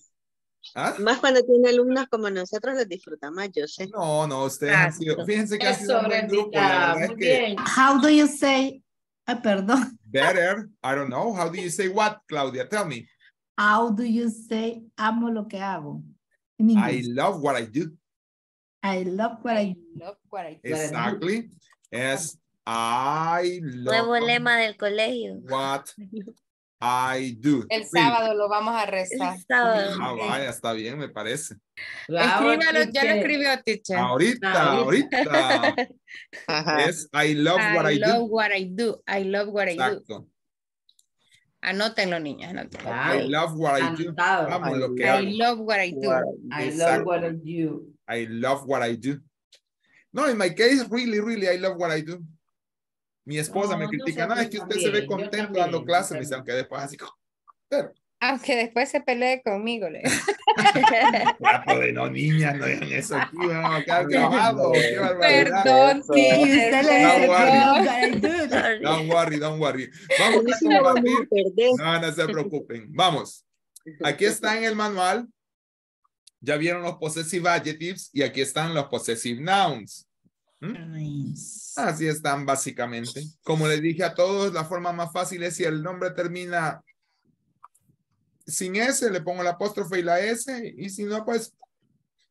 ¿Ah? más cuando tiene alumnos como nosotros, los disfruta más, yo sé. No, no, ustedes han sido, fíjense que han sido Eso, un buen grupo. La verdad es muy que bien. How do you say, ah, perdón, better, I don't know. How do you say what, Claudia? Tell me. how do you say amo lo que hago? En I love what I do. I love what I Love what I do. Exactly. Es I Nuevo love lema del colegio. what I do. El sábado lo vamos a rezar. El sábado. Ah, vaya, está bien, me parece. Escríbalo, ya lo escribió, teacher. Ahorita, ahorita. Es I love what I, I love do. what I do. I love what I do. Exacto. Anótenlo, niñas. anótenlo. I love what I do. Anotado. Vamos, lo que I hago. love what I do. I love what I do. I love what I do. No, in my case, really, really, I love what I do. Mi esposa No, me critica, no, es que usted se ve también, contento dando también, clases, me dice, también. aunque después así, pero, Aunque después se pelee conmigo. le- trato de no, niñas, no digan eso aquí, vamos a quedar grabado, qué barbaridad. Perdón, usted le dice, Don't worry. Don't worry, don't worry. Vamos a Sí, compartir. No, no se preocupen. Vamos. Aquí está en el manual. Ya vieron los possessive adjectives y aquí están los possessive nouns. ¿Mm? Así están básicamente. Como les dije a todos, la forma más fácil es si el nombre termina sin S, le pongo el apóstrofe y la S, y si no, pues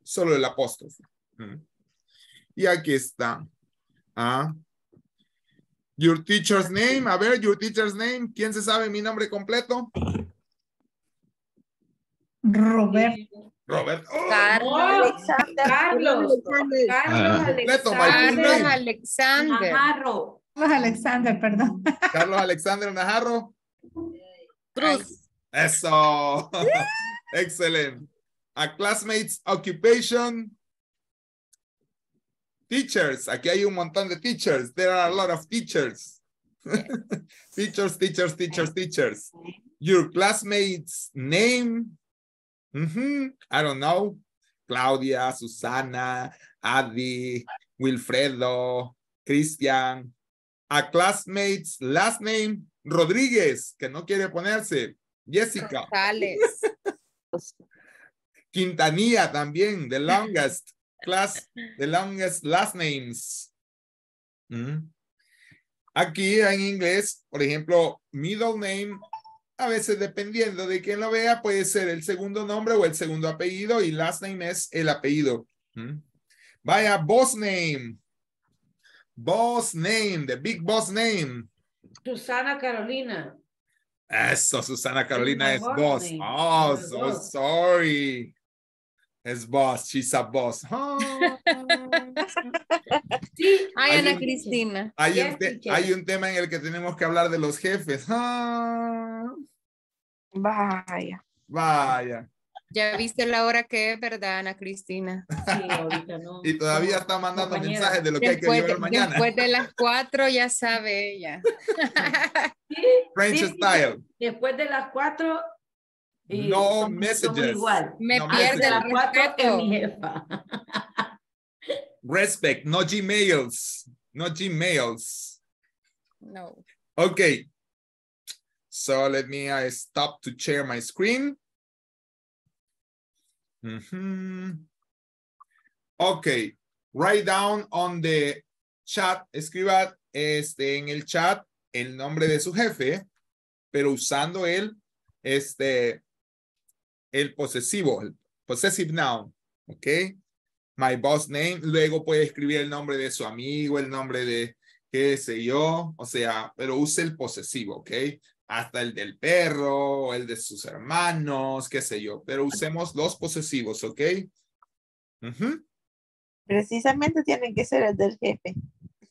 solo el apóstrofe. ¿Mm? Y aquí está. Ah. Your teacher's name. A ver, your teacher's name. ¿Quién se sabe mi nombre completo? Roberto. Robert. Oh, Carlos. Alexander. Carlos. Carlos Ah. full Carlos. Alexander. Najarro. Carlos Alexander, perdón. Carlos Alexander Najarro. Cruz. Eso. Excellent. A classmate's occupation. Teachers. Aquí hay un montón de teachers. There are a lot of teachers. teachers, teachers, teachers, teachers. Your classmate's name. I don't know. Claudia, Susana, Adi, Wilfredo, Cristian. A classmate's last name, Rodríguez, que no quiere ponerse. Jessica. González. Quintanilla también, the longest class, the longest last names. Mm. Aquí en inglés, por ejemplo, middle name A veces, dependiendo de quién lo vea, puede ser el segundo nombre o el segundo apellido y last name es el apellido. ¿Mm? Vaya, boss name. Boss name, the big boss name. Susana Carolina. Eso, Susana Carolina es boss name. Oh, so boss. sorry. Es boss. She's a boss. Ah. Ay, Hay Ana un- Cristina. Hay, Yes, un te- hay un tema en el que tenemos que hablar de los jefes. Ah, Vaya. vaya. Ya viste la hora que es, ¿verdad, Ana Cristina? Sí, ahorita no. Y todavía está mandando compañera, mensajes de lo que hay que Después llevar mañana. después de las cuatro ya sabe ella. French Sí, style. Después de las cuatro. y No somos- somos messages. igual. Me No, pierde el las cuatro es respeto. mi jefa. Respect, no Gmails. No Gmails. No. Okay. So let me I stop to share my screen. Mhm. Okay. Write down on the chat, escriba este en el chat el nombre de su jefe, pero usando el este el posesivo, el possessive noun, ¿ok? My boss name, luego puede escribir el nombre de su amigo, el nombre de qué sé yo, o sea, pero use el posesivo, ¿ok? Hasta el del perro, el de sus hermanos, qué sé yo, pero usemos los posesivos, ¿ok? Precisamente tienen que ser el del jefe.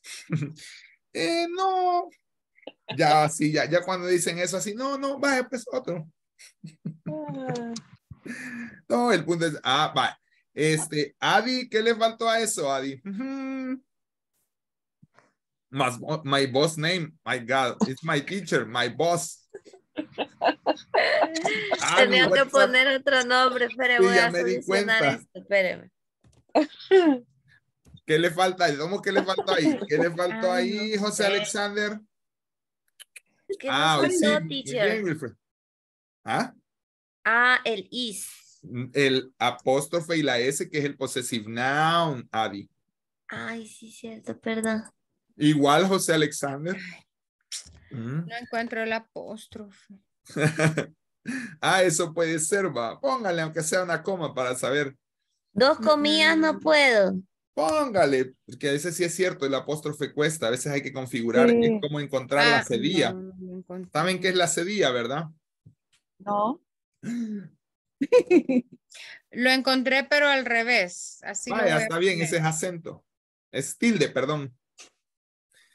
Eh, no. Ya, sí, ya, ya cuando dicen eso así, no, no, vaya, pues otro. No, el punto es, ah, va. Este, Adi, ¿qué le faltó a eso, Adi? Mas- my boss name, my God, it's my teacher, my boss. Adi, Tenía que up? poner otro nombre, pero Sí, voy ya a me di solucionar cuenta. esto, espéreme. ¿Qué le falta? ¿Cómo que le faltó ahí? ¿Qué le faltó Ay, ahí, no José sé. Alexander? ¿Qué Ah, nos hoy sí, teacher? bien. ¿Ah? Ah, el is. El apóstrofe y la S, que es el possessive noun, Adi. Ay, sí, cierto, perdón. Igual José Alexander. Mm. No encuentro el apóstrofe. ah, eso puede ser, va. Póngale, aunque sea una coma para saber. Dos comillas no puedo. Póngale, porque a veces sí es cierto, el apóstrofe cuesta. A veces hay que configurar Sí. como encontrar la Ah, cedilla. no. ¿Saben qué es la cedilla, verdad? No. Lo encontré, pero al revés. Así Vaya, está bien, ese es acento. Es tilde, perdón.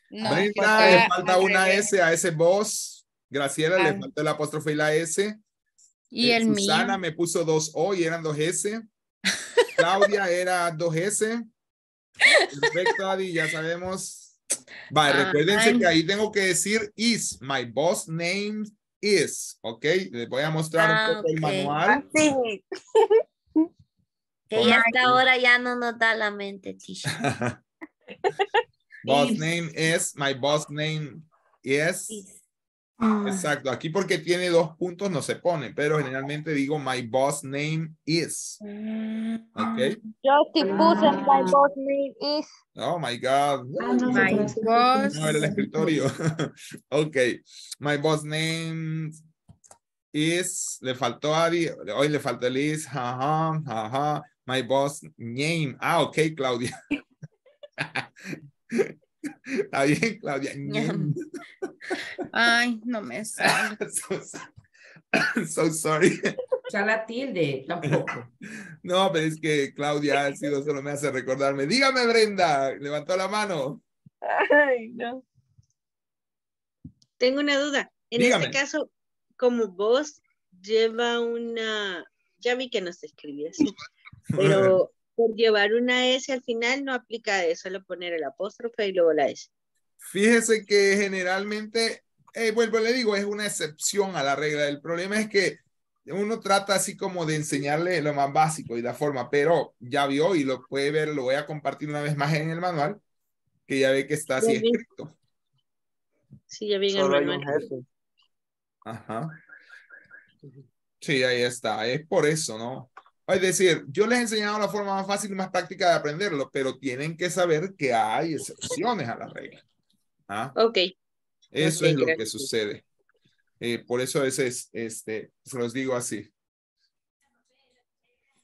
No, Brenda, acá le falta al una revés. S a ese voz. Graciela le Ah. faltó el apóstrofe y la S. Y Eh, el Susana mío. me puso dos O y eran dos S. Claudia era dos S. Perfecto, Adi, ya sabemos. Va, Ah, recuérdense ay. que ahí tengo que decir is. My boss name is. Ok, les voy a mostrar Ah, un poco el manual. Sí. Que ya hasta ahora ya no nos da la mente, teacher. boss name is. My boss name is. Is. Exacto, aquí porque tiene dos puntos no se pone, pero generalmente digo my boss name is. Ok. Yo sí puse Ah. my boss name is. Oh my God. Ah, no, My sí, boss. No era el escritorio. ok. My boss name is. Le faltó a Adi. Hoy le faltó el is. Ajá, ajá. My boss name. Ah, ok, Claudia. Está bien, Claudia. Ay, no me sale. so, so- so sorry. Ya la tilde, tampoco. No, pero es que Claudia ha sido solo me hace recordarme. Dígame, Brenda. Levantó la mano. Ay, no. Tengo una duda. En Dígame. este caso, como vos lleva una, ya vi que no se escribía así, pero por llevar una S al final no aplica de solo poner el apóstrofe y luego la S. Fíjese que generalmente, eh, vuelvo, le digo, es una excepción a la regla. El problema es que uno trata así como de enseñarle lo más básico y la forma, pero ya vio y lo puede ver, lo voy a compartir una vez más en el manual, que ya ve que está así escrito. Sí, ya vi en el manual. Ajá. Sí, ahí está. Es por eso, ¿no? Es decir, yo les he enseñado la forma más fácil y más práctica de aprenderlo, pero tienen que saber que hay excepciones a la regla. ¿Ah? Ok. Eso es lo que sucede. Eh, por eso ese es, este, se los digo así.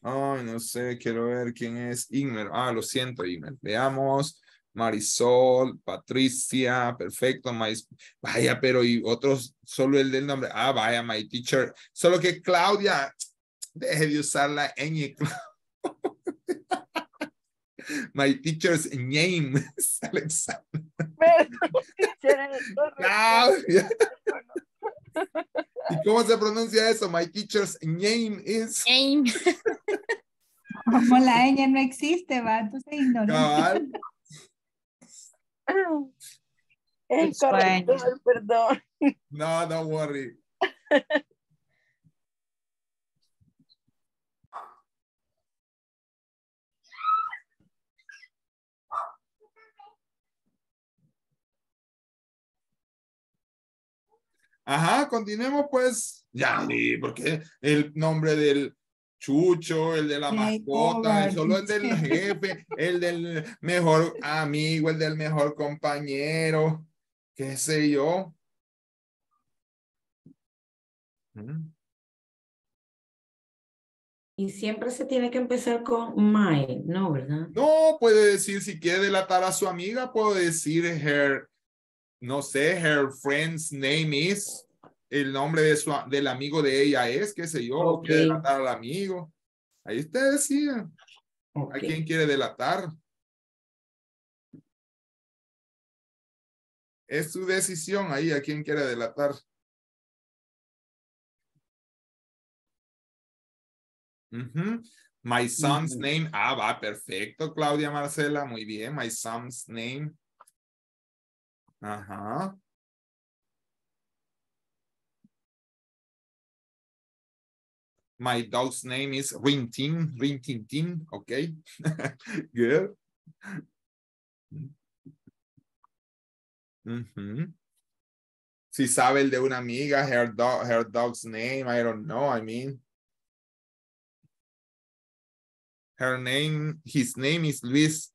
Ay, no sé, quiero ver quién es Igmer. Ah, lo siento, Igmer. Veamos. Marisol, Patricia, perfecto. Mais- Vaya, pero y otros, solo el del nombre. Ah, vaya, my teacher. Solo que Claudia, deje de usar la ñ. My teacher's name es Alexandra. Claudia. ¿Y cómo se pronuncia eso? My teacher's name is. Como la ñ no existe, va, entonces ignora. Fine. corrector, perdón. No, don't worry. Ajá, continuemos pues. Ya, sí, porque el nombre del chucho, el de la mascota, cover. solo el del jefe, el del mejor amigo, el del mejor compañero, qué sé yo. Mm. Y siempre se tiene que empezar con my, ¿no? ¿Verdad? No, puede decir, si quiere delatar a su amiga, puede decir her, no sé, her friend's name is, el nombre de su, del amigo de ella es, qué sé yo, quiere delatar al amigo. Ahí usted decía, ¿a quién quiere delatar? Es su decisión ahí, a quién quiere delatar. My son's name. Ah, va, perfecto, Claudia Marcela. Muy bien. My son's name. Ajá. My dog's name is Rintin, Rintintin. Okay. Good. Ujú. Si sabe el de una amiga, her, dog, her dog's name, I don't know, I mean. Her name, his name is Luis.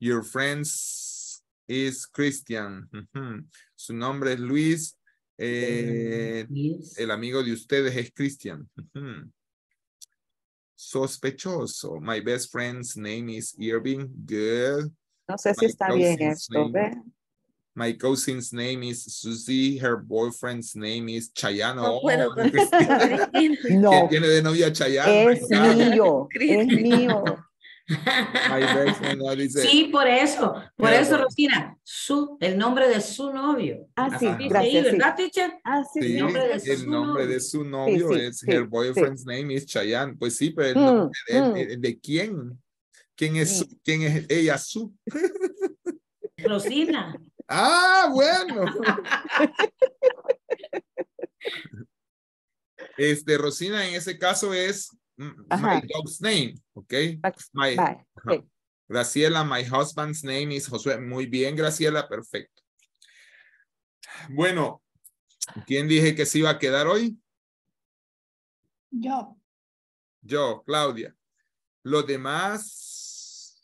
Your friends is Christian. Su nombre es Luis. Eh, el amigo de ustedes es Christian. Sospechoso. My best friend's name is Irving. Good. No sé si My está bien cousin's esto, name- ¿ve? My cousin's name is Susie. Her boyfriend's name is Chayano. No puedo. ¿Quién tiene de novia a Chayanne? Es mío, es mío. Dice, Sí, por eso, por eso, Rosina, su, el nombre de su novio. Ah, sí, dice gracias, ahí, sí. ¿verdad, teacher? Ah, sí, Sí, El nombre de el su nombre novio. de su novio sí, es sí, her sí. boyfriend's name is Chayanne. Pues sí, pero el Mm, nombre de, mm. de- de quién? ¿Quién es, su- quién es ella su? Rosina. Ah, bueno. Este, Rosina, en ese caso es mm, Ajá. my dog's name, ¿ok? My-. Graciela, my husband's name is Josué. Muy bien, Graciela, perfecto. Bueno, ¿quién dije que se iba a quedar hoy? Yo. Yo, Claudia. Los demás,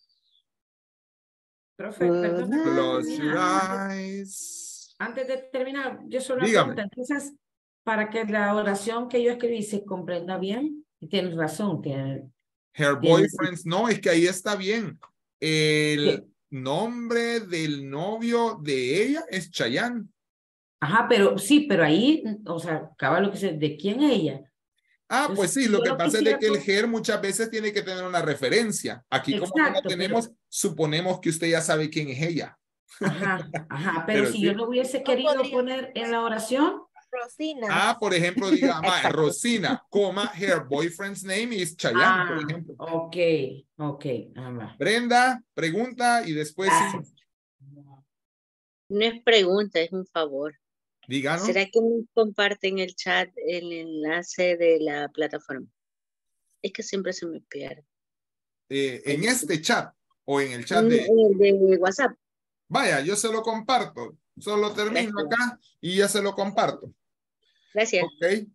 Profe, perdón. close your eyes. Antes de terminar, yo solo una Dígame. pregunta. Entonces, para que la oración que yo escribí se comprenda bien, y tienes razón, tiene, Her boyfriends, no, es que ahí está bien. El nombre del novio de ella es Chayanne. Ajá, pero sí, pero ahí, o sea, acaba lo que dice, ¿de quién ella? Ah, Entonces, pues sí, lo que lo pasa es de que el her muchas veces tiene que tener una referencia. Aquí como no la Exacto, pero- tenemos, suponemos que usted ya sabe quién es ella. Ajá, ajá, pero, Pero si sí. yo lo hubiese querido poner en la oración, Rosina. Ah, por ejemplo, diga. Rosina, coma, her boyfriend's name is Chayanne, ah, por ejemplo. ok, ok. Brenda, pregunta y después sí, Gracias. No es pregunta, es un favor. díganos. ¿Será que me comparten el chat, el enlace de la plataforma? Es que siempre se me pierde. Eh, en este chat o en el chat de... WhatsApp. Vaya, yo se lo comparto. Solo termino acá y ya se lo comparto. Gracias. Ok.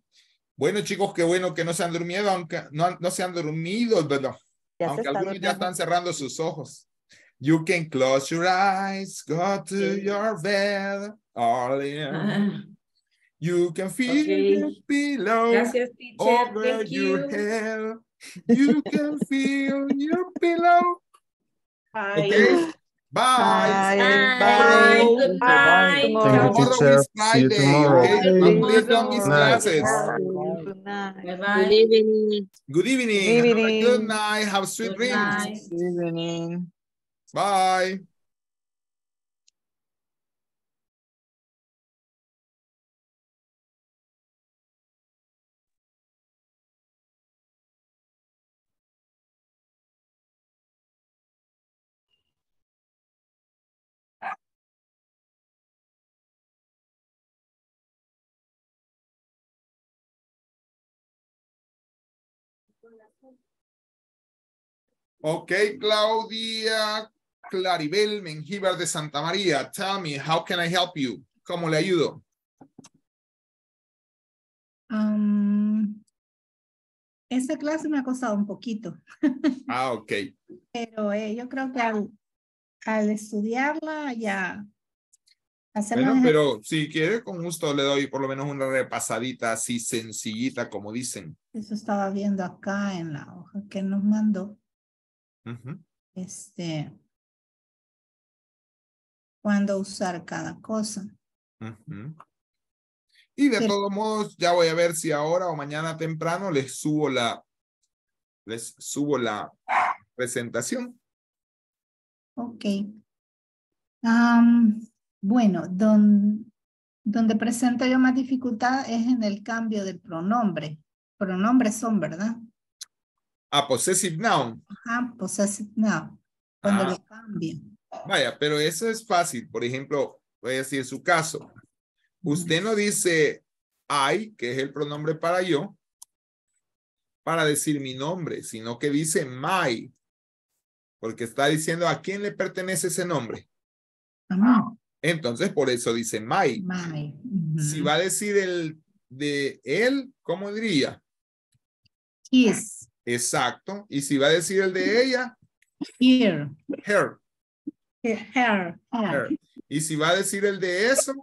Bueno, chicos, qué bueno que no se han dormido, aunque no, no se han dormido, ¿verdad? Ya aunque algunos ya durmiendo. están cerrando sus ojos. You can close your eyes, go to your bed, all in. Ah, You can feel Okay. your pillow Gracias, over Thank your you. head. You can feel your pillow. Okay. Bye. Bye. Goodbye. Thank you, Tomorrow teacher. is See you Friday, tomorrow. okay? I'm late on these Night. classes. Bye-bye. Good evening. Good evening. Good Have a good night. Have sweet Good dreams. night. Good evening. Bye. Okay, Claudia Claribel Mengíbar de Santa María. Tell me, how can I help you? ¿Cómo le ayudo? Um, esta clase me ha costado un poquito, Ah, ok. pero eh, yo creo que al, al estudiarla ya Bueno, pero si quiere, con gusto le doy por lo menos una repasadita así sencillita, como dicen. eso estaba viendo acá en la hoja que nos mandó. Este, cuándo usar cada cosa. Y de Pero- todos modos, ya voy a ver si ahora o mañana temprano les subo la, les subo la presentación. Ok. Bueno, don- donde presento yo más dificultad es en el cambio del pronombre. Pronombres son, ¿verdad? A possessive noun. Ajá, possessive noun. Cuando Ah. lo cambian. Vaya, pero eso es fácil. Por ejemplo, voy a decir su caso. Usted no dice I, que es el pronombre para yo, para decir mi nombre, sino que dice my, porque está diciendo a quién le pertenece ese nombre. Entonces, por eso dice my. My. Si va a decir el de él, ¿cómo diría? His. Exacto. Y si va a decir el de ella, Here. her, Her. Her. Y si va a decir el de eso,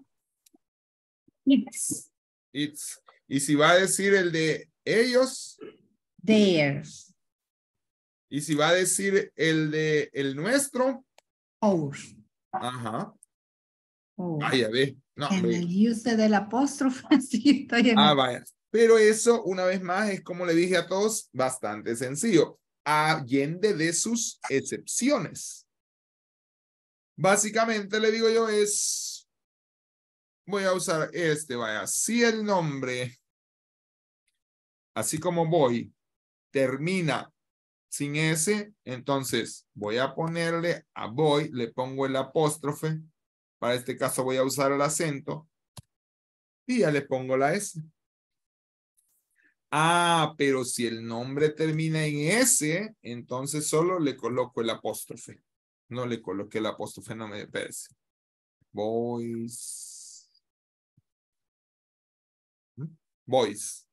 It's. it's. Y si va a decir el de ellos, Theirs. y si va a decir el de el nuestro, Ours. ajá. Oh. Vaya, ve. No, En ve. el use del apóstrofe, sí, estoy en Ah, vaya. Pero eso, una vez más, es como le dije a todos, bastante sencillo. Allende de sus excepciones. Básicamente le digo yo es, voy a usar este, vaya, si el nombre, así como voy, termina sin S, entonces voy a ponerle a voy, le pongo el apóstrofe, para este caso voy a usar el acento, y ya le pongo la S. Ah, pero si el nombre termina en S, entonces solo le coloco el apóstrofe. No le coloqué el apóstrofe, no me parece. Voice. ¿Mm? Voice.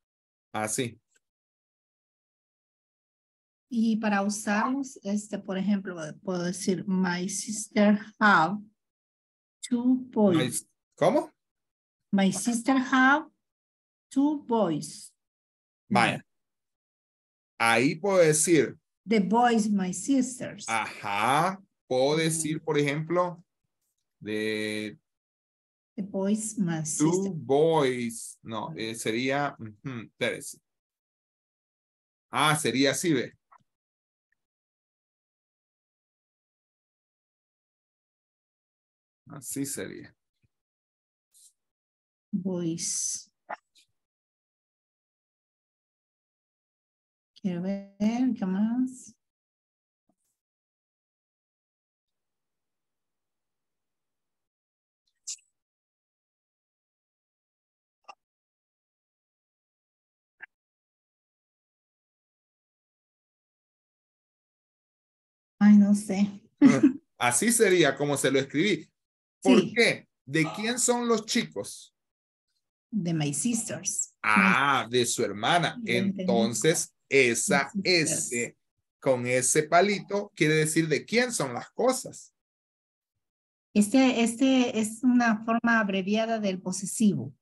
Así. Y para usarlos, este, por ejemplo, puedo decir, my sister have two boys. ¿Cómo? My sister have two boys. Vaya. Ahí puedo decir, The boys, my sisters. ajá, puedo decir, por ejemplo, de The boys, my two sisters. boys. No, eh, sería, ujú, espérese. Ah, sería así, ve. Así sería. Boys. Quiero ver, ¿qué más? Ay, no sé. Así sería como se lo escribí. ¿Por Sí. qué? ¿De quién son los chicos? De my sisters. Ah, de su hermana. Entonces, esa S con ese palito quiere decir de quién son las cosas. Este, este es una forma abreviada del posesivo.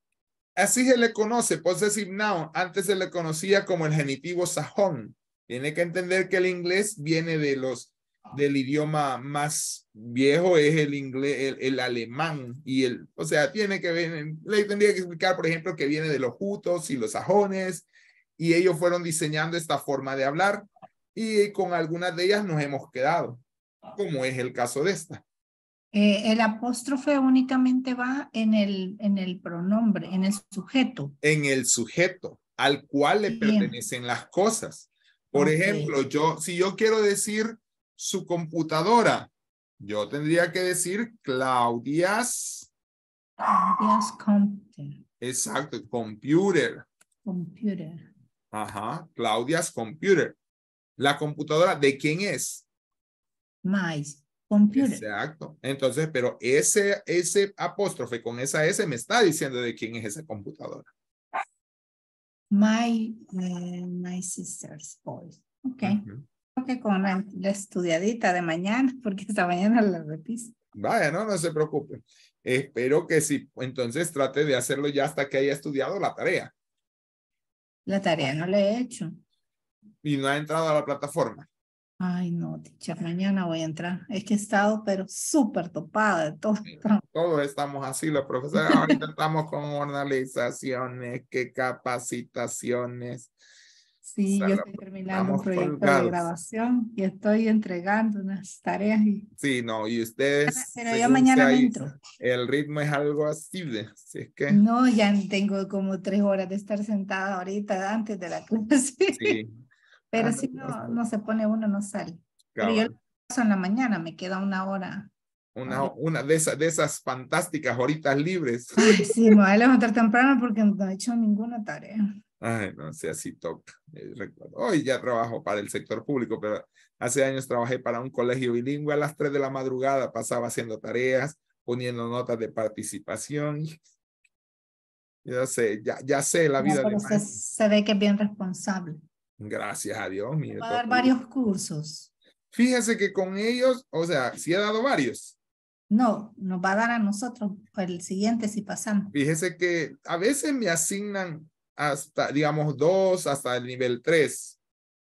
Así se le conoce, possessive noun. Antes se le conocía como el genitivo sajón. Tiene que entender que el inglés viene de los del idioma más viejo es el inglés, el, el alemán y el, o sea, tiene que ver, le tendría que explicar, por ejemplo, que viene de los jutos y los sajones y ellos fueron diseñando esta forma de hablar y con algunas de ellas nos hemos quedado, como es el caso de esta. Eh, el apóstrofe únicamente va en el, en el pronombre, en el sujeto. En el sujeto al cual le Bien. pertenecen las cosas. Por Ok. ejemplo, yo, si yo quiero decir su computadora, yo tendría que decir Claudia's, Yes, computer, exacto, computer. computer. Ajá, Claudia's computer. La computadora, ¿de quién es? My computer. Exacto. Entonces, pero ese, ese apóstrofe con esa S me está diciendo de quién es esa computadora. My, eh, my sister's voice. Ok. Creo que con la, la estudiadita de mañana, porque esta mañana la repise. Vaya, no, no se preocupe. Espero que sí. Entonces trate de hacerlo ya hasta que haya estudiado la tarea La tarea no la he hecho. y no ha entrado a la plataforma. Ay, no, teacher, mañana voy a entrar. Es que he estado, pero súper topada de todo. Todos estamos así, los profesores. Ahorita estamos con organizaciones, que capacitaciones. Sí, yo Sala- estoy terminando un proyecto colgados. de grabación y estoy entregando unas tareas y Sí, no, y ustedes. Pero yo mañana sea no entro. El ritmo es algo así de, así es que. no, ya tengo como tres horas de estar sentada ahorita antes de la clase. Sí, Pero Ah, si no, no, no se pone uno, no sale. Pero yo cabal. lo paso en la mañana, me queda una hora. Una, una de esas, de esas fantásticas horitas libres. Ay, sí, me voy a levantar temprano porque no he hecho ninguna tarea. Ay, no sé, así toca. Eh, recuerdo. Hoy ya trabajo para el sector público, pero hace años trabajé para un colegio bilingüe a las 3 de la madrugada, pasaba haciendo tareas, poniendo notas de participación. Ya sé, ya, ya sé la No, vida de pero usted maestro. se ve que es bien responsable. Gracias a Dios, mire. Va a dar varios cursos. Fíjese que con ellos, o sea, sí he dado varios. No, nos va a dar a nosotros el siguiente si pasamos. Fíjese que a veces me asignan hasta, digamos, dos, hasta el nivel tres.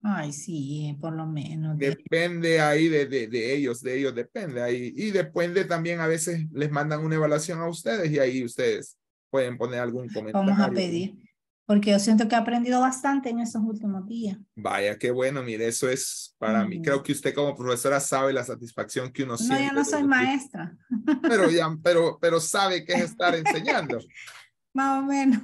Ay, sí, por lo menos. de- Depende ahí de, de, de ellos, de ellos depende ahí. Y depende también, a veces les mandan una evaluación a ustedes y ahí ustedes pueden poner algún comentario. Vamos a pedir. Porque yo siento que he aprendido bastante en estos últimos días. Vaya, qué bueno, mire, eso es para mí. Creo que usted como profesora sabe la satisfacción que uno No, siente. yo no soy maestra. Pero, ya, pero, pero sabe que es estar enseñando. Más o menos.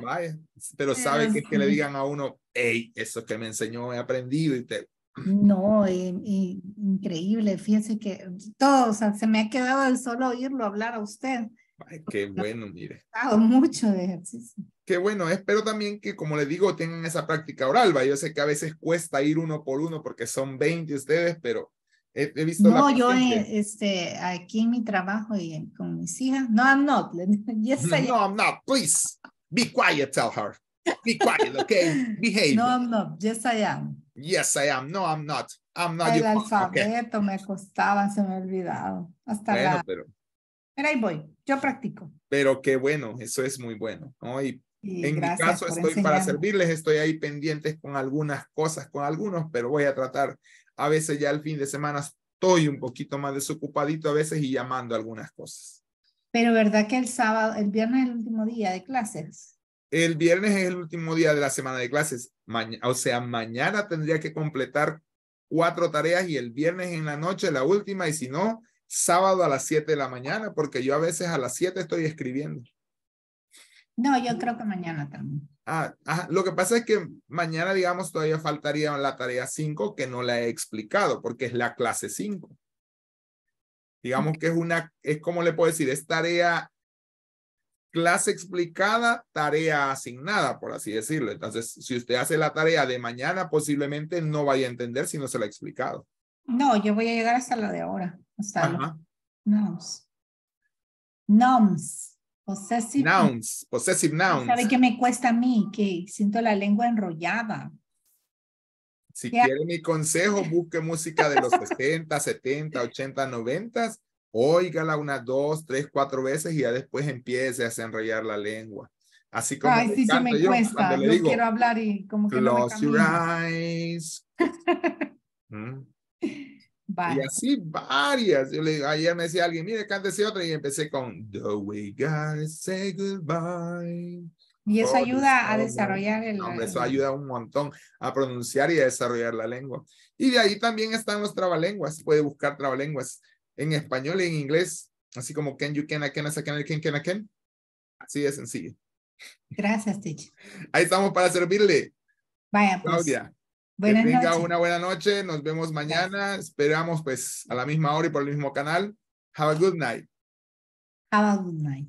Vaya, pero sabe que es que le digan a uno, hey, eso que me enseñó he aprendido y te, No, eh, eh, increíble. Fíjese que todo, o sea, se me ha quedado el solo oírlo hablar a usted. ay, qué bueno, mire. He dado mucho de ejercicio. Qué bueno, espero también que, como les digo, tengan esa práctica oral. ¿va? Yo sé que a veces cuesta ir uno por uno porque son 20 ustedes, pero he, he visto la No, yo paciencia. eh, este, aquí en mi trabajo y con mis hijas. No, I'm not. Yes, I No, I'm not. Please, be quiet, tell her. Be quiet, okay? Behave. No, I'm not. Yes, I am. Yes, I am. No, I'm not. I'm not El mom. Okay. alfabeto me costaba, se me ha olvidado. Hasta Bueno, la... pero, Pero ahí voy, yo practico. pero qué bueno, eso es muy bueno. ¿no? Y Y en mi caso estoy para enseñarme. servirles, estoy ahí pendientes con algunas cosas, con algunos, pero voy a tratar, a veces ya el fin de semana estoy un poquito más desocupadito a veces y llamando algunas cosas. Pero verdad que el sábado, el viernes es el último día de clases. El viernes es el último día de la semana de clases, Maña- o sea, mañana tendría que completar cuatro tareas y el viernes en la noche la última y si no, sábado a las 7 de la mañana, porque yo a veces a las 7 estoy escribiendo. No, yo creo que mañana también. Ah, ajá. Lo que pasa es que mañana, digamos, todavía faltaría la tarea 5 que no la he explicado porque es la clase 5. Digamos que es una, es como le puedo decir, es tarea, clase explicada, tarea asignada, por así decirlo. Entonces, si usted hace la tarea de mañana, posiblemente no vaya a entender si no se la ha explicado. No, yo voy a llegar hasta la de ahora. Hasta Ajá. nouns. Nouns. Possessive. Nouns, possessive nouns. ¿Sabe qué me cuesta a mí? Que siento la lengua enrollada. Si Ya. quiere mi consejo, busque música de los 60, 70, 80, 90, óigala unas dos, tres, cuatro veces y ya después empiece a desenrollar la lengua. Así como Ay, sí, canto me yo cuesta. le Yo digo, quiero hablar y como que no me close your eyes. Mm. Y así varias. Yo le digo, ayer me decía alguien, mire, cántese otra y empecé con The way guys say goodbye. Y eso the ayuda a summer". desarrollar el... Hombre, eso ayuda un montón a pronunciar y a desarrollar la lengua. Y de ahí también están los trabalenguas. Puede buscar trabalenguas en español y en inglés, así como can, you, can, I, can, I, can, I, can, can, I, can. Así de sencillo. Gracias, teacher. Ahí estamos para servirle, Vaya, pues. Claudia. Buenas que tenga noches. una buena noche. Nos vemos mañana. Esperamos pues a la misma hora y por el mismo canal. Have a good night. Have a good night.